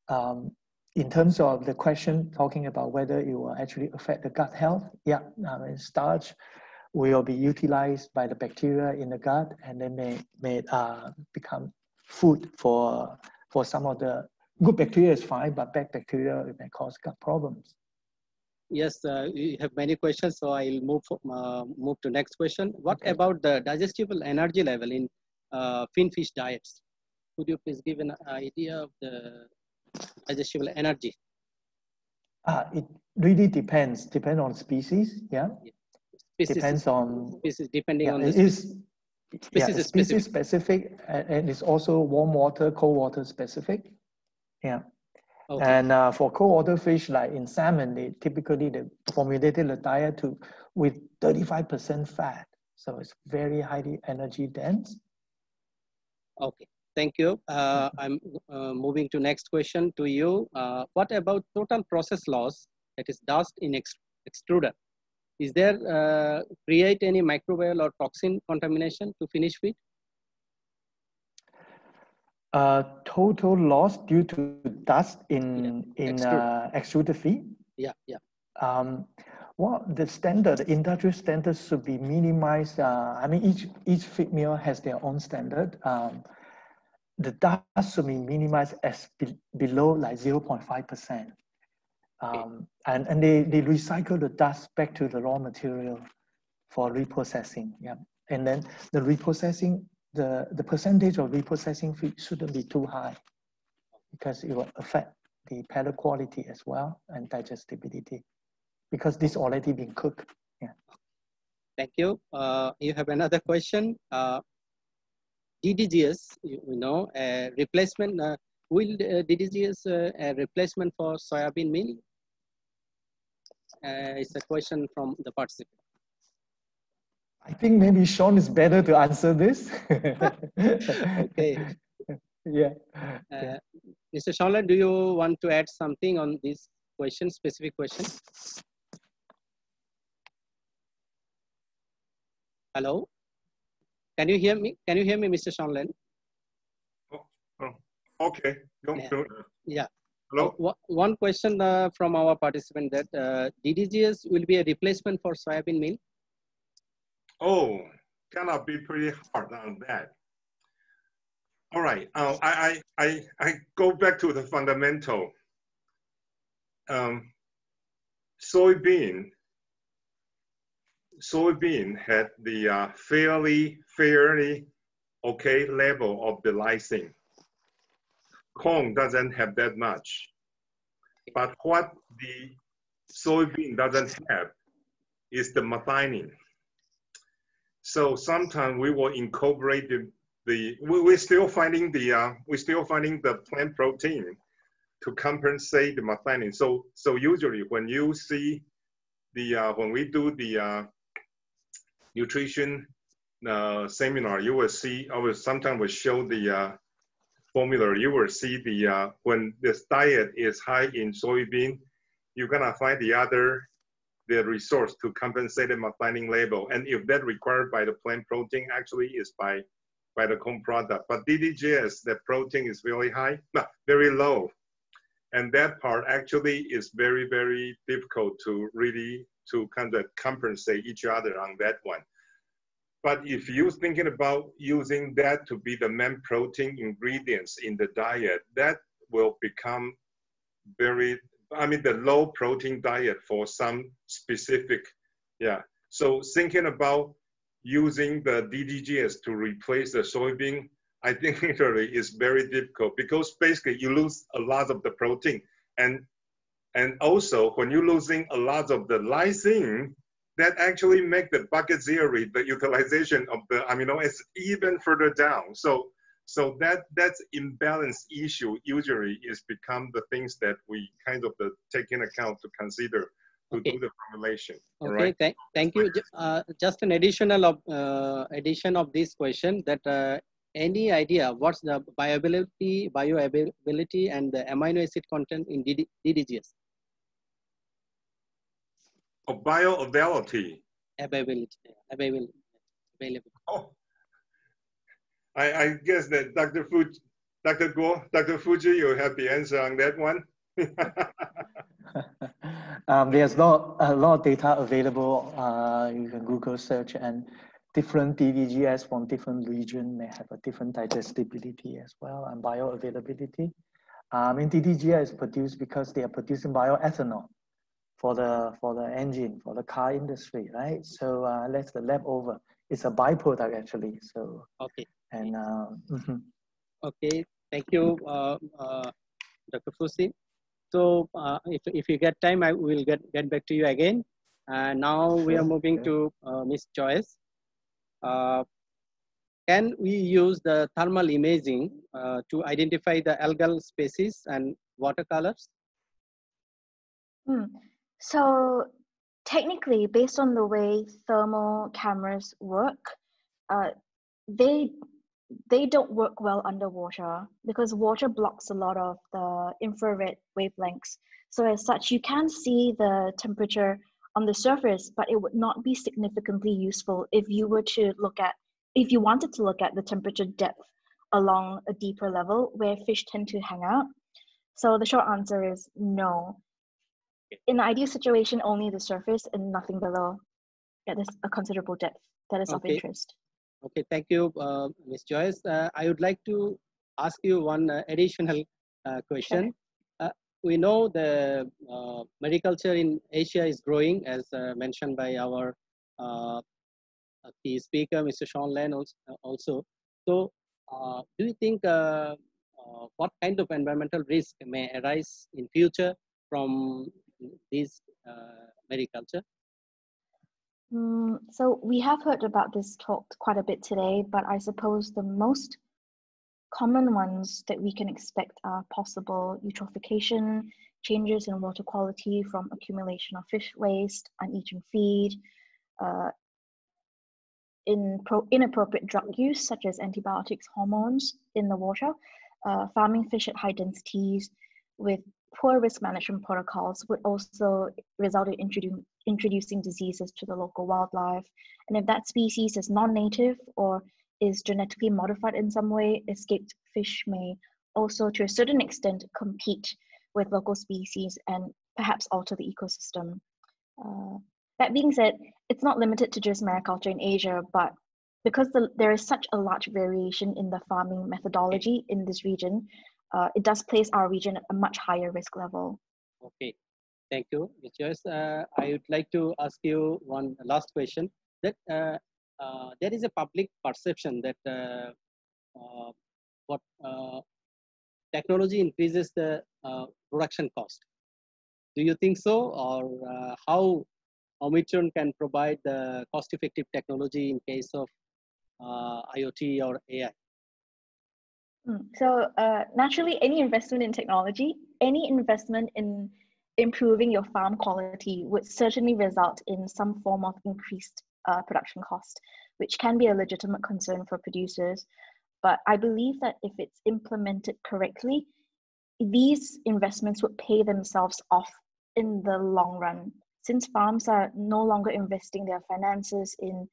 um, in terms of the question talking about whether it will actually affect the gut health, yeah, I mean, starch will be utilized by the bacteria in the gut and then may, may uh, become food for, for some of the good bacteria is fine, but bad bacteria may cause gut problems. Yes, uh, we have many questions, so I'll move uh, move to next question. What okay. about the digestible energy level in uh, finfish diets? Could you please give an idea of the digestible energy? Uh, it really depends, depend on species, yeah? yeah species depends on species depending yeah, on it is species, yeah, species specific, and it's also warm water, cold water specific. Yeah. Okay. And uh, for cold water fish, like in salmon, they typically they formulated the diet to with 35% fat. So it's very highly energy dense. Okay, thank you. Uh, mm-hmm. I'm uh, moving to next question to you. Uh, what about total process loss, that is dust in extruder? Is there uh, create any microbial or toxin contamination to finish feed? Uh, total loss due to dust in yeah. in uh, extruded feed. Yeah, yeah. Um, well, the standard, the industrial standards should be minimized. Uh, I mean, each each feed mill has their own standard. Um, the dust should be minimized as be, below like 0.5 percent. Um, and and they, they recycle the dust back to the raw material for reprocessing. Yeah. And then the reprocessing, the, the percentage of reprocessing feed shouldn't be too high because it will affect the pellet quality as well and digestibility because this already been cooked. Yeah. Thank you. Uh, you have another question. Uh, DDGS, you, know, uh, replacement, uh, will uh, DDGS uh, a replacement for soybean meal? Uh, it's a question from the participant. I think maybe Sean is better to answer this. okay. Yeah. Uh, Mr. Sean, do you want to add something on this question, specific question? Hello? Can you hear me? Can you hear me, Mr. Sean Oh, oh, okay. yeah. yeah. Hello? Uh, one question uh, from our participant that uh, DDGS will be a replacement for soybean meal? Oh, gonna be pretty hard on that. All right, uh, I, I, I, I go back to the fundamental. Um, soybean, soybean had the uh, fairly, fairly okay level of the lysine corn doesn't have that much. But what the soybean doesn't have is the methionine. So sometimes we will incorporate the, the we, are still finding the uh, we're still finding the plant protein to compensate the methionine. So so usually when you see the uh, when we do the uh, nutrition uh, seminar, you will see. I will sometimes will show the uh, formula. You will see the uh, when this diet is high in soybean, you're gonna find the other the resource to compensate the methionine label. And if that required by the plant protein, actually is by by the corn product. But DDGS, the protein is really high, no, very low. And that part actually is very, very difficult to really to kind of compensate each other on that one. But if you're thinking about using that to be the main protein ingredients in the diet, that will become very, I mean, the low protein diet for some specific, yeah. So thinking about using the DDGS to replace the soybean, I think literally is very difficult because basically you lose a lot of the protein. And, and also when you're losing a lot of the lysine, that actually make the bucket theory, the utilization of the amino acids even further down. So, so that that's imbalance issue usually is become the things that we kind of the, take in account to consider to Okay. do the formulation. all Okay, right? thank, thank you. Uh, just an additional of uh, addition of this question that uh, any idea what's the bioavailability, bioavailability, and the amino acid content in DD, DDGS Of bioavailability. availability, availability, availability. Oh, I, I guess that Dr. Fuji, Dr. Guo, Dr. Fuji, you have the answer on that one. um, there's not a lot of data available. Uh, you can Google search and different DDGS from different region may have a different digestibility as well and bioavailability. Um, in DDGS is produced because they are producing bioethanol for the for the engine for the car industry, right? So uh, that's the leftover. It's a byproduct actually. So Okay, and uh, mhm. okay. Thank you, uh, uh, Dr. Fusi. So uh, if, if you get time, I will get, get back to you again. And now we are moving sure. to uh, Ms. Joyce. Uh, can we use the thermal imaging uh, to identify the algal species and watercolors? Hmm. So technically, based on the way thermal cameras work, uh, they they don't work well underwater because water blocks a lot of the infrared wavelengths. So as such, you can see the temperature on the surface, but it would not be significantly useful if you were to look at if you wanted to look at the temperature depth along a deeper level where fish tend to hang out. So the short answer is no in the ideal situation, only the surface and nothing below at this a considerable depth that is of interest. Okay, thank you, uh, Ms. Joyce. Uh, I would like to ask you one uh, additional uh, question. Uh, we know the uh, mariculture in Asia is growing, as uh, mentioned by our key speaker, Mr. Sean Len also. also. So, uh, do you think uh, uh, what kind of environmental risk may arise in future from this uh, mariculture? Mm, so we have heard about this talked quite a bit today, but I suppose the most common ones that we can expect are possible eutrophication, changes in water quality from accumulation of fish waste, uneaten feed, uh, in pro- inappropriate drug use such as antibiotics, hormones in the water, uh, farming fish at high densities with poor risk management protocols would also result in introdu- introducing diseases to the local wildlife. And if that species is non-native or is genetically modified in some way, escaped fish may also to a certain extent compete with local species and perhaps alter the ecosystem. Uh, that being said, it's not limited to just mariculture in Asia, but because the, there is such a large variation in the farming methodology in this region, uh, it does place our region at a much higher risk level. Okay, thank you, Ms. Joyce. Uh, I would like to ask you one last question. That uh, uh, there is a public perception that uh, uh, what technology increases the production cost. Do you think so, or how Umitron can provide the cost-effective technology in case of IoT or AI? Mm, So uh, naturally, any investment in technology, any investment in improving your farm quality would certainly result in some form of increased uh, production cost, which can be a legitimate concern for producers. But I believe that if it's implemented correctly, these investments would pay themselves off in the long run. Since farms are no longer investing their finances in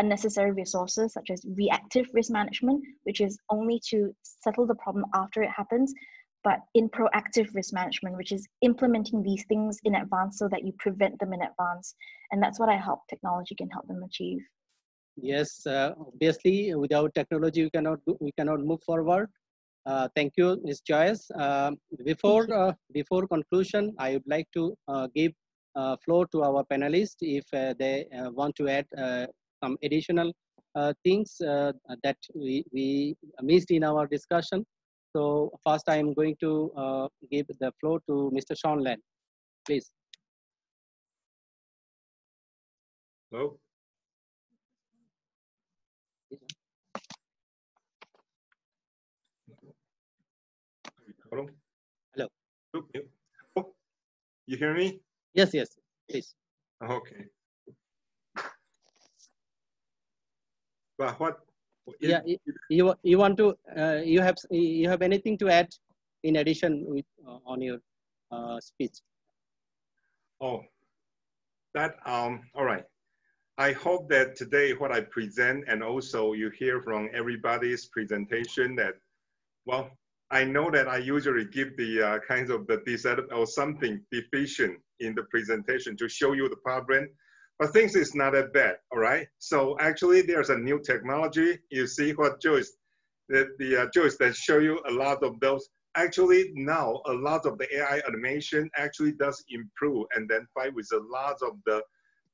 unnecessary resources such as reactive risk management, which is only to settle the problem after it happens, but in proactive risk management, which is implementing these things in advance so that you prevent them in advance. And that's what I hope technology can help them achieve. Yes, uh, obviously, without technology, we cannot we cannot move forward. Uh, thank you, Ms. Joyce. Uh, before uh, before conclusion, I would like to uh, give uh, floor to our panelists if they want to add some additional things that we, we missed in our discussion. So first I am going to uh, give the floor to Mr. Sean Len, please. Hello. Hello. Hello. Oh, you hear me? Yes, yes, please. Okay. But what yeah you you want to uh, you have you have anything to add in addition with uh, on your uh, speech? Oh that um all right. I hope that today what i present and also you hear from everybody's presentation that well i know that i usually give the uh, kinds of the disadvantage or something deficient in the presentation to show you the problem but things is not that bad, all right? So actually there's a new technology. You see what Joyce, the, the uh, Joyce that show you a lot of those. Actually now a lot of the AI automation actually does improve and then fight with a lot of the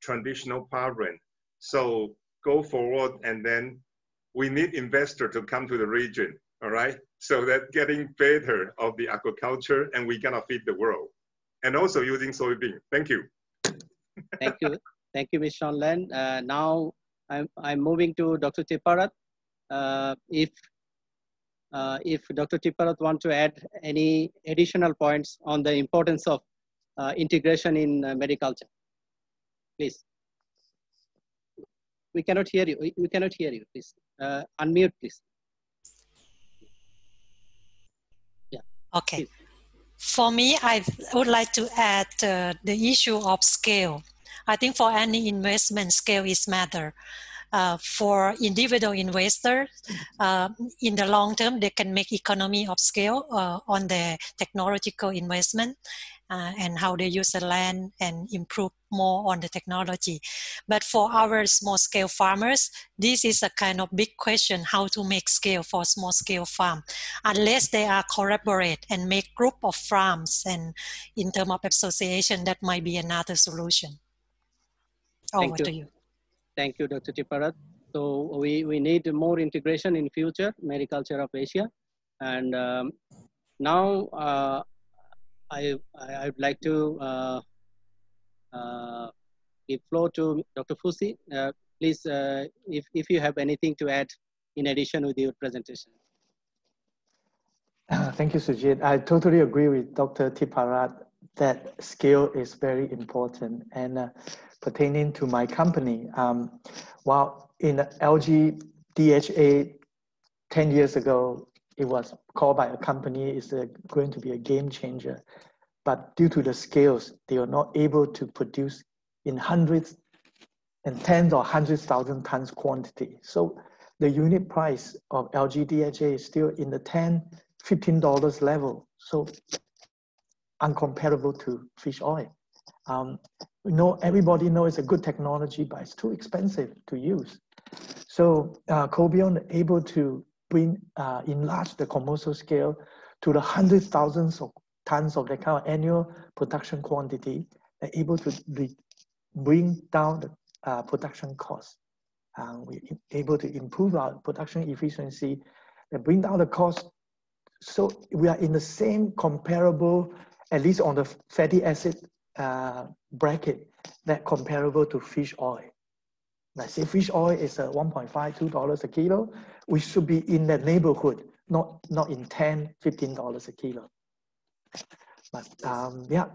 traditional pattern. So go forward and then we need investor to come to the region, all right? So that getting better of the agriculture and we gonna feed the world. And also using soybean. Thank you. Thank you. Thank you, Ms. Sean Len. Uh, now I'm, I'm moving to Dr. Tipparat. Uh, if uh, if Dr. Tipparat want to add any additional points on the importance of uh, integration in uh, mariculture, please. We cannot hear you. We cannot hear you. Please uh, unmute, please. Yeah. Okay. Please. For me, I would like to add the issue of scale I think for any investment, scale is matter. Uh, for individual investors, uh, in the long term, they can make economy of scale uh, on the technological investment uh, and how they use the land and improve more on the technology. But for our small scale farmers, this is a kind of big question how to make scale for small scale farm. Unless they are collaborate and make group of farms and in terms of association, that might be another solution. Thank you. you. Thank you, Dr. Tipparat. So we, we need more integration in future, mariculture of Asia. And um, now uh, I, I would like to uh, uh, give floor to Dr. Fusi. Uh, please, uh, if, if you have anything to add in addition with your presentation. Uh, thank you, Sujit. I totally agree with Dr. Tipparat that scale is very important. And uh, pertaining to my company. Um, while in algal DHA 10 years ago, it was called by a company is going to be a game changer. But due to the scales, they are not able to produce in hundreds and tens or hundreds thousand tons quantity. So the unit price of algal DHA is still in the 10, $15 level. So uncomparable to fish oil. Um, we know everybody knows it's a good technology, but it's too expensive to use. So uh, Corbion able to bring uh, enlarge the commercial scale to the hundreds thousands of tons of the kind of annual production quantity, and able to bring down the uh, production cost. Uh, we able to improve our production efficiency and bring down the cost. So we are in the same comparable, at least on the fatty acid uh, bracket that comparable to fish oil. Let's say fish oil is a 1.5, $2 a kilo. We should be in that neighborhood, not, not in 10, $15 a kilo. But um, yeah,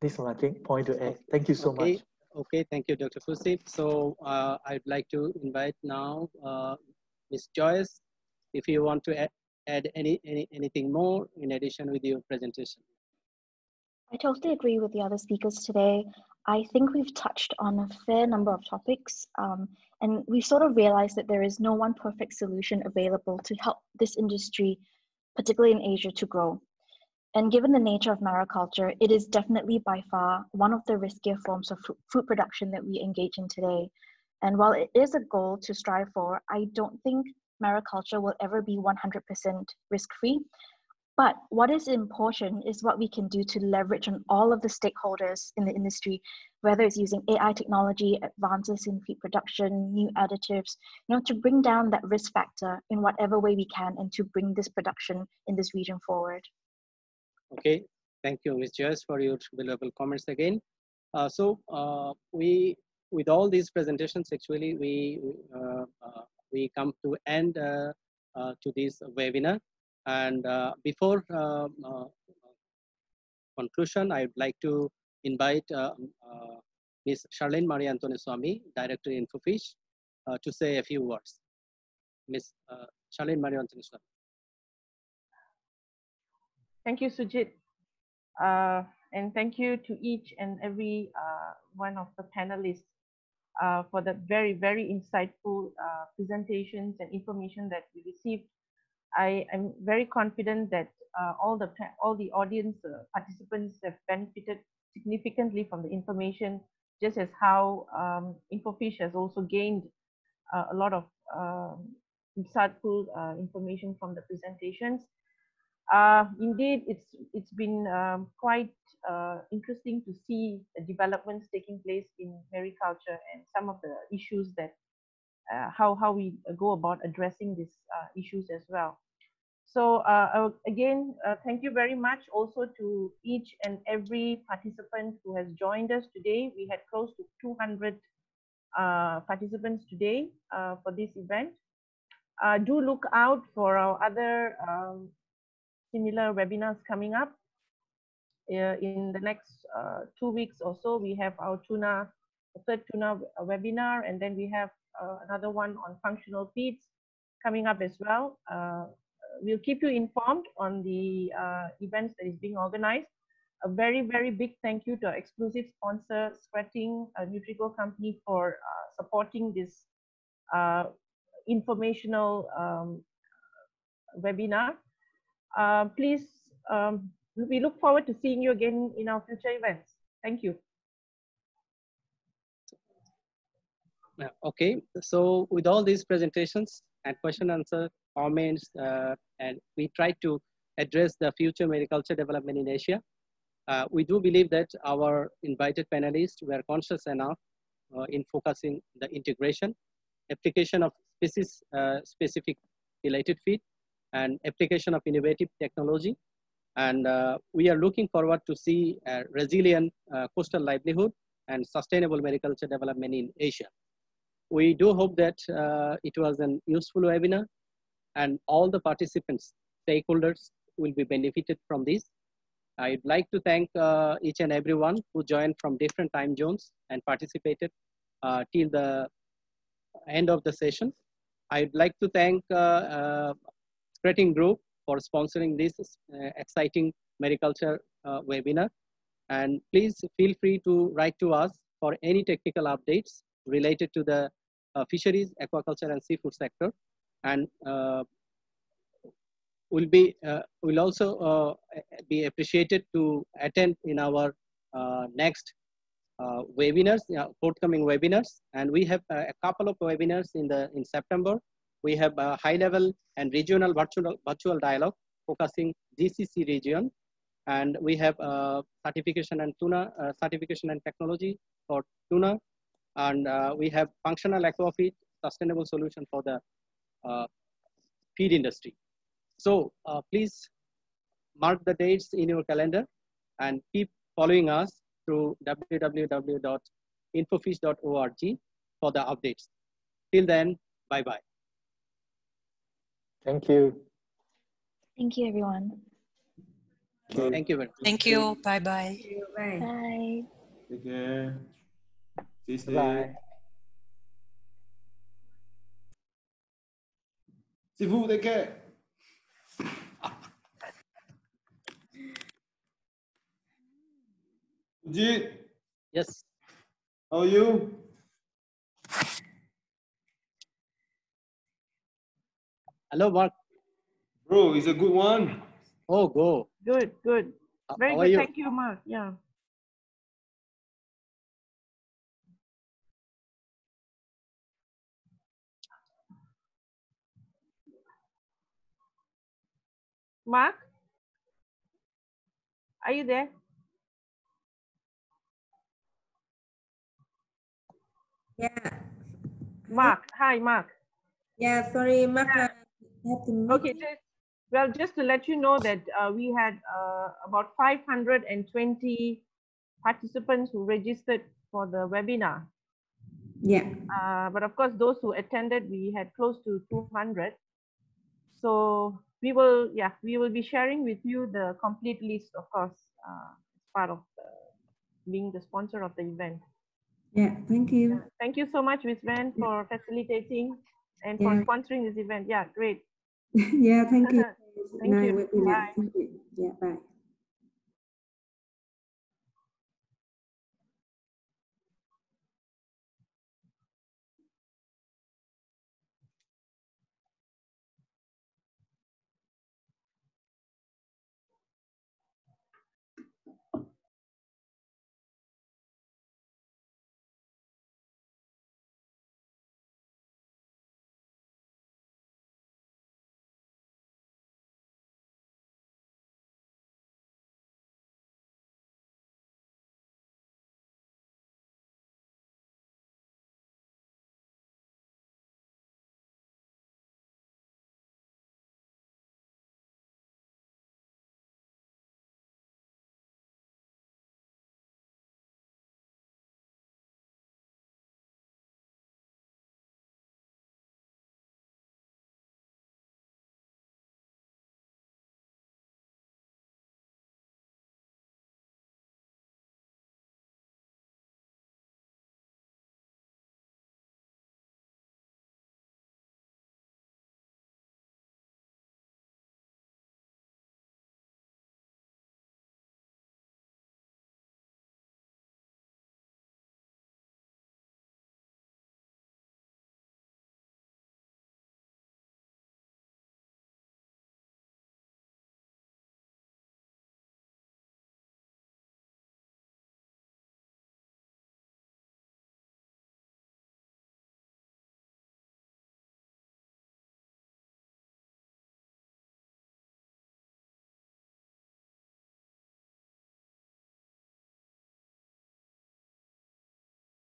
this is my point to add. Thank you so okay. much. Okay, thank you, Dr. Fusit. So uh, I'd like to invite now uh, Ms. Joyce, if you want to add, add any, any anything more in addition with your presentation. I totally agree with the other speakers today. I think we've touched on a fair number of topics, um, and we sort of realized that there is no one perfect solution available to help this industry, particularly in Asia, to grow. And given the nature of mariculture, it is definitely by far one of the riskier forms of food production that we engage in today. And while it is a goal to strive for, I don't think mariculture will ever be 100% risk free. But what is important is what we can do to leverage on all of the stakeholders in the industry, whether it's using AI technology, advances in feed production, new additives, you know, to bring down that risk factor in whatever way we can and to bring this production in this region forward. Okay, thank you, Ms. Joyce, for your valuable comments again. Uh, so uh, we, with all these presentations, actually, we uh, uh we come to end uh, uh, to this webinar. And before um, conclusion, I'd like to invite Ms. Shirlene Maria Anthonysamy, Director Infofish, to say a few words. Ms. Shirlene Maria Anthonysamy. Thank you, Sujit. Uh, and thank you to each and every uh, one of the panelists uh, for the very, very insightful uh, presentations and information that we received. I am very confident that uh, all the all the audience uh, participants have benefited significantly from the information, just as how um, Infofish has also gained a lot of um, insightful information from the presentations. Uh, indeed, it's it's been um, quite uh, interesting to see the developments taking place in mariculture and some of the issues that uh, how how we go about addressing these uh, issues as well. So uh, again, uh, thank you very much also to each and every participant who has joined us today. We had close to 200 participants today for this event. do look out for our other um, similar webinars coming up. Uh, in the next uh, two weeks or so, we have our tuna, third tuna webinar, and then we have another one on functional feeds coming up as well. Uh, we'll keep you informed on the uh, events that is being organized. A very, very big thank you to our exclusive sponsor, Skretting, a Nutreco company, for uh, supporting this informational um, webinar. Uh, please, um, we look forward to seeing you again in our future events. Thank you. Okay, so with all these presentations and question answer comments, uh, and we try to address the future mariculture development in Asia. Uh, we do believe that our invited panelists were conscious enough uh, in focusing the integration, application of species uh, specific related feed, and application of innovative technology. And uh, we are looking forward to see resilient uh, coastal livelihood and sustainable mariculture development in Asia. We do hope that uh, it was an useful webinar and all the participants, stakeholders will be benefited from this. I'd like to thank uh, each and everyone who joined from different time zones and participated uh, till the end of the session. I'd like to thank uh, Skretting Group for sponsoring this uh, exciting mariculture uh, webinar. And please feel free to write to us for any technical updates related to the uh, fisheries, aquaculture, and seafood sector. And uh, will be uh, will also uh, be appreciated to attend in our next webinars, forthcoming webinars. And we have a couple of webinars in the in September we have a high level and regional virtual, virtual dialogue focusing GCC region. And we have uh, certification and tuna, uh, certification and technology for tuna. And uh, we have functional aquafeed, sustainable solution for the uh, feed industry. So uh, please mark the dates in your calendar and keep following us through www.infofish.org for the updates. Till then, bye-bye. Thank you. Thank you, everyone. Thank you very much. Thank you. Bye-bye. Bye. Bye. Take care. Stay safe. Bye. Sư phụ take care. Jit, Yes. how are you? Hello, Mark. Bro, it's a good one. Oh, go. Good, good. How Very how are good. you? Thank you, Mark. Yeah. Mark? Are you there? Yeah, Mark. Hi, Mark. yeah, sorry, Mark, Yeah. I have to Okay, just, well, just to let you know that uh, we had uh, about 520 participants who registered for the webinar. Yeah, Uh, but of course, those who attended, we had close to 200. So we will, yeah, we will be sharing with you the complete list, of course, uh, as part of the, being the sponsor of the event. yeah, thank you. Thank you so much, Ms. Van, for facilitating and for Yeah. sponsoring this event. Yeah, great. yeah, thank you. Thank you. Bye. Thank you. Yeah, bye.